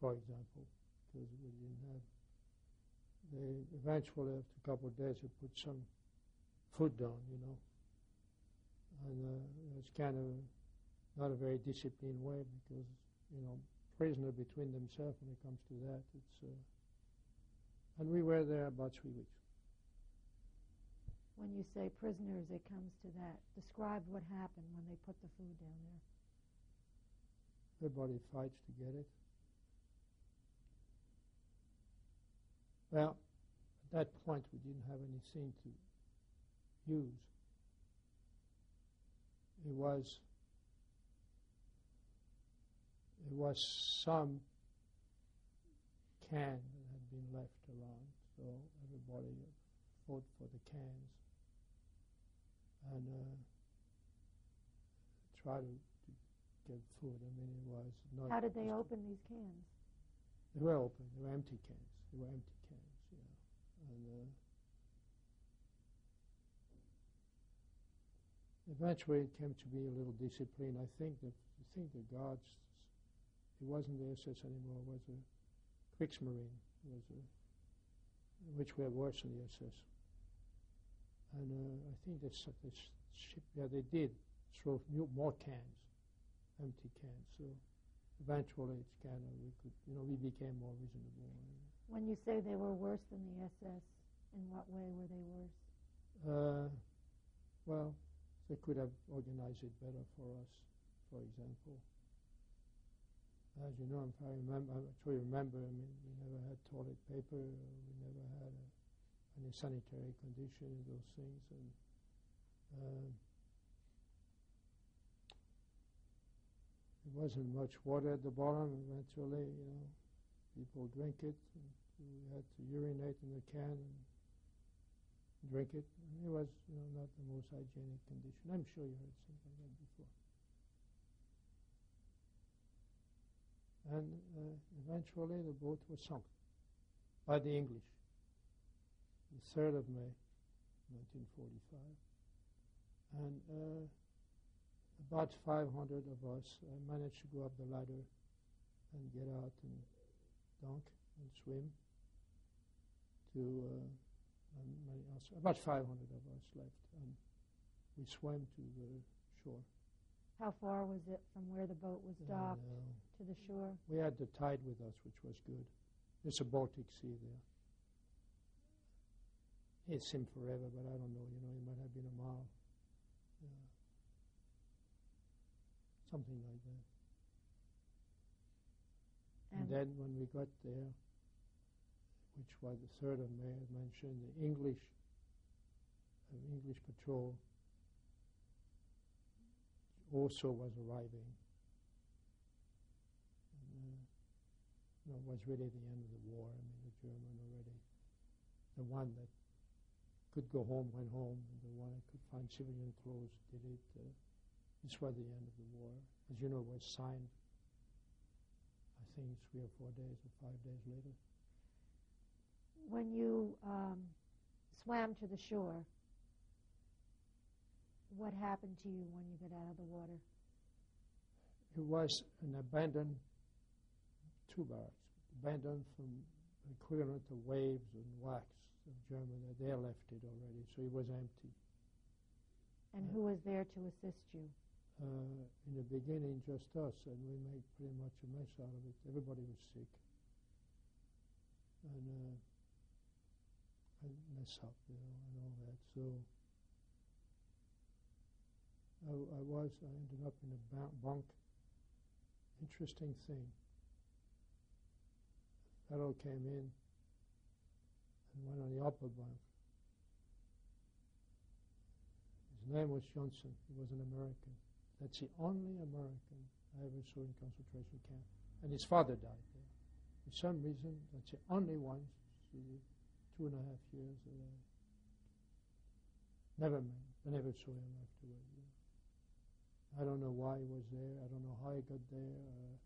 for example, because we didn't have. They eventually, after a couple of days, they put some food down, you know, and uh, it's kind of not a very disciplined way because you know prisoner between themselves when it comes to that. It's uh, and we were there about three weeks. When you say prisoners, it comes to that. Describe what happened when they put the food down there. Everybody fights to get it. Well, at that point, we didn't have anything to use. It was it was some can that had been left around, so everybody fought for the cans and uh, try to, to get food. I mean, it was not. How did they open these cans? They were open. They were empty cans. They were empty cans. Yeah. And uh, eventually, it came to be a little discipline. I think that I think the guards. It wasn't the SS anymore. It was a Kriegsmarine. Was a, which were worse than the SS. And uh, I think they, s- they s- ship, yeah, they did throw new, more cans, empty cans. So eventually, it's kind of we could, you know, we became more reasonable. When you say they were worse than the SS, in what way were they worse? Uh, well, they could have organized it better for us, for example. As you know, if I remember, I'm sure you remember, I mean, we never had toilet paper, we never had uh, any sanitary condition, those things, and uh, there wasn't much water at the bottom. Eventually, you know, people drink it. We had to urinate in the can drink it. It was, you know, not the most hygienic condition. I'm sure you heard something like that before. And uh, eventually, the boat was sunk by the English. The 3rd of May, 1945. And uh, about 500 of us uh, managed to go up the ladder and get out and dunk and swim to uh, and many. About 500 of us left, and we swam to the shore. How far was it from where the boat was docked uh, to the shore? we had the tide with us, which was good. It's a Baltic Sea there. It seemed forever, but I don't know. You know, it might have been a mile. Yeah. Something like that. And, And then when we got there, which was the third of May, I mentioned the English, uh, English patrol also was arriving. And, uh, you know, it was really the end of the war. I mean, the German already, the one that could go home went home, and the one that could find civilian clothes did it. Uh, this was the end of the war. As you know, it was signed, I think, three or four days or five days later. When you um, swam to the shore, what happened to you when you got out of the water? It was an abandoned two barracks, abandoned from the equivalent of WAVES and WACs of Germany. They left it already, so it was empty. And Uh, who was there to assist you? Uh, in the beginning, just us, and we made pretty much a mess out of it. Everybody was sick, and uh, I mess up, you know, and all that. So I, I was, I ended up in a bunk. Interesting thing. A fellow came in and went on the upper bunk. His name was Johnson. He was an American. That's the only American I ever saw in concentration camp. And his father died there. For some reason, that's the only one, two and a half years I never met. I never saw him afterward. you. I don't know why he was there. I don't know how he got there. Uh,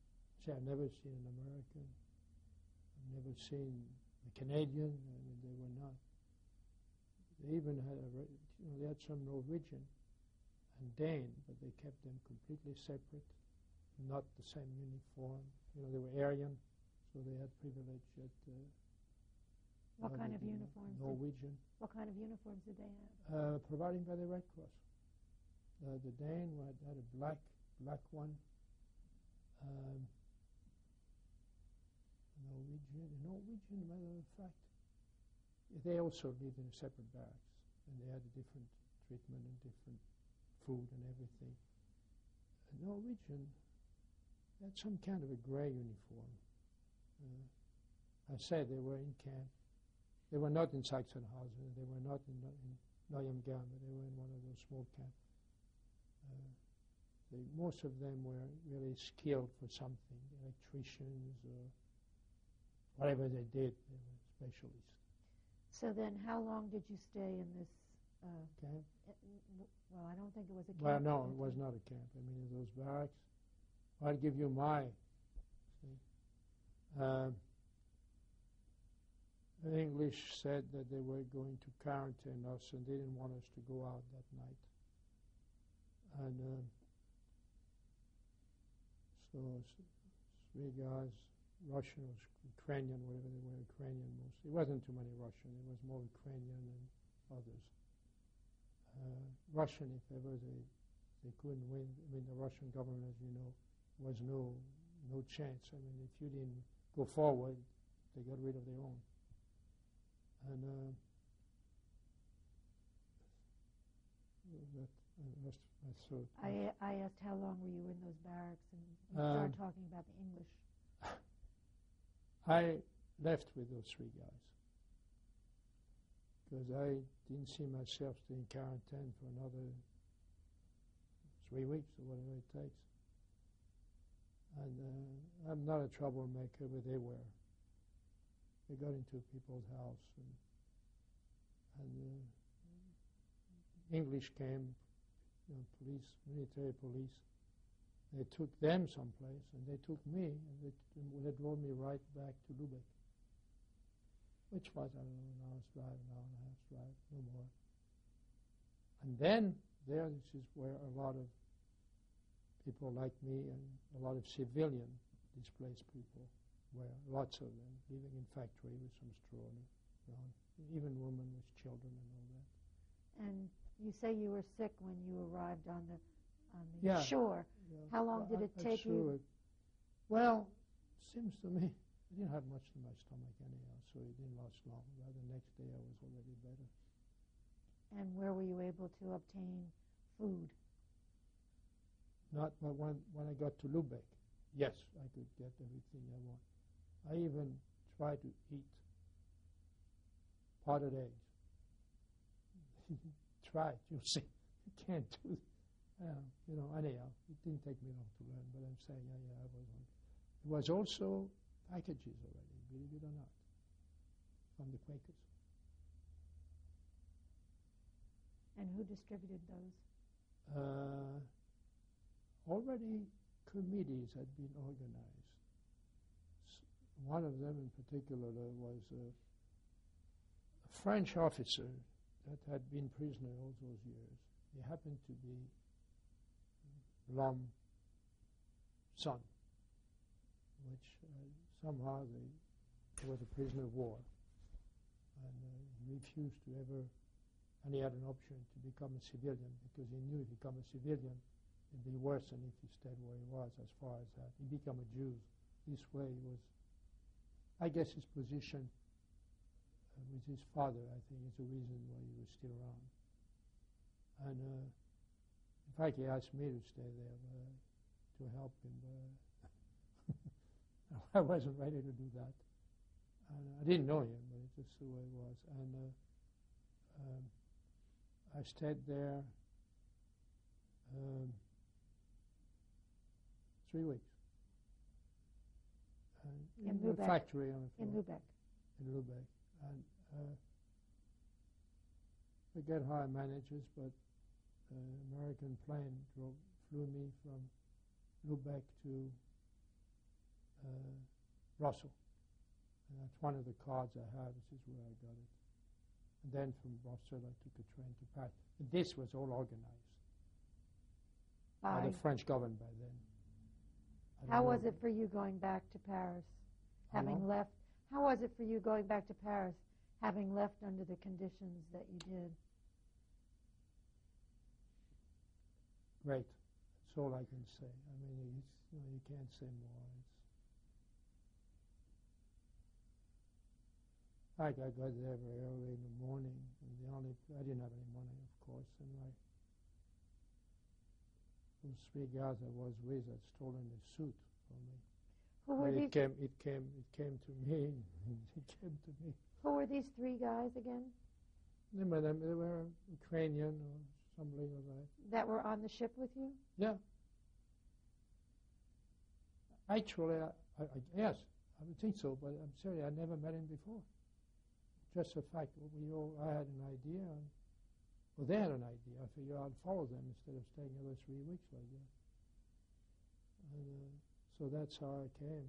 see, I've never seen an American. I've never seen a Canadian. I mean, they were not. They even had a, you know, they had some Norwegian and Dane, but they kept them completely separate, not the same uniform. You know, they were Aryan, so they had privilege at uh, What uh, kind of the uniforms? Did, Norwegian, what kind of uniforms did they have? uh, provided by the Red Cross. Uh, the Dane had, had a black black one. Um, Norwegian, the Norwegian, matter of fact, they also lived in separate barracks, and they had a different treatment and different food and everything. The Norwegian had some kind of a gray uniform. Uh, I said they were in camp. They were not in Sachsenhausen. They were not in, in Neuengamme. They were in one of those small camps. Uh, they, most of them were really skilled for something, electricians or whatever they did. They were specialists. So then, how long did you stay in this? Uh, Camp? uh, well, I don't think it was a camp. Well, no, it was not a camp. I mean, those barracks. I'll give you my. See. The English said that they were going to quarantine us and they didn't want us to go out that night. And um, so s- three guys, Russian or Ukrainian, whatever they were, Ukrainian mostly. It wasn't too many Russian. It was more Ukrainian and others. Uh, Russian, if ever they they couldn't win. I mean, the Russian government, as you know, was no no chance. I mean, if you didn't go forward, they got rid of their own. And uh, that, uh, my. I, I asked how long were you in those barracks, and you Um, started talking about the English. I left with those three guys because I didn't see myself staying in quarantine for another three weeks or whatever it takes. And uh, I'm not a troublemaker, but they were. They got into people's house, and, and uh, English came, you know, police, military police. They took them someplace, and they took me, and they, they drove me right back to Lubeck, which was, I don't know, an hour's drive, an hour and a half's drive, no more. And then, there, this is where a lot of people like me and a lot of civilian displaced people were, lots of them, living in factory with some straw around, even women with children and all that. And you say you were sick when you arrived on the on the Yeah. shore. Yeah. How long did it I'm take you? sure it- Well, seems to me I didn't have much in my stomach anyhow, so it didn't last long. By the next day I was already better. And where were you able to obtain food? Not but when when I got to Lubeck, yes, I could get everything I want. I even tried to eat potted eggs. Tried, you see, you can't do. Uh, you know, anyhow, it didn't take me long to learn. But I'm saying, yeah, yeah, I was on. It was also packages already, believe it or not, from the Quakers. And who distributed those? Uh, already committees had been organized. One of them in particular was a, French officer that had been prisoner all those years. He happened to be Blum's son, which uh, somehow they, he was a prisoner of war. And uh, he refused to ever and he had an option to become a civilian because he knew if he become a civilian, it'd be worse than if he stayed where he was as far as that. He became a Jew. This way he was, I guess his position uh, with his father, I think, is the reason why he was still around. And uh, in fact, he asked me to stay there uh, to help him. Uh, I wasn't ready to do that. And I didn't know him, but it's just the way it was. And um, I stayed there um, three weeks. In the Lubeck. factory on the In floor Lubeck. in Lubeck. And uh, forget how I managed, but an American plane drove, flew me from Lubeck to uh, Brussels. And that's one of the cards I have. This is where I got it. And then from Brussels, I took a train to Paris. And this was all organized by By, the French government by then. How was it for you going back to Paris, having long? left? How was it for you going back to Paris, having left under the conditions that you did? Great. That's all I can say. I mean, you, know, you can't say more. It's like I got there very early in the morning, and the only I didn't have any money, of course, and I those three guys I was with had stolen a suit from me. Who were these? it came, it came, it came to me. it came to me. Who were these three guys again They were, they were Ukrainian or something like that. that were on the ship with you? Yeah. Actually, I, I, I, yes, I would think so, but I'm sorry, I never met him before. Just a fact, that we all, I had an idea, and, well, they had an idea. I figured I'd follow them instead of staying another three weeks like that. And, uh, so that's how I came.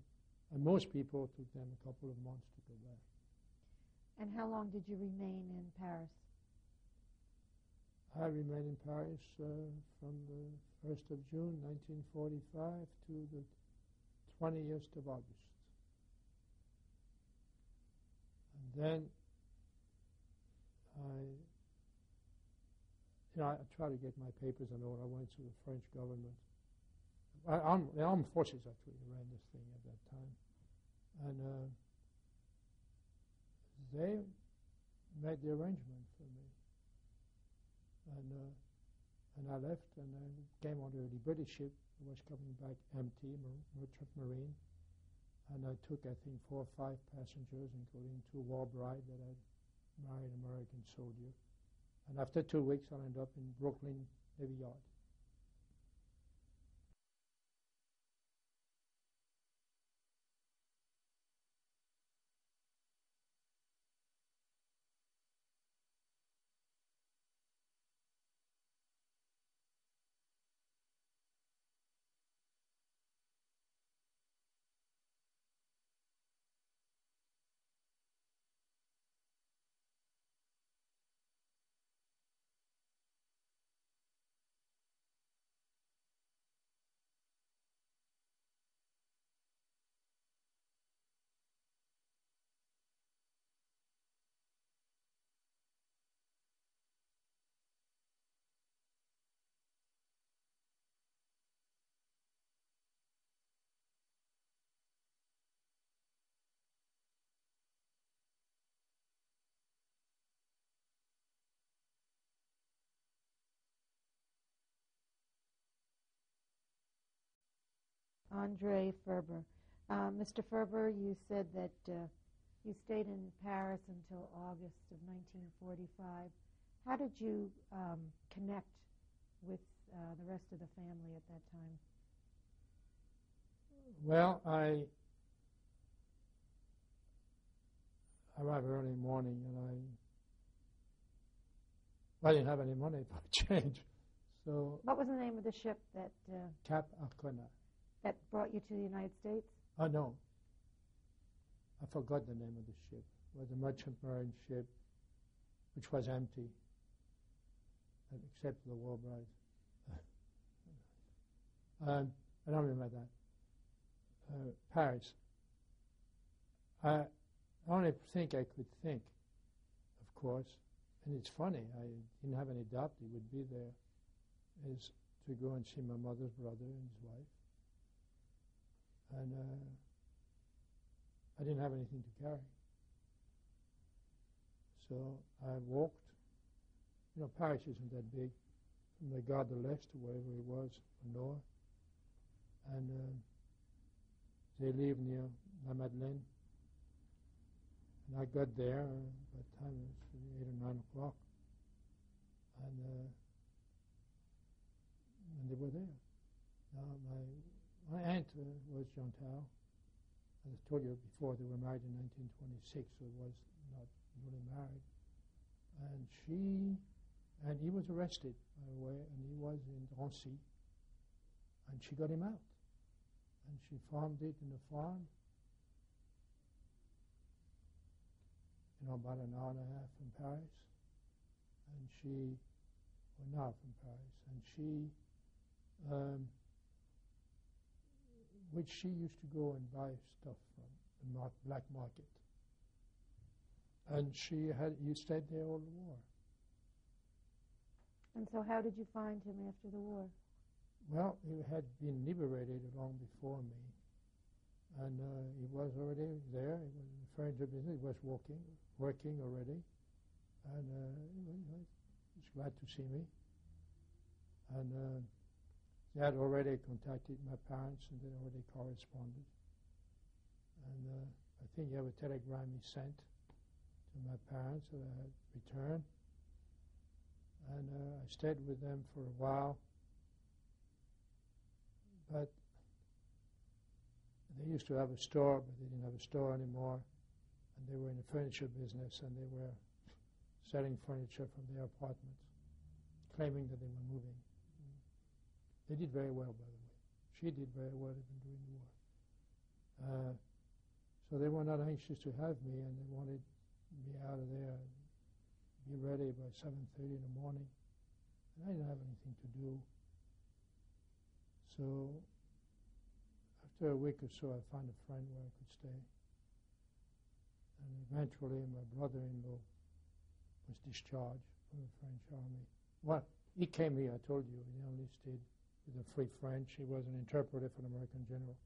And most people took them a couple of months to go back. And how long did you remain in Paris? I remained in Paris uh, from the 1st of June 1945 to the 20th of August. And then I, you know, I tried to get my papers and all. I went to the French government. I, the armed forces actually ran this thing at that time. And uh, they made the arrangement for me and uh, and I left and I came onto the British ship. It was coming back empty, merchant marine, and I took I think four or five passengers, including two war bride that I married an American soldier. And after two weeks, I ended up in Brooklyn Navy Yard. Andre Ferber. Uh, Mr. Ferber, you said that uh, you stayed in Paris until August of 1945. How did you um, connect with uh, the rest of the family at that time? Well, I arrived early morning and I I didn't have any money for change. So What was the name of the ship that uh, Cap Arcona. That brought you to the United States? Oh no. I forgot the name of the ship. It was a merchant marine ship which was empty. Except for the war bride. um, I don't remember that. Uh, Paris. I only think I could think, of course, and it's funny, I didn't have any doubt he would be there, is to go and see my mother's brother and his wife. And uh, I didn't have anything to carry. So I walked. You know, Paris isn't that big. From the Gare de l'Est to wherever it was, north. And uh, they live near La Madeleine. And I got there, uh, by the time it was eight or nine o'clock, and, uh, and they were there. Now my my aunt uh, was Tao. As I told you before, they were married in 1926, so was not newly married. And she, and he was arrested, by the way, and he was in Drancy, and she got him out. And she farmed it in a farm, you know, about an hour and a half from Paris. And she, well, now from Paris, and she, um, which she used to go and buy stuff from the mar- black market. And she had, you stayed there all the war. And so, how did you find him after the war? Well, he had been liberated long before me, and uh, he was already there. He was in the furniture business. He was working, working already, and uh, he was- he was glad to see me. And uh, they had already contacted my parents, and they already corresponded. And uh, I think you have a telegram he sent to my parents that I had returned. And uh, I stayed with them for a while. But they used to have a store, but they didn't have a store anymore. And they were in the furniture business, and they were selling furniture from their apartments, claiming that they were moving. They did very well, by the way. She did very well even during the war. Uh, so they were not anxious to have me, and they wanted me out of there, be ready by 7:30 in the morning. And I didn't have anything to do. So after a week or so, I found a friend where I could stay. And eventually, my brother-in-law was discharged from the French army. Well, he came here, I told you, he enlisted a free French. He was an interpreter for an American general.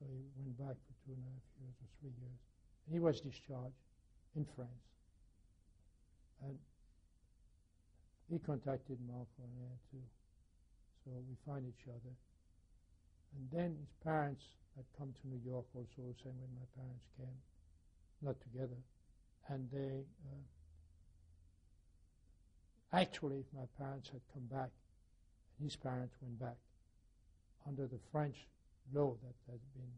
So he went back for two and a half years or three years. And he was discharged in France. And he contacted uncle and aunt too. So we find each other. And then his parents had come to New York also, same way my parents came, not together. And they, uh, actually, if my parents had come back, his parents went back, under the French law that had been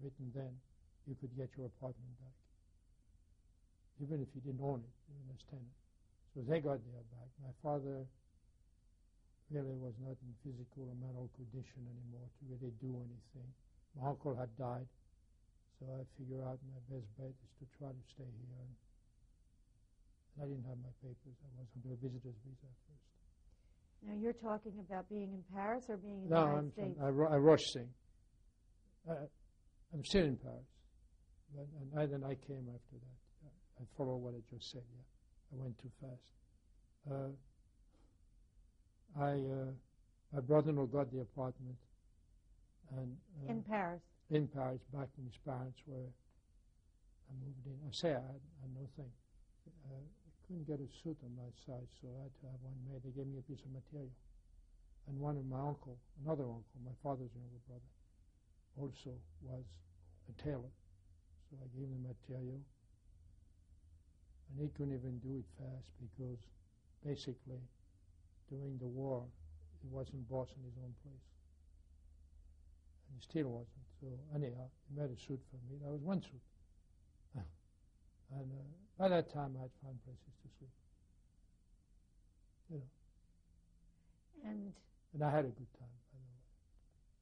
written then, you could get your apartment back, even if you didn't own it, even as tenant. So they got their back. My father really was not in physical or mental condition anymore to really do anything. My uncle had died, so I figured out my best bet is to try to stay here. And I didn't have my papers. I was under a visitor's visa first. Now, you're talking about being in Paris or being in no, the United I'm States? I, I rushed thing. I, I'm still in Paris, but and I, then I came after that. I follow what I just said. Yeah, I went too fast. Uh, I uh, my brother-in-law got the apartment, and uh, in Paris. in Paris, back when his parents were. I moved in. I say I had, I had no thing. Couldn't get a suit on my size, so I had to have one made. They gave me a piece of material, and one of my uncle, another uncle, my father's younger brother, also was a tailor. So I gave him the material. And he couldn't even do it fast because basically during the war he wasn't boss in his own place. And he still wasn't. So anyhow, he made a suit for me. That was one suit. And uh, by that time I had found places to sleep. You know. And And I had a good time, by the way.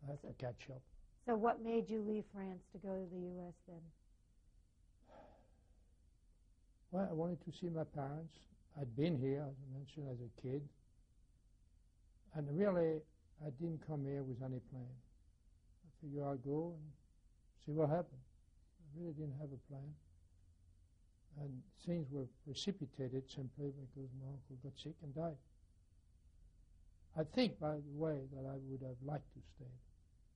I had to catch up. so, what made you leave France to go to the U.S. then? Well, I wanted to see my parents. I'd been here, as I mentioned, as a kid. And really, I didn't come here with any plan. I figured I'd go and see what happened. I really didn't have a plan. And things were precipitated simply because my uncle got sick and died. I think, by the way, that I would have liked to stay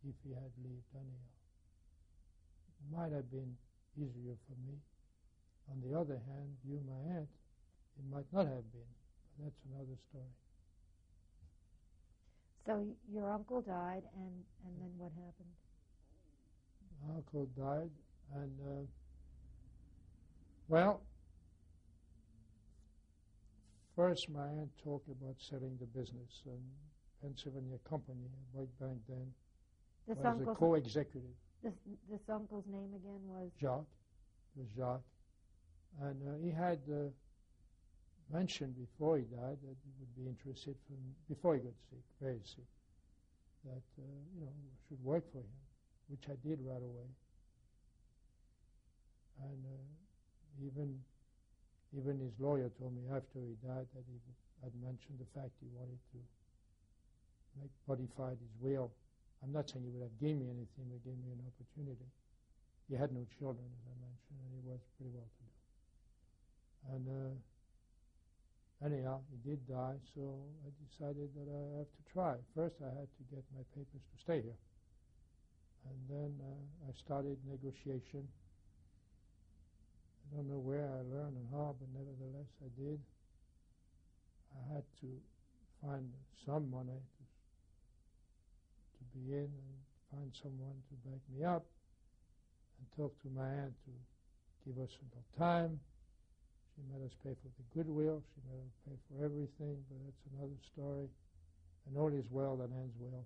if he had lived anyhow. It might have been easier for me. On the other hand, you, my aunt, it might not have been, but that's another story. So, your uncle died, and, and then what happened? My uncle died, and uh, well, first my aunt talked about selling the business, and Pennsylvania Company, a bank then, This was a co-executive. this, this uncle's name again was? Jacques, it was Jacques, and uh, he had uh, mentioned before he died that he would be interested from before he got sick, very sick, that uh, you know I should work for him, which I did right away, and uh, even even his lawyer told me after he died that he had mentioned the fact he wanted to make modified his will. I'm not saying he would have given me anything, but gave me an opportunity. He had no children, as I mentioned, and he was pretty well to do. And uh, anyhow, he did die, so I decided that I have to try. First, I had to get my papers to stay here. And then uh, I started negotiation. I don't know where I learned and how, but nevertheless, I did. I had to find some money to, to be in and find someone to back me up and talk to my aunt to give us enough time. She made us pay for the goodwill. She made us pay for everything, but that's another story. And all is well that ends well.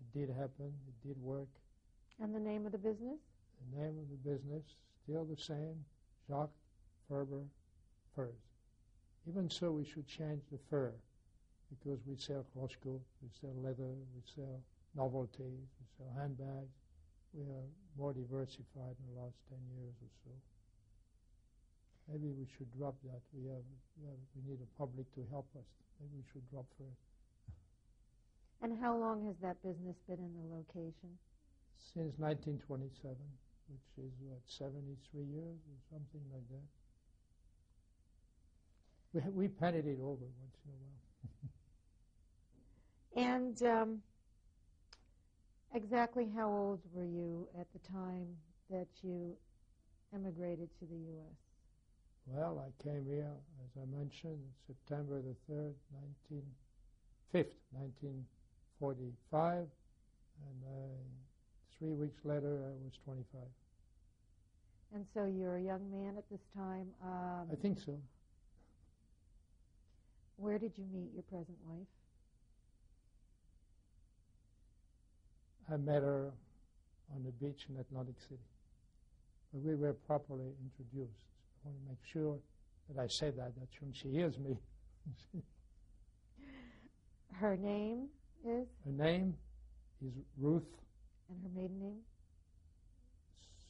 It did happen. It did work. and the name of the business. The name of the business still the same, Jacques Ferber Furs. Even so, we should change the fur because we sell coat, we sell leather, we sell novelties, we sell handbags. We are more diversified in the last 10 years or so. Maybe we should drop that. We have, we, have, we need a public to help us. Maybe we should drop first. And how long has that business been in the location? Since 1927, which is what 73 years or something like that. We we painted it over once in a while. And um, exactly how old were you at the time that you emigrated to the U.S.? Well, I came here, as I mentioned, September the 3rd, 19, 5th, 1945, and uh, three weeks later I was 25. And so you're a young man at this time. Um, I think so. where did you meet your present wife? I met her on the beach in Atlantic City. But we were properly introduced. I want to make sure that I say that, that when she hears me. Her name is, her name is Ruth and her maiden name?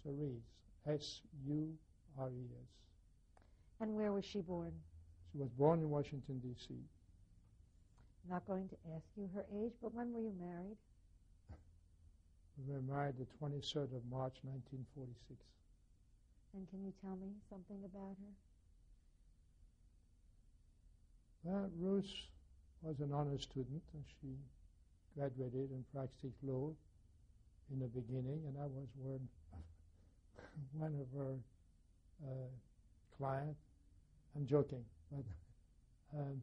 Sures, S-U-R-E-S. And where was she born? She was born in Washington, D.C. I'm not going to ask you her age, but when were you married? We were married the 23rd of March, 1946. And can you tell me something about her? Well, Ruth was an honor student, and she graduated in practiced law in the beginning, and I was one, one of her uh, clients. I'm joking, but um,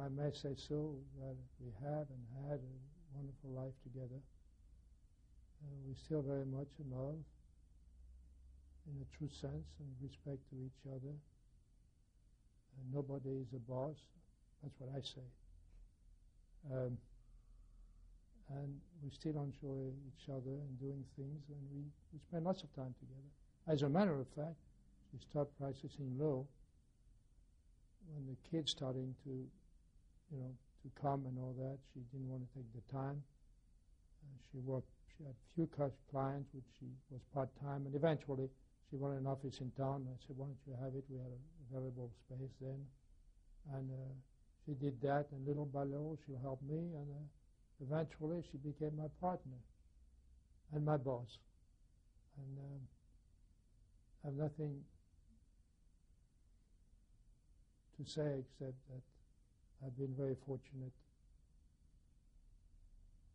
I may say so, that we have and had a wonderful life together. Uh, we're still very much in love, in a true sense, and respect to each other. And nobody is a boss. That's what I say. Um, and we still enjoy each other and doing things, and we, we spend lots of time together. As a matter of fact, she stopped practicing law when the kids starting to, you know, to come and all that. She didn't want to take the time. Uh, she worked. She had few clients, which she was part time, and eventually she wanted an office in town. I said, "Why don't you have it?" We had a available space then, and uh, she did that. And little by little, she helped me, and uh, eventually she became my partner and my boss. And um, I have nothing to say except that I've been very fortunate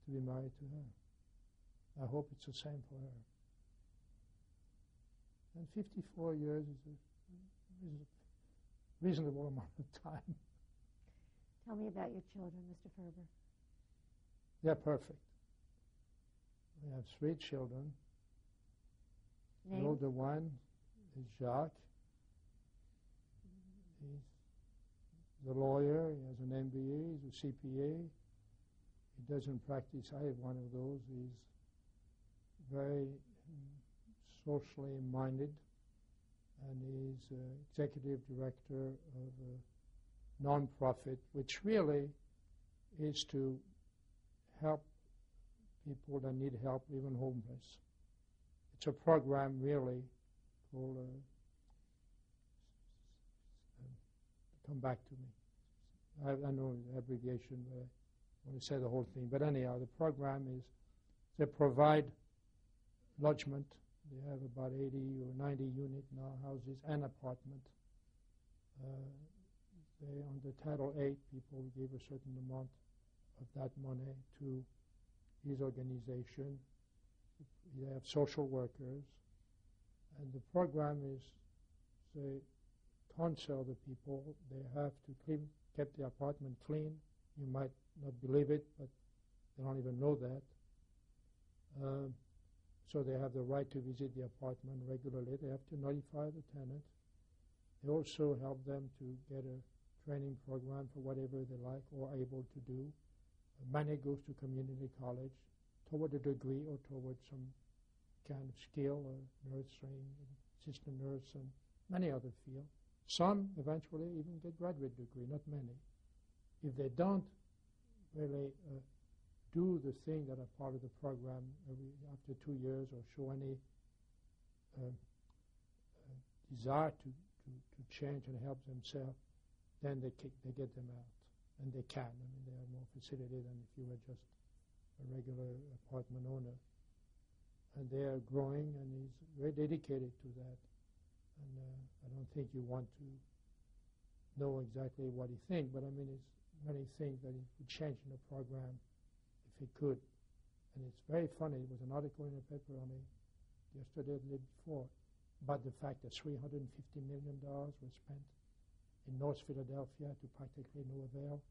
to be married to her. I hope it's the same for her. And 54 years is a, reasonable amount of time. Tell me about your children, Mr. Ferber. They're perfect. We have three children. Name? The older one is Jacques. He's a lawyer. He has an MBA. He's a CPA. He doesn't practice. I have one of those. He's very socially minded, and he's uh, executive director of a non-profit, which really is to help people that need help, even homeless. It's a program really called uh, Come Back to Me. I, I know the abbreviation, but I want to say the whole thing. But anyhow, the program is they provide lodgement. They have about 80 or 90 unit now houses and apartment. Uh, they, under Title 8, people give a certain amount of that money to his organization. They have social workers. And the program is they counsel the people. They have to clean, keep the apartment clean. You might not believe it, but they don't even know that. Um, so they have the right to visit the apartment regularly. They have to notify the tenant. They also help them to get a training program for whatever they like or able to do. Money goes to community college toward a degree or toward some kind of skill or nursing, assistant nurse, and many other fields. Some eventually even get graduate degree, not many. If they don't really uh, do the thing that are part of the program every, after two years or show any uh, uh, desire to, to, to change and help themselves, then they, kick, they get them out. And they can. I mean, they have more facility than if you were just a regular apartment owner. And they are growing, and he's very dedicated to that. And uh, I don't think you want to know exactly what he thinks, but I mean, it's many things that he would change in the program if he could. And it's very funny. There was an article in the paper on it yesterday or the day before about the fact that $350 million was spent in North Philadelphia to practically no avail.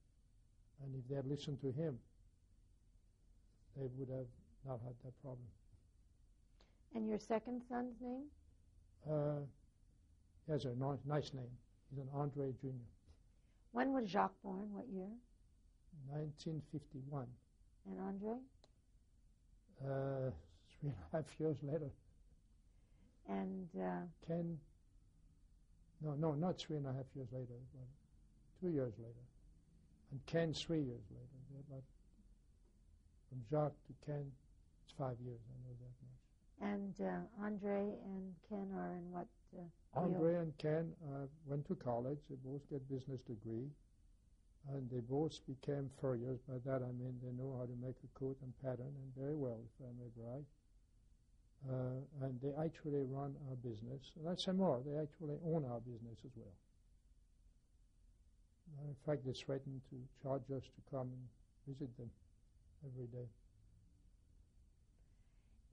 And if they had listened to him, they would have not had that problem. And your second son's name? Uh, he has a nice, nice name. He's an Andre Jr. When was Jacques born? What year? 1951. And Andre? Uh, three and a half years later. And uh, Ken, no, no, not three and a half years later, but two years later. And Ken, three years later. But from Jacques to Ken, it's five years, I know that much. and uh, Andre and Ken are in what? Uh. Andre and Ken uh, went to college. They both get business degree, and they both became furriers. By that I mean they know how to make a coat and pattern, and very well, if I may brag. Uh, and they actually run our business. And I say more, they actually own our business as well. Uh, in fact, they threaten to charge us to come and visit them every day.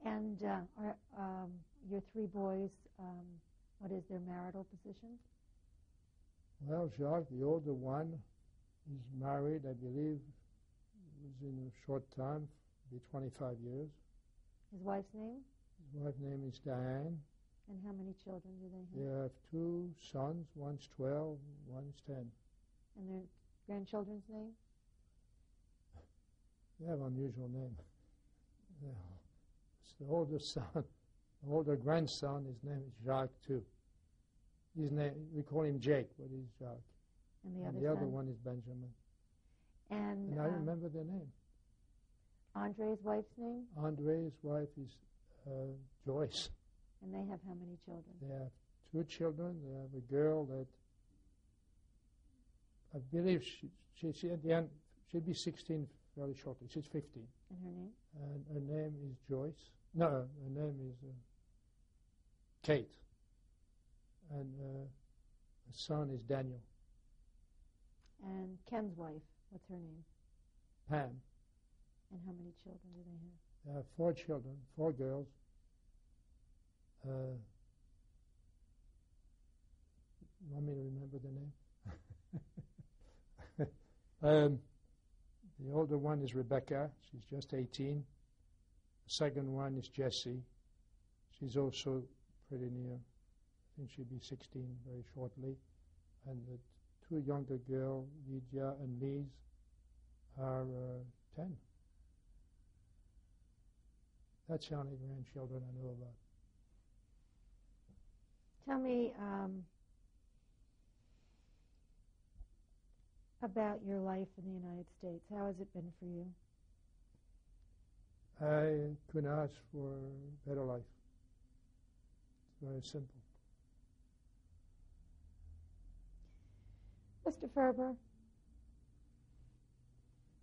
And uh, are um, your three boys? Um, what is their marital position? Well, Jacques, the older one, is married, I believe, was in a short time, be 25 years. His wife's name? His wife's name is Diane. And how many children do they have? They have? two sons, one's 12, one's 10. And their grandchildren's name? They have unusual name. It's the oldest son, the older grandson, his name is Jacques too. His name, we call him Jake, but he's Jacques. And the and other the other one is Benjamin. And, And I um, remember their name. Andre's wife's name? Andre's wife is uh, Joyce. And they have how many children? They have two children. They have a girl that I believe she, she, she at the end she'll be 16 very shortly. She's 15, And her name? and her name is Joyce. No, her name is uh, Kate, and uh, the son is Daniel. And Ken's wife, what's her name? Pam. And how many children do they have? They have four children, four girls. Uh, you want me to remember the name? um, the older one is Rebecca. She's just 18. The second one is Jessie. She's also pretty near. I think she'll be 16 very shortly. And the two younger girls, Lydia and Liz, are uh, 10. That's how many grandchildren I know about. Tell me um, about your life in the United States. How has it been for you? I couldn't ask for a better life. It's very simple. Mr. Ferber,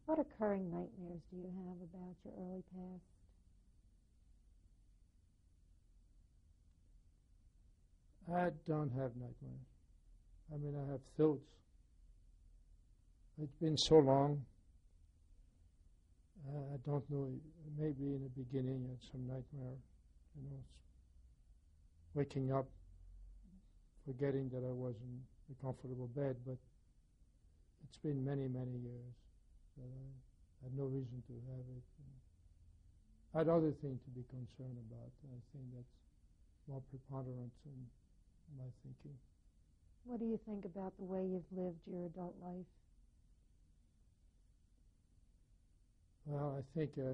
what occurring nightmares do you have about your early past? I don't have nightmares. I mean, I have thoughts. It's been so long. Uh, I don't know. Maybe in the beginning, I had some nightmare. You know, waking up, forgetting that I was in a comfortable bed. But it's been many, many years that I had no reason to have it. I had other things to be concerned about. I think that's more preponderant in my thinking. What do you think about the way you've lived your adult life? Well, I think, uh,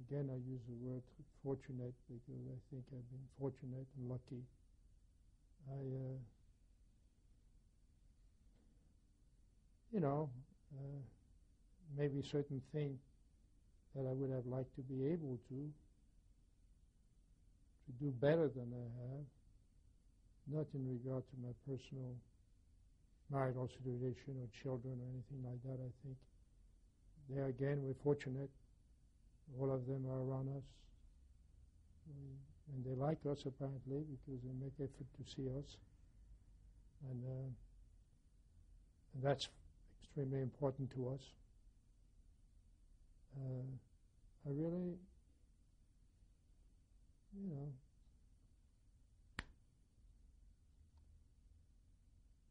again, I use the word fortunate because I think I've been fortunate and lucky. I, uh, you know, uh, maybe certain things that I would have liked to be able to, to do better than I have, not in regard to my personal marital situation or children or anything like that. I think there again, we're fortunate. All of them are around us. We, and they like us apparently because they make effort to see us. And, uh, and that's extremely important to us. Uh, I really, you know,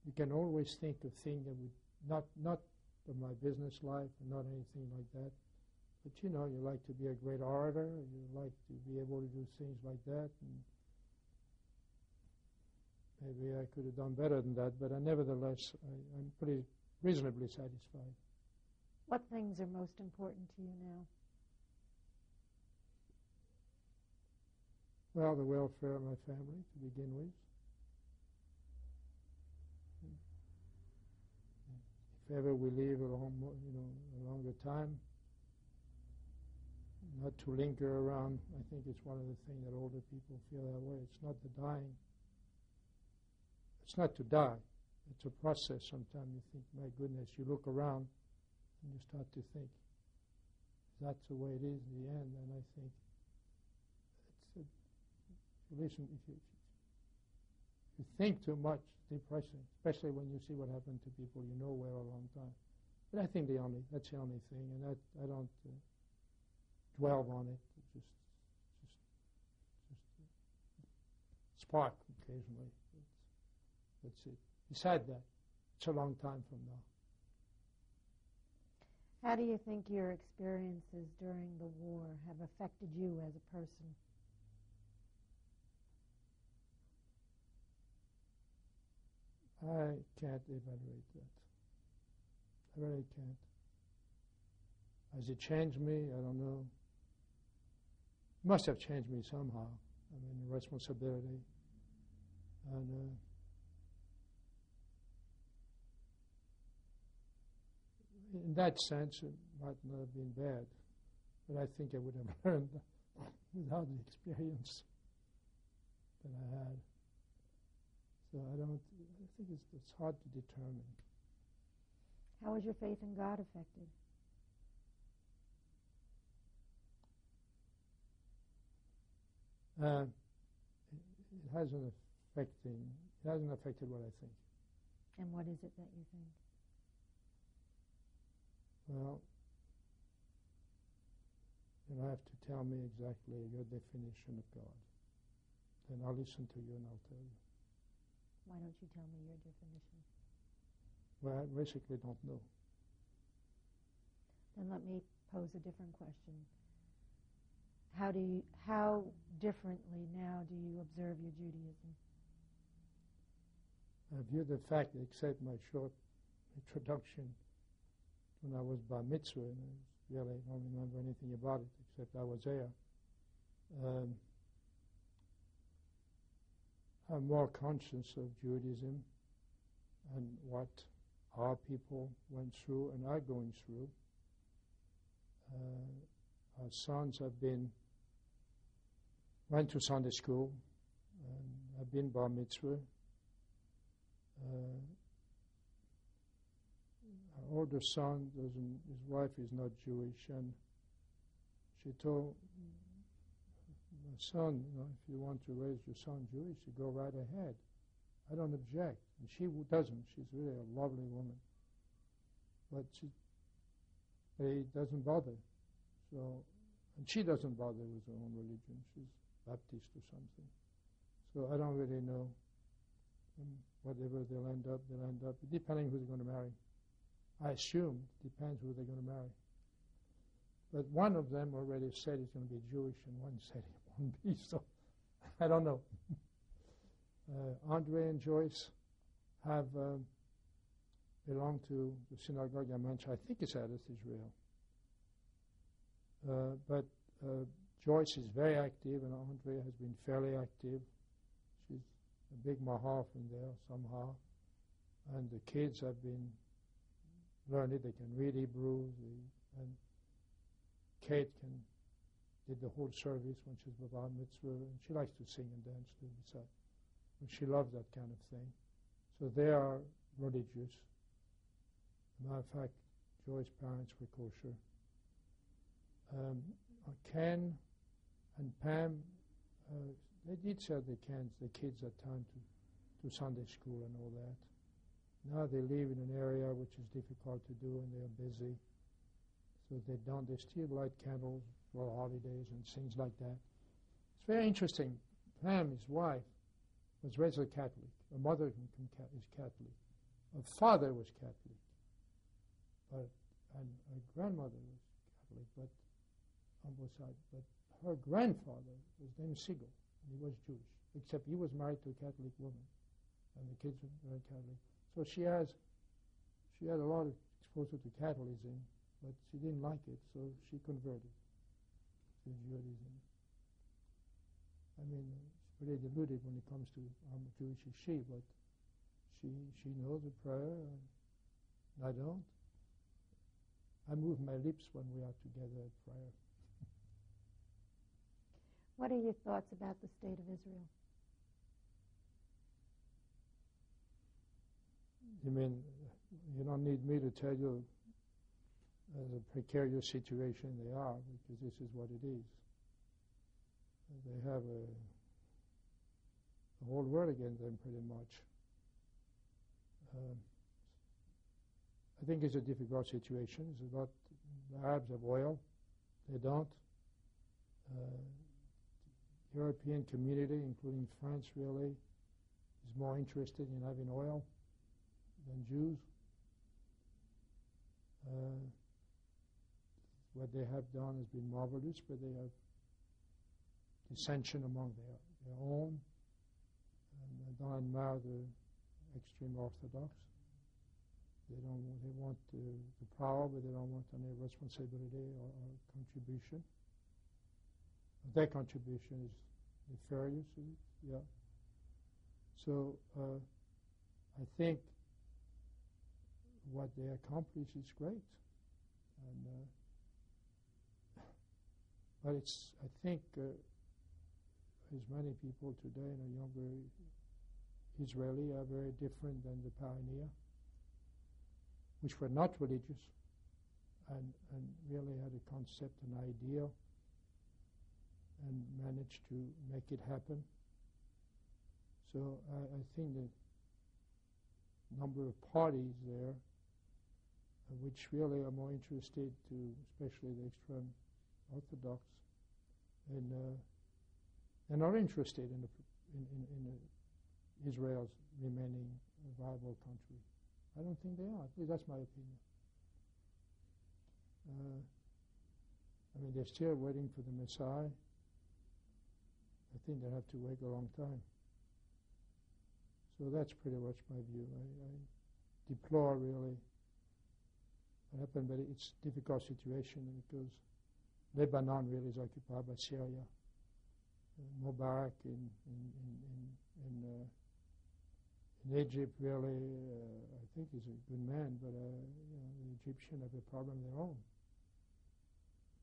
you can always think of things that would not not of my business life and not anything like that. But you know, you like to be a great orator, you like to be able to do things like that. And maybe I could have done better than that, but I, nevertheless, I, I'm pretty reasonably satisfied. What things are most important to you now? Well, the welfare of my family to begin with. If ever we live a long, you know, a longer time, not to linger around. I think it's one of the things that older people feel that way. It's not the dying. It's not to die. It's a process. Sometimes you think, my goodness, you look around and you start to think, that's the way it is in the end. And I think it's a, if you, if you think too much, depressing, especially when you see what happened to people you know well a long time. But I think the only that's the only thing, and that I don't uh, dwell on it. it just, just, just uh, spark occasionally. It's, that's it. Beside that, it's a long time from now. How do you think your experiences during the war have affected you as a person? I can't evaluate that. I really can't. Has it changed me? I don't know. It must have changed me somehow. I mean, the responsibility. And uh, in that sense, it might not have been bad, but I think I would have learned without the experience that I had. So I don't. I think it's, it's hard to determine. How was your faith in God affected? Uh, it, it hasn't affecting. It hasn't affected what I think. And what is it that you think? Well, you have to tell me exactly your definition of God. Then I'll listen to you and I'll tell you. Why don't you tell me your definition? Well, I basically don't know. Then let me pose a different question. How do you, how differently now do you observe your Judaism? I view the fact, except my short introduction when I was bar mitzvah, and I really don't remember anything about it except I was there. Um, I'm more conscious of Judaism and what our people went through and are going through. Uh, our sons have been went to Sunday school and have been bar mitzvah. Uh, our older son doesn't. His wife is not Jewish, and she told son, you know, if you want to raise your son Jewish, you go right ahead. I don't object. And she doesn't. She's really a lovely woman. But she, doesn't bother. So, and she doesn't bother with her own religion. She's Baptist or something. So I don't really know. And whatever they'll end up, they'll end up, depending who they're going to marry. I assume it depends who they're going to marry. But one of them already said he's going to be Jewish, and one said he won't be. So I don't know. uh, Andre and Joyce have belonged to the synagogue mentioned. I think it's Eretz Israel. Uh, but uh, Joyce is very active, and Andre has been fairly active. She's a big macher in there somehow. And the kids have been learned it. They can read Hebrew. And Kate can did the whole service when she's bar mitzvah, and she likes to sing and dance too. So, and she loves that kind of thing. So they are religious. matter of fact, Joy's parents were kosher. Um, Ken and Pam, uh, they did sell the cans, the kids at time to, to Sunday school and all that. Now they live in an area which is difficult to do and they're busy. So they don't, they still light candles for holidays and things like that. It's very interesting. Pam, his wife, was raised a Catholic. Her mother is Catholic. Her father was Catholic. But, and her grandmother was Catholic, but on both sides. But her grandfather was named Siegel, and he was Jewish, except he was married to a Catholic woman, and the kids were very Catholic. So she has, she had a lot of exposure to Catholicism, but she didn't like it, so she converted Judaism. I mean, she's pretty deluded when it comes to I'm Jewish as she, but she she knows the prayer, and I don't. I move my lips when we are together at prayer. What are your thoughts about the state of Israel? You mean you don't need me to tell you the precarious situation they are because this is what it is. They have a, whole world against them pretty much. Um, I think it's a difficult situation. It's about the Arabs have oil. They don't. Uh, European community, including France, really, is more interested in having oil than Jews. Uh, what they have done has been marvelous, but they have dissension among their, their own. And don't admire the extreme Orthodox. They don't. They want the, the power, but they don't want any responsibility or, or contribution. Their contribution is nefarious, yeah. So uh, I think what they accomplish is great, and uh, but it's I think uh, as many people today in a younger Israeli are very different than the pioneer, which were not religious and, and really had a concept, an idea, and managed to make it happen. So I, I think the number of parties there, uh, which really are more interested to, especially the extreme Orthodox, and uh, not interested in, the, in, in, in the Israel's remaining viable country. I don't think they are. That's my opinion. Uh, I mean, they're still waiting for the Messiah. I think they have to wait a long time. So that's pretty much my view. I, I deplore really what happened, but it's a difficult situation because Lebanon really is occupied by Syria. Uh, Mubarak in, in, in, in, in, uh, in Egypt really, uh, I think he's a good man, but uh, you know, the Egyptians have a problem of their own.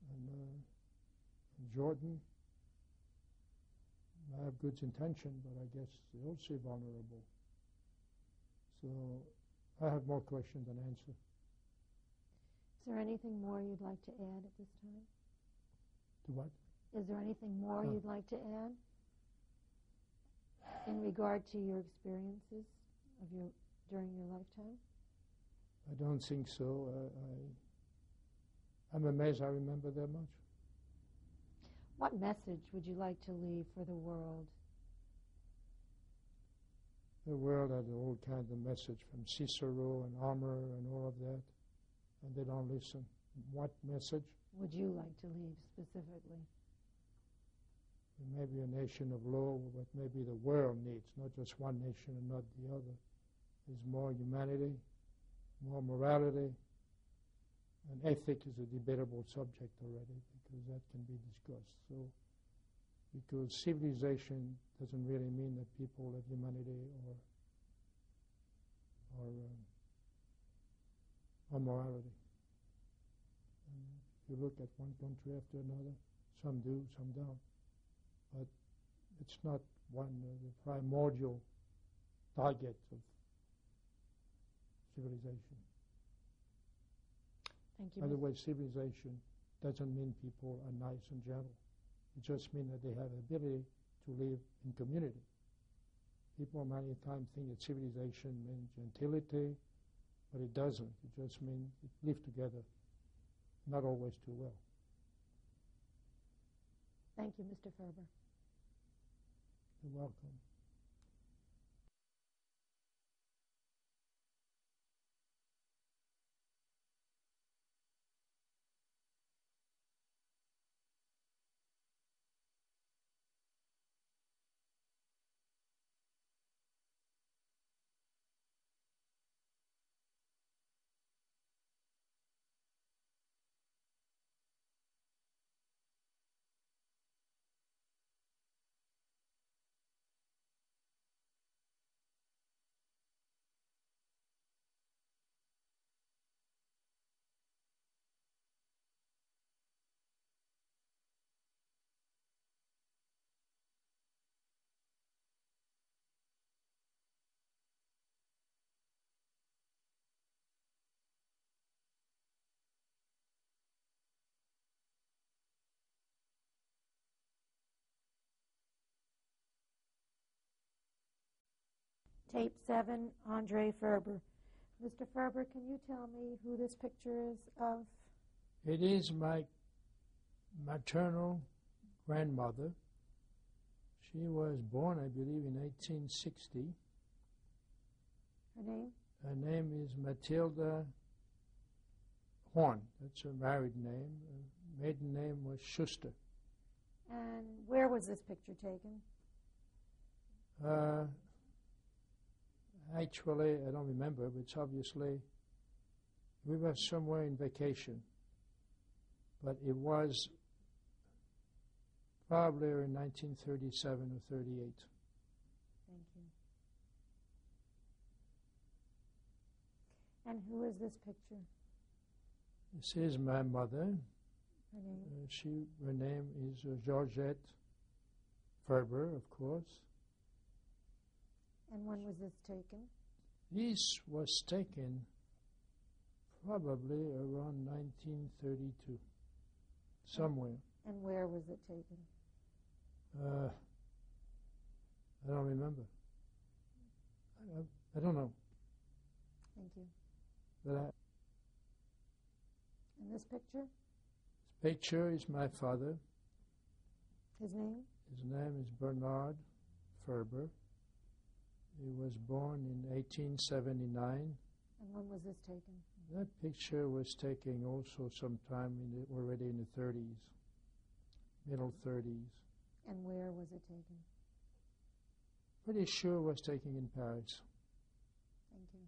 And, Jordan, I have good intention, but I guess they're also vulnerable. So I have more questions than answers. Is there anything more you'd like to add at this time? To what? Is there anything more Oh. you'd like to add in regard to your experiences of your during your lifetime? I don't think so. I, I, I'm amazed I remember that much. What message would you like to leave for the world? The world had all kinds of message from Cicero and Homer and all of that, and they don't listen. What message? Would you like to leave specifically? Maybe a nation of law, what maybe the world needs, not just one nation and not the other, is more humanity, more morality, and ethics is a debatable subject already because that can be discussed. So, because civilization doesn't really mean that people have humanity or or, um, or morality. You look at one country after another, some do, some don't. But it's not one of the primordial targets of civilization. Thank you. By the way, civilization doesn't mean people are nice and gentle. It just means that they have the ability to live in community. People many times think that civilization means gentility, but it doesn't. It just means live together, not always too well. Thank you, Mr. Ferber. You're welcome. Tape 7, Andre Ferber. Mr. Ferber, can you tell me who this picture is of? It is my maternal grandmother. She was born, I believe, in 1860. Her name? Her name is Matilda Horn. That's her married name. Her maiden name was Schuster. And where was this picture taken? Uh, actually, I don't remember, but it's obviously we were somewhere in vacation, but it was probably in 1937 or 38. Thank you. And who is this picture? This is my mother. Her name? Uh, she, her name is uh, Georgette Ferber, of course. And when was this taken? This was taken probably around 1932, somewhere. And where was it taken? Uh, I don't remember. I, I, I don't know. Thank you. But I, And this picture? this picture is my father. His name? His name is Bernard Ferber. He was born in 1879. And when was this taken? That picture was taken also sometime in the, already in the 30s, middle 30s. And where was it taken? Pretty sure was taken in Paris. Thank you.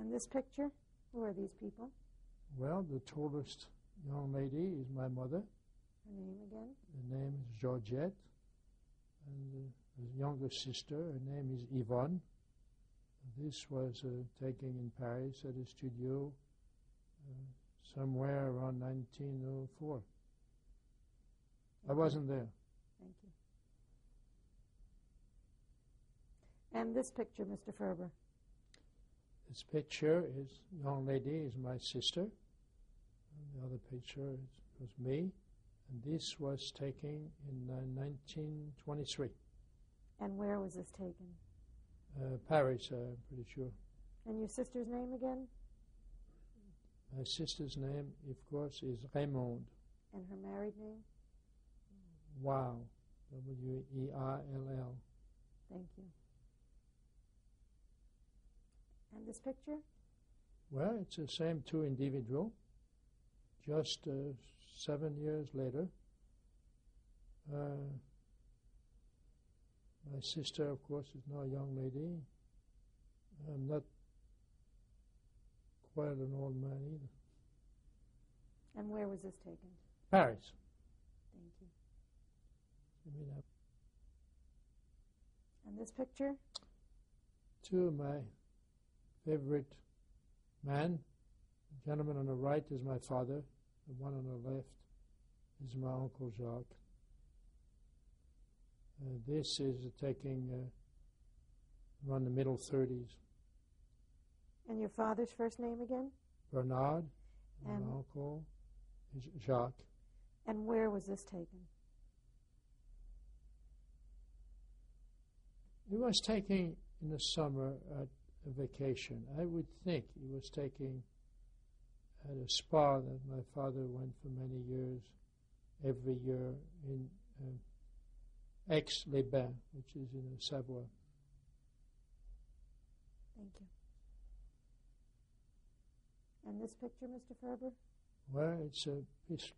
And this picture? Who are these people? Well, the tallest young lady is my mother. Her name again? Her name is Georgette. And the, the younger sister, her name is Yvonne. This was uh, taken in Paris at a studio uh, somewhere around 1904. I wasn't there. Thank you. And this picture, Mr. Ferber? This picture is young lady is my sister. And the other picture is, was me. And this was taken in uh, 1923. And where was this taken? Uh, Paris, uh, I'm pretty sure. And your sister's name again? My sister's name, of course, is Raymonde. And her married name? Wow. W E I L L. Thank you. And this picture? Well, it's the same two individual, just uh, seven years later. Uh, my sister, of course, is now a young lady. I'm not quite an old man either. And where was this taken? Paris. Thank you. Give me that. And this picture? Two of my favorite men. The gentleman on the right is my father. The one on the left is my uncle Jacques. Uh, this is taking uh, around the middle 30s. And your father's first name again? Bernard, and my uncle is Jacques. And where was this taken? He was taking in the summer at a vacation. I would think he was taking at a spa that my father went for many years, every year in uh, Aix-les-Bains, which is in Savoie. Thank you. And this picture, Mr. Ferber? Well, it's a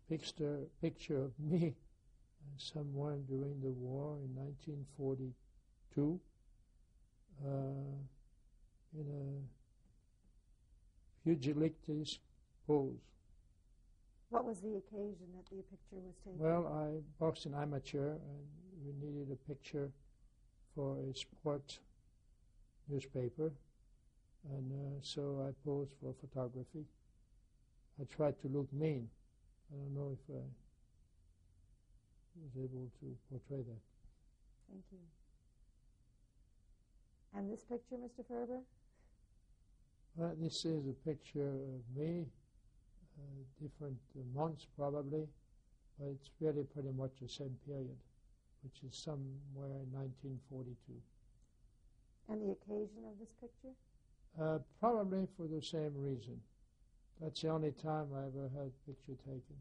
picture, picture of me uh, somewhere during the war in 1942 uh, in a pugilistic pose. What was the occasion that the picture was taken? Well, I boxed an amateur and we needed a picture for a sport newspaper, and uh, so I posed for photography. I tried to look mean. I don't know if I was able to portray that. Thank you. And this picture, Mr. Ferber? Well, this is a picture of me, uh, different uh, months probably, but it's really pretty much the same period, which is somewhere in 1942. And the occasion of this picture? Uh, probably for the same reason. That's the only time I ever had a picture taken.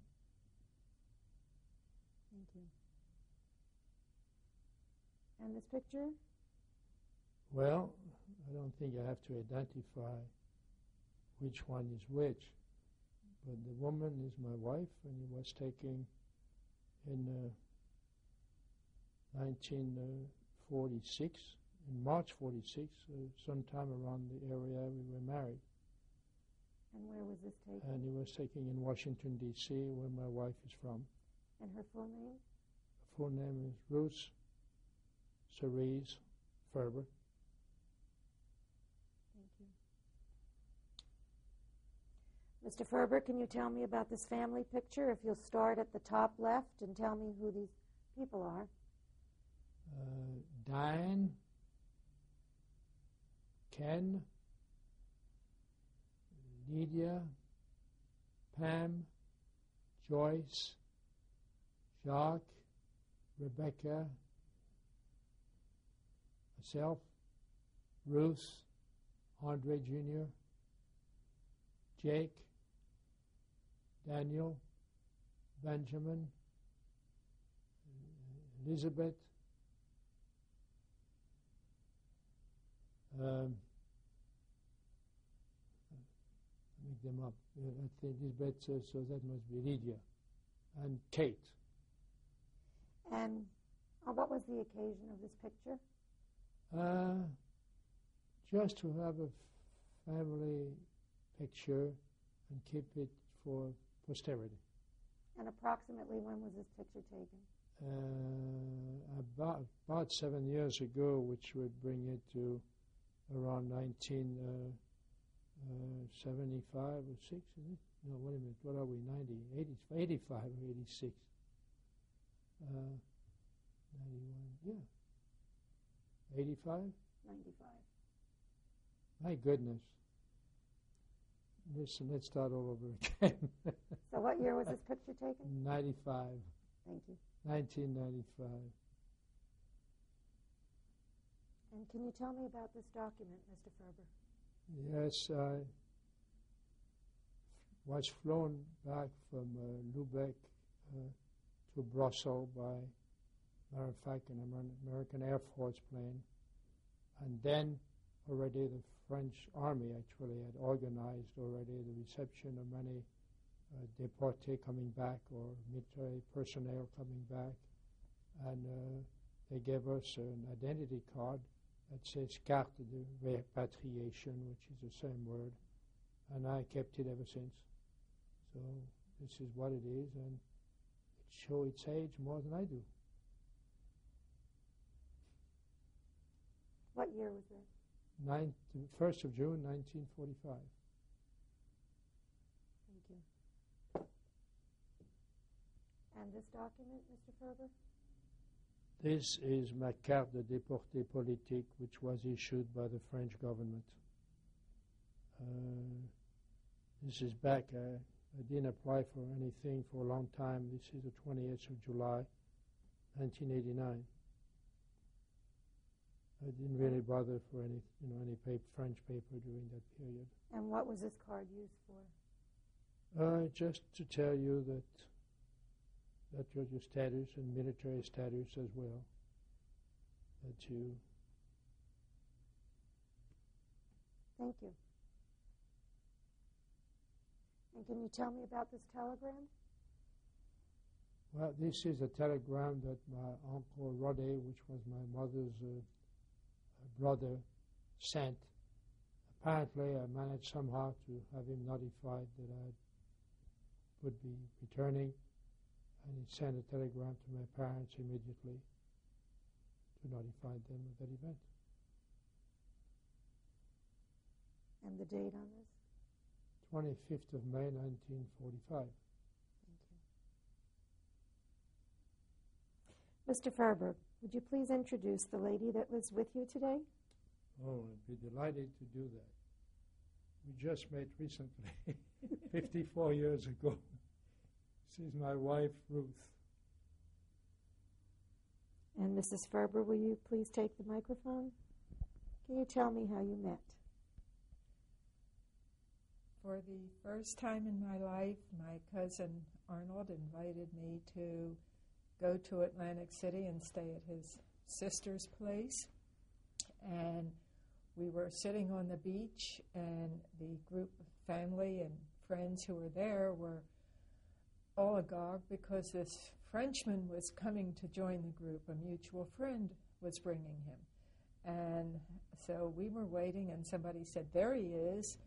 Thank you. And this picture? Well, I don't think I have to identify which one is which. But the woman is my wife, and it was taken in uh, 1946, in March 46, uh, sometime around the area we were married. And where was this taken? And it was taken in Washington, D.C., where my wife is from. And her full name? Her full name is Ruth Cerise Ferber. Thank you. Mr. Ferber, can you tell me about this family picture? If you'll start at the top left and tell me who these people are. Uh, Diane, Ken, Lydia, Pam, Joyce, Jacques, Rebecca, myself, Ruth, Andre Jr., Jake, Daniel, Benjamin, Elizabeth, um, make them up. I think Elizabeth, uh, so that must be Lydia, and Kate. And uh, what was the occasion of this picture? Uh, just to have a family picture and keep it for posterity. And approximately when was this picture taken? Uh, about about seven years ago, which would bring it to around 1975 or 6, is it? No, wait a minute, what are we, 90, 80, 85 or 86? Uh, 91, yeah. 85? 95. My goodness. Listen, let's start all over again. So what year was this picture taken? 95, Thank you. 1995. And can you tell me about this document, Mr. Ferber? Yes, I was flown back from uh, Lubeck uh, to Brussels by, matter of fact, an American Air Force plane. And then already the French army actually had organized already the reception of many uh, deportees coming back or military personnel coming back. And uh, they gave us an identity card that says carte de repatriation, which is the same word, and I kept it ever since. So this is what it is, and it shows its age more than I do. What year was this? Nine, 1st of June, 1945. Thank you. And this document, Mr. Ferber? This is my carte de déporté politique, which was issued by the French government. Uh, this is back. Uh, I didn't apply for anything for a long time. This is the 28th of July, 1989. I didn't really bother for any, you know, any paper, French paper during that period. And what was this card used for? Uh, just to tell you that that your status and military status as well. That you Thank you. And can you tell me about this telegram? well, this is a telegram that my uncle Roddy, which was my mother's uh, brother, sent. Apparently, I managed somehow to have him notified that I would be returning and he sent a telegram to my parents immediately to notify them of that event. And the date on this? 25th of May 1945. Thank you. Mr. Ferber, would you please introduce the lady that was with you today? Oh, I'd be delighted to do that. We just met recently, 54 years ago. This is my wife, Ruth. And Mrs. Ferber, will you please take the microphone? Can you tell me how you met? For the first time in my life, my cousin Arnold invited me to go to Atlantic City and stay at his sister's place. And we were sitting on the beach, and the group of family and friends who were there were agog because this Frenchman was coming to join the group. A mutual friend was bringing him. And so we were waiting, and somebody said, There he is.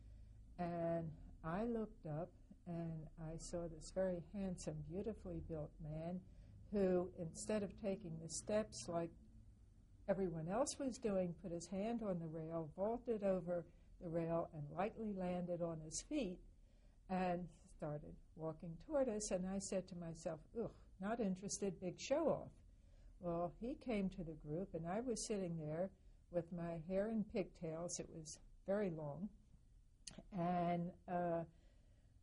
And I looked up and I saw this very handsome, beautifully built man who, instead of taking the steps like everyone else was doing, put his hand on the rail, vaulted over the rail, and lightly landed on his feet and started walking toward us. And I said to myself, ugh, not interested, big show off. Well, he came to the group, and I was sitting there with my hair in pigtails. It was very long. And uh,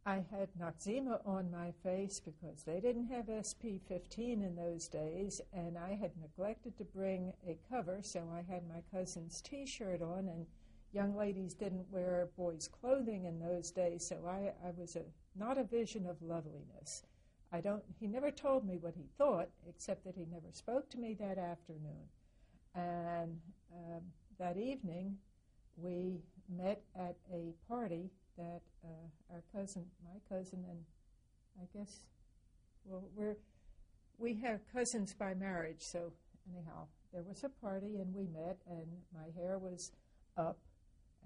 I had Noxzema on my face because they didn't have SPF 15 in those days, and I had neglected to bring a cover, so I had my cousin's t shirt on, and young ladies didn't wear boys' clothing in those days, so I, I was a, not a vision of loveliness. I don't, he never told me what he thought, except that he never spoke to me that afternoon. And um, that evening, we met at a party that uh, our cousin, my cousin, and I guess, well, we're we have cousins by marriage. So anyhow, there was a party and we met, and my hair was up,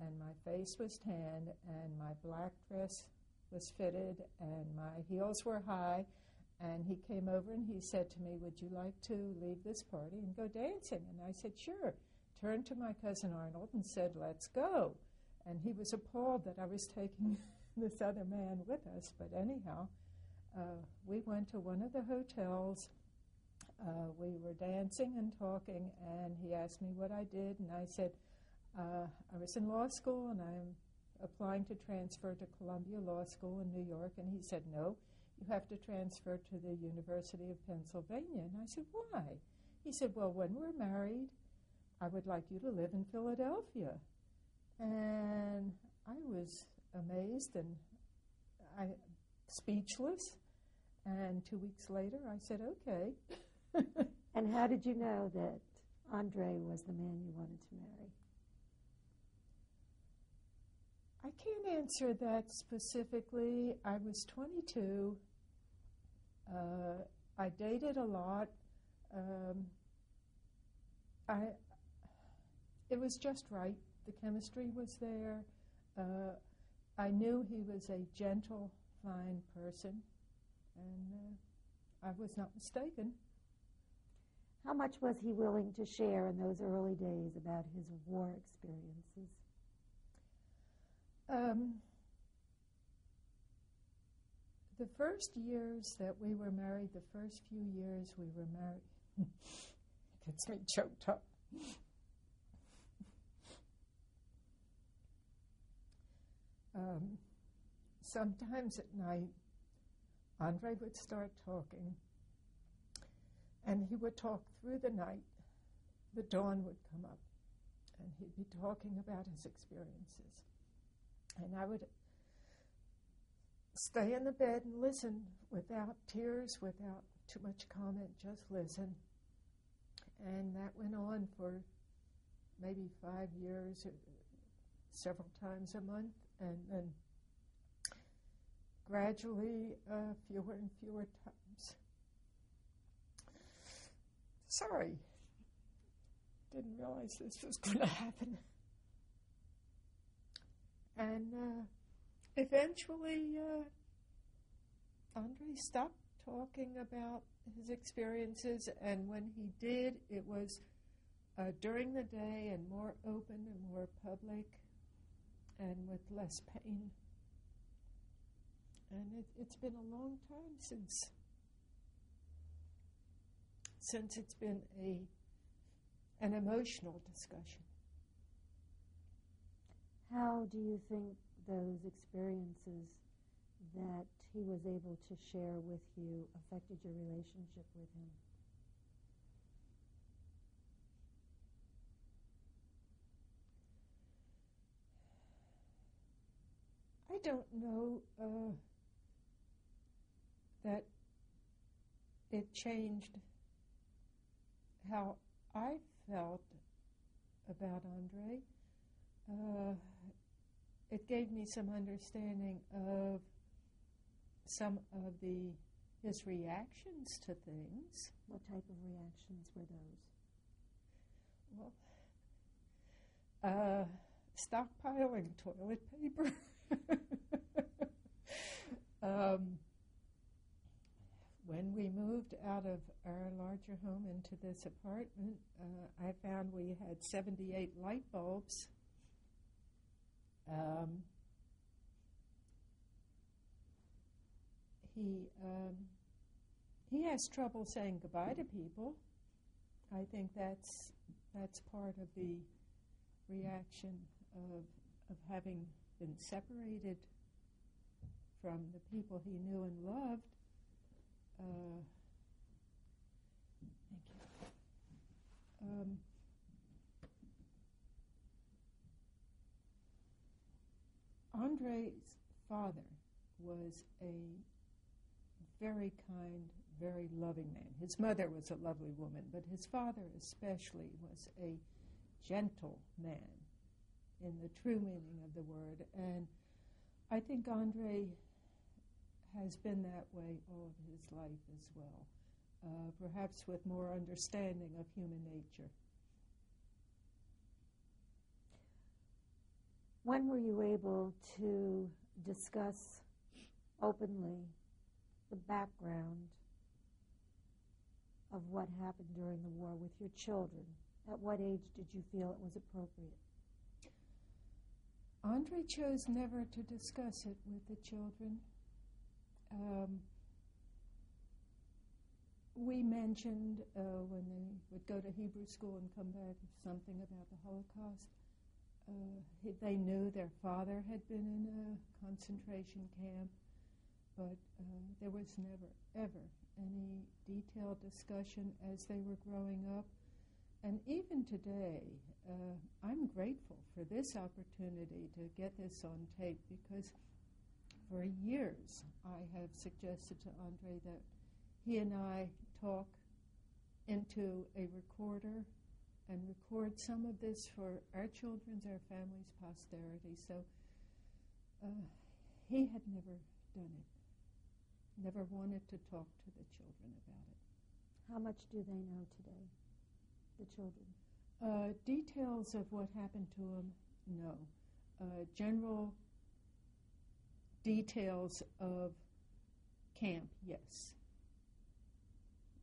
and my face was tanned, and my black dress was fitted, and my heels were high. And he came over and he said to me, Would you like to leave this party and go dancing? And I said, Sure. Turned to my cousin Arnold and said, Let's go. And he was appalled that I was taking this other man with us. But anyhow, uh, we went to one of the hotels. Uh, we were dancing and talking, and he asked me what I did, and I said, uh, I was in law school and I'm applying to transfer to Columbia Law School in New York. And he said, No, you have to transfer to the University of Pennsylvania. And I said, Why? He said, Well, when we're married, I would like you to live in Philadelphia. And I was amazed and I speechless. And two weeks later, I said, okay. and how did you know that Andre was the man you wanted to marry? I can't answer that specifically. I was 22. Uh, I dated a lot. Um, I, it was just right. The chemistry was there. Uh, I knew he was a gentle, fine person, and uh, I was not mistaken. How much was he willing to share in those early days about his war experiences? Um, the first years that we were married, the first few years we were married, gets me choked up. Um, sometimes at night, Andre would start talking, and he would talk through the night. The dawn would come up, and he'd be talking about his experiences. And I would stay in the bed and listen without tears, without too much comment, just listen. And that went on for maybe five years, uh, several times a month and then gradually uh, fewer and fewer times. Sorry, didn't realize this was going to happen. And uh, eventually, uh, Andre stopped talking about his experiences, and when he did, it was uh, during the day and more open and more public and with less pain. And it, it's been a long time since since it's been a an emotional discussion. How do you think those experiences that he was able to share with you affected your relationship with him? I don't know uh, that it changed how I felt about Andre. Uh, it gave me some understanding of some of the his reactions to things. What type of reactions were those? Well, uh, stockpiling toilet paper. um, when we moved out of our larger home into this apartment, uh, I found we had 78 light bulbs. Um, he um, he has trouble saying goodbye to people. I think that's that's part of the reaction of of having been separated from the people he knew and loved. Uh, thank you. Um, Andre's father was a very kind, very loving man. His mother was a lovely woman, but his father especially was a gentle man in the true meaning of the word. And I think Andre has been that way all of his life as well, uh, perhaps with more understanding of human nature. When were you able to discuss openly the background of what happened during the war with your children? At what age did you feel it was appropriate? Andre chose never to discuss it with the children. Um, we mentioned uh, when they would go to Hebrew school and come back something about the Holocaust. Uh, he, they knew their father had been in a concentration camp, but uh, there was never, ever any detailed discussion as they were growing up. And even today, uh, I'm grateful for this opportunity to get this on tape because for years I have suggested to Andre that he and I talk into a recorder and record some of this for our children's, our family's posterity. So uh, he had never done it, never wanted to talk to the children about it. How much do they know today, the children? Uh, details of what happened to him, no. Uh, general details of camp, yes.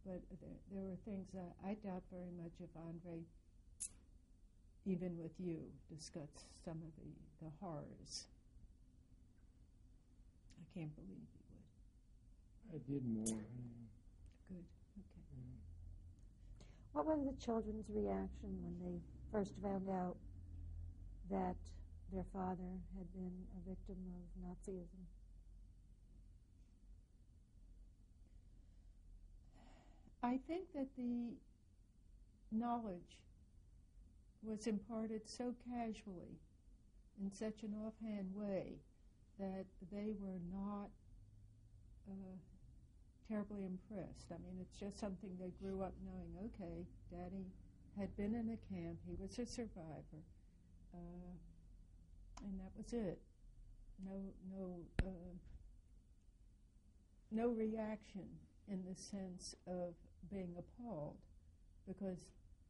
But there, there were things that I doubt very much if Andre, even with you, discussed some of the, the horrors. I can't believe he would. I did more. Good. Okay. Yeah. What was the children's reaction when they first found out that their father had been a victim of Nazism? I think that the knowledge was imparted so casually, in such an offhand way, that they were not uh, terribly impressed. I mean, it's just something they grew up knowing. Okay, Daddy had been in a camp; he was a survivor, uh, and that was it. No, no, uh, no reaction in the sense of being appalled, because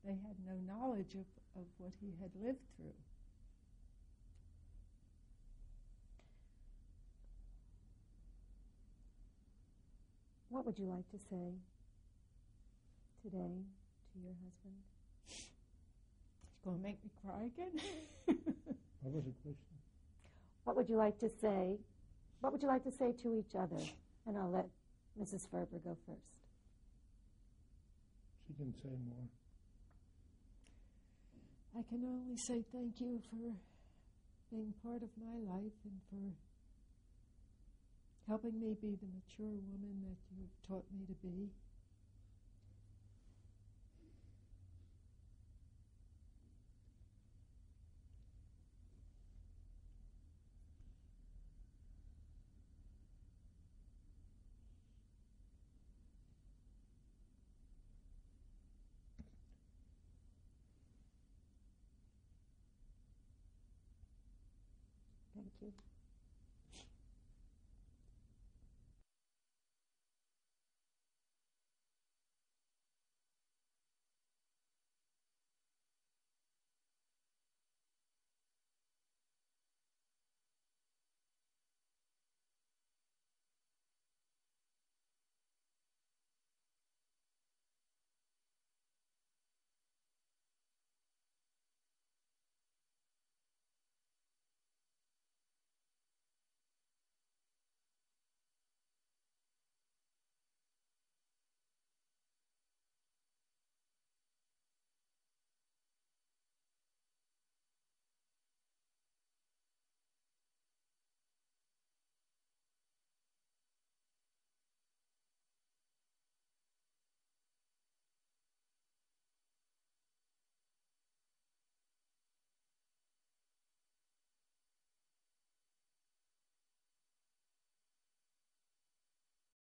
they had no knowledge of, of what he had lived through. What would you like to say today to your husband? It's going to make me cry again. What was the question? What would you like to say? What would you like to say to each other? And I'll let Mrs. Ferber go first. She can say more. I can only say thank you for being part of my life and for helping me be the mature woman that you've taught me to be. You.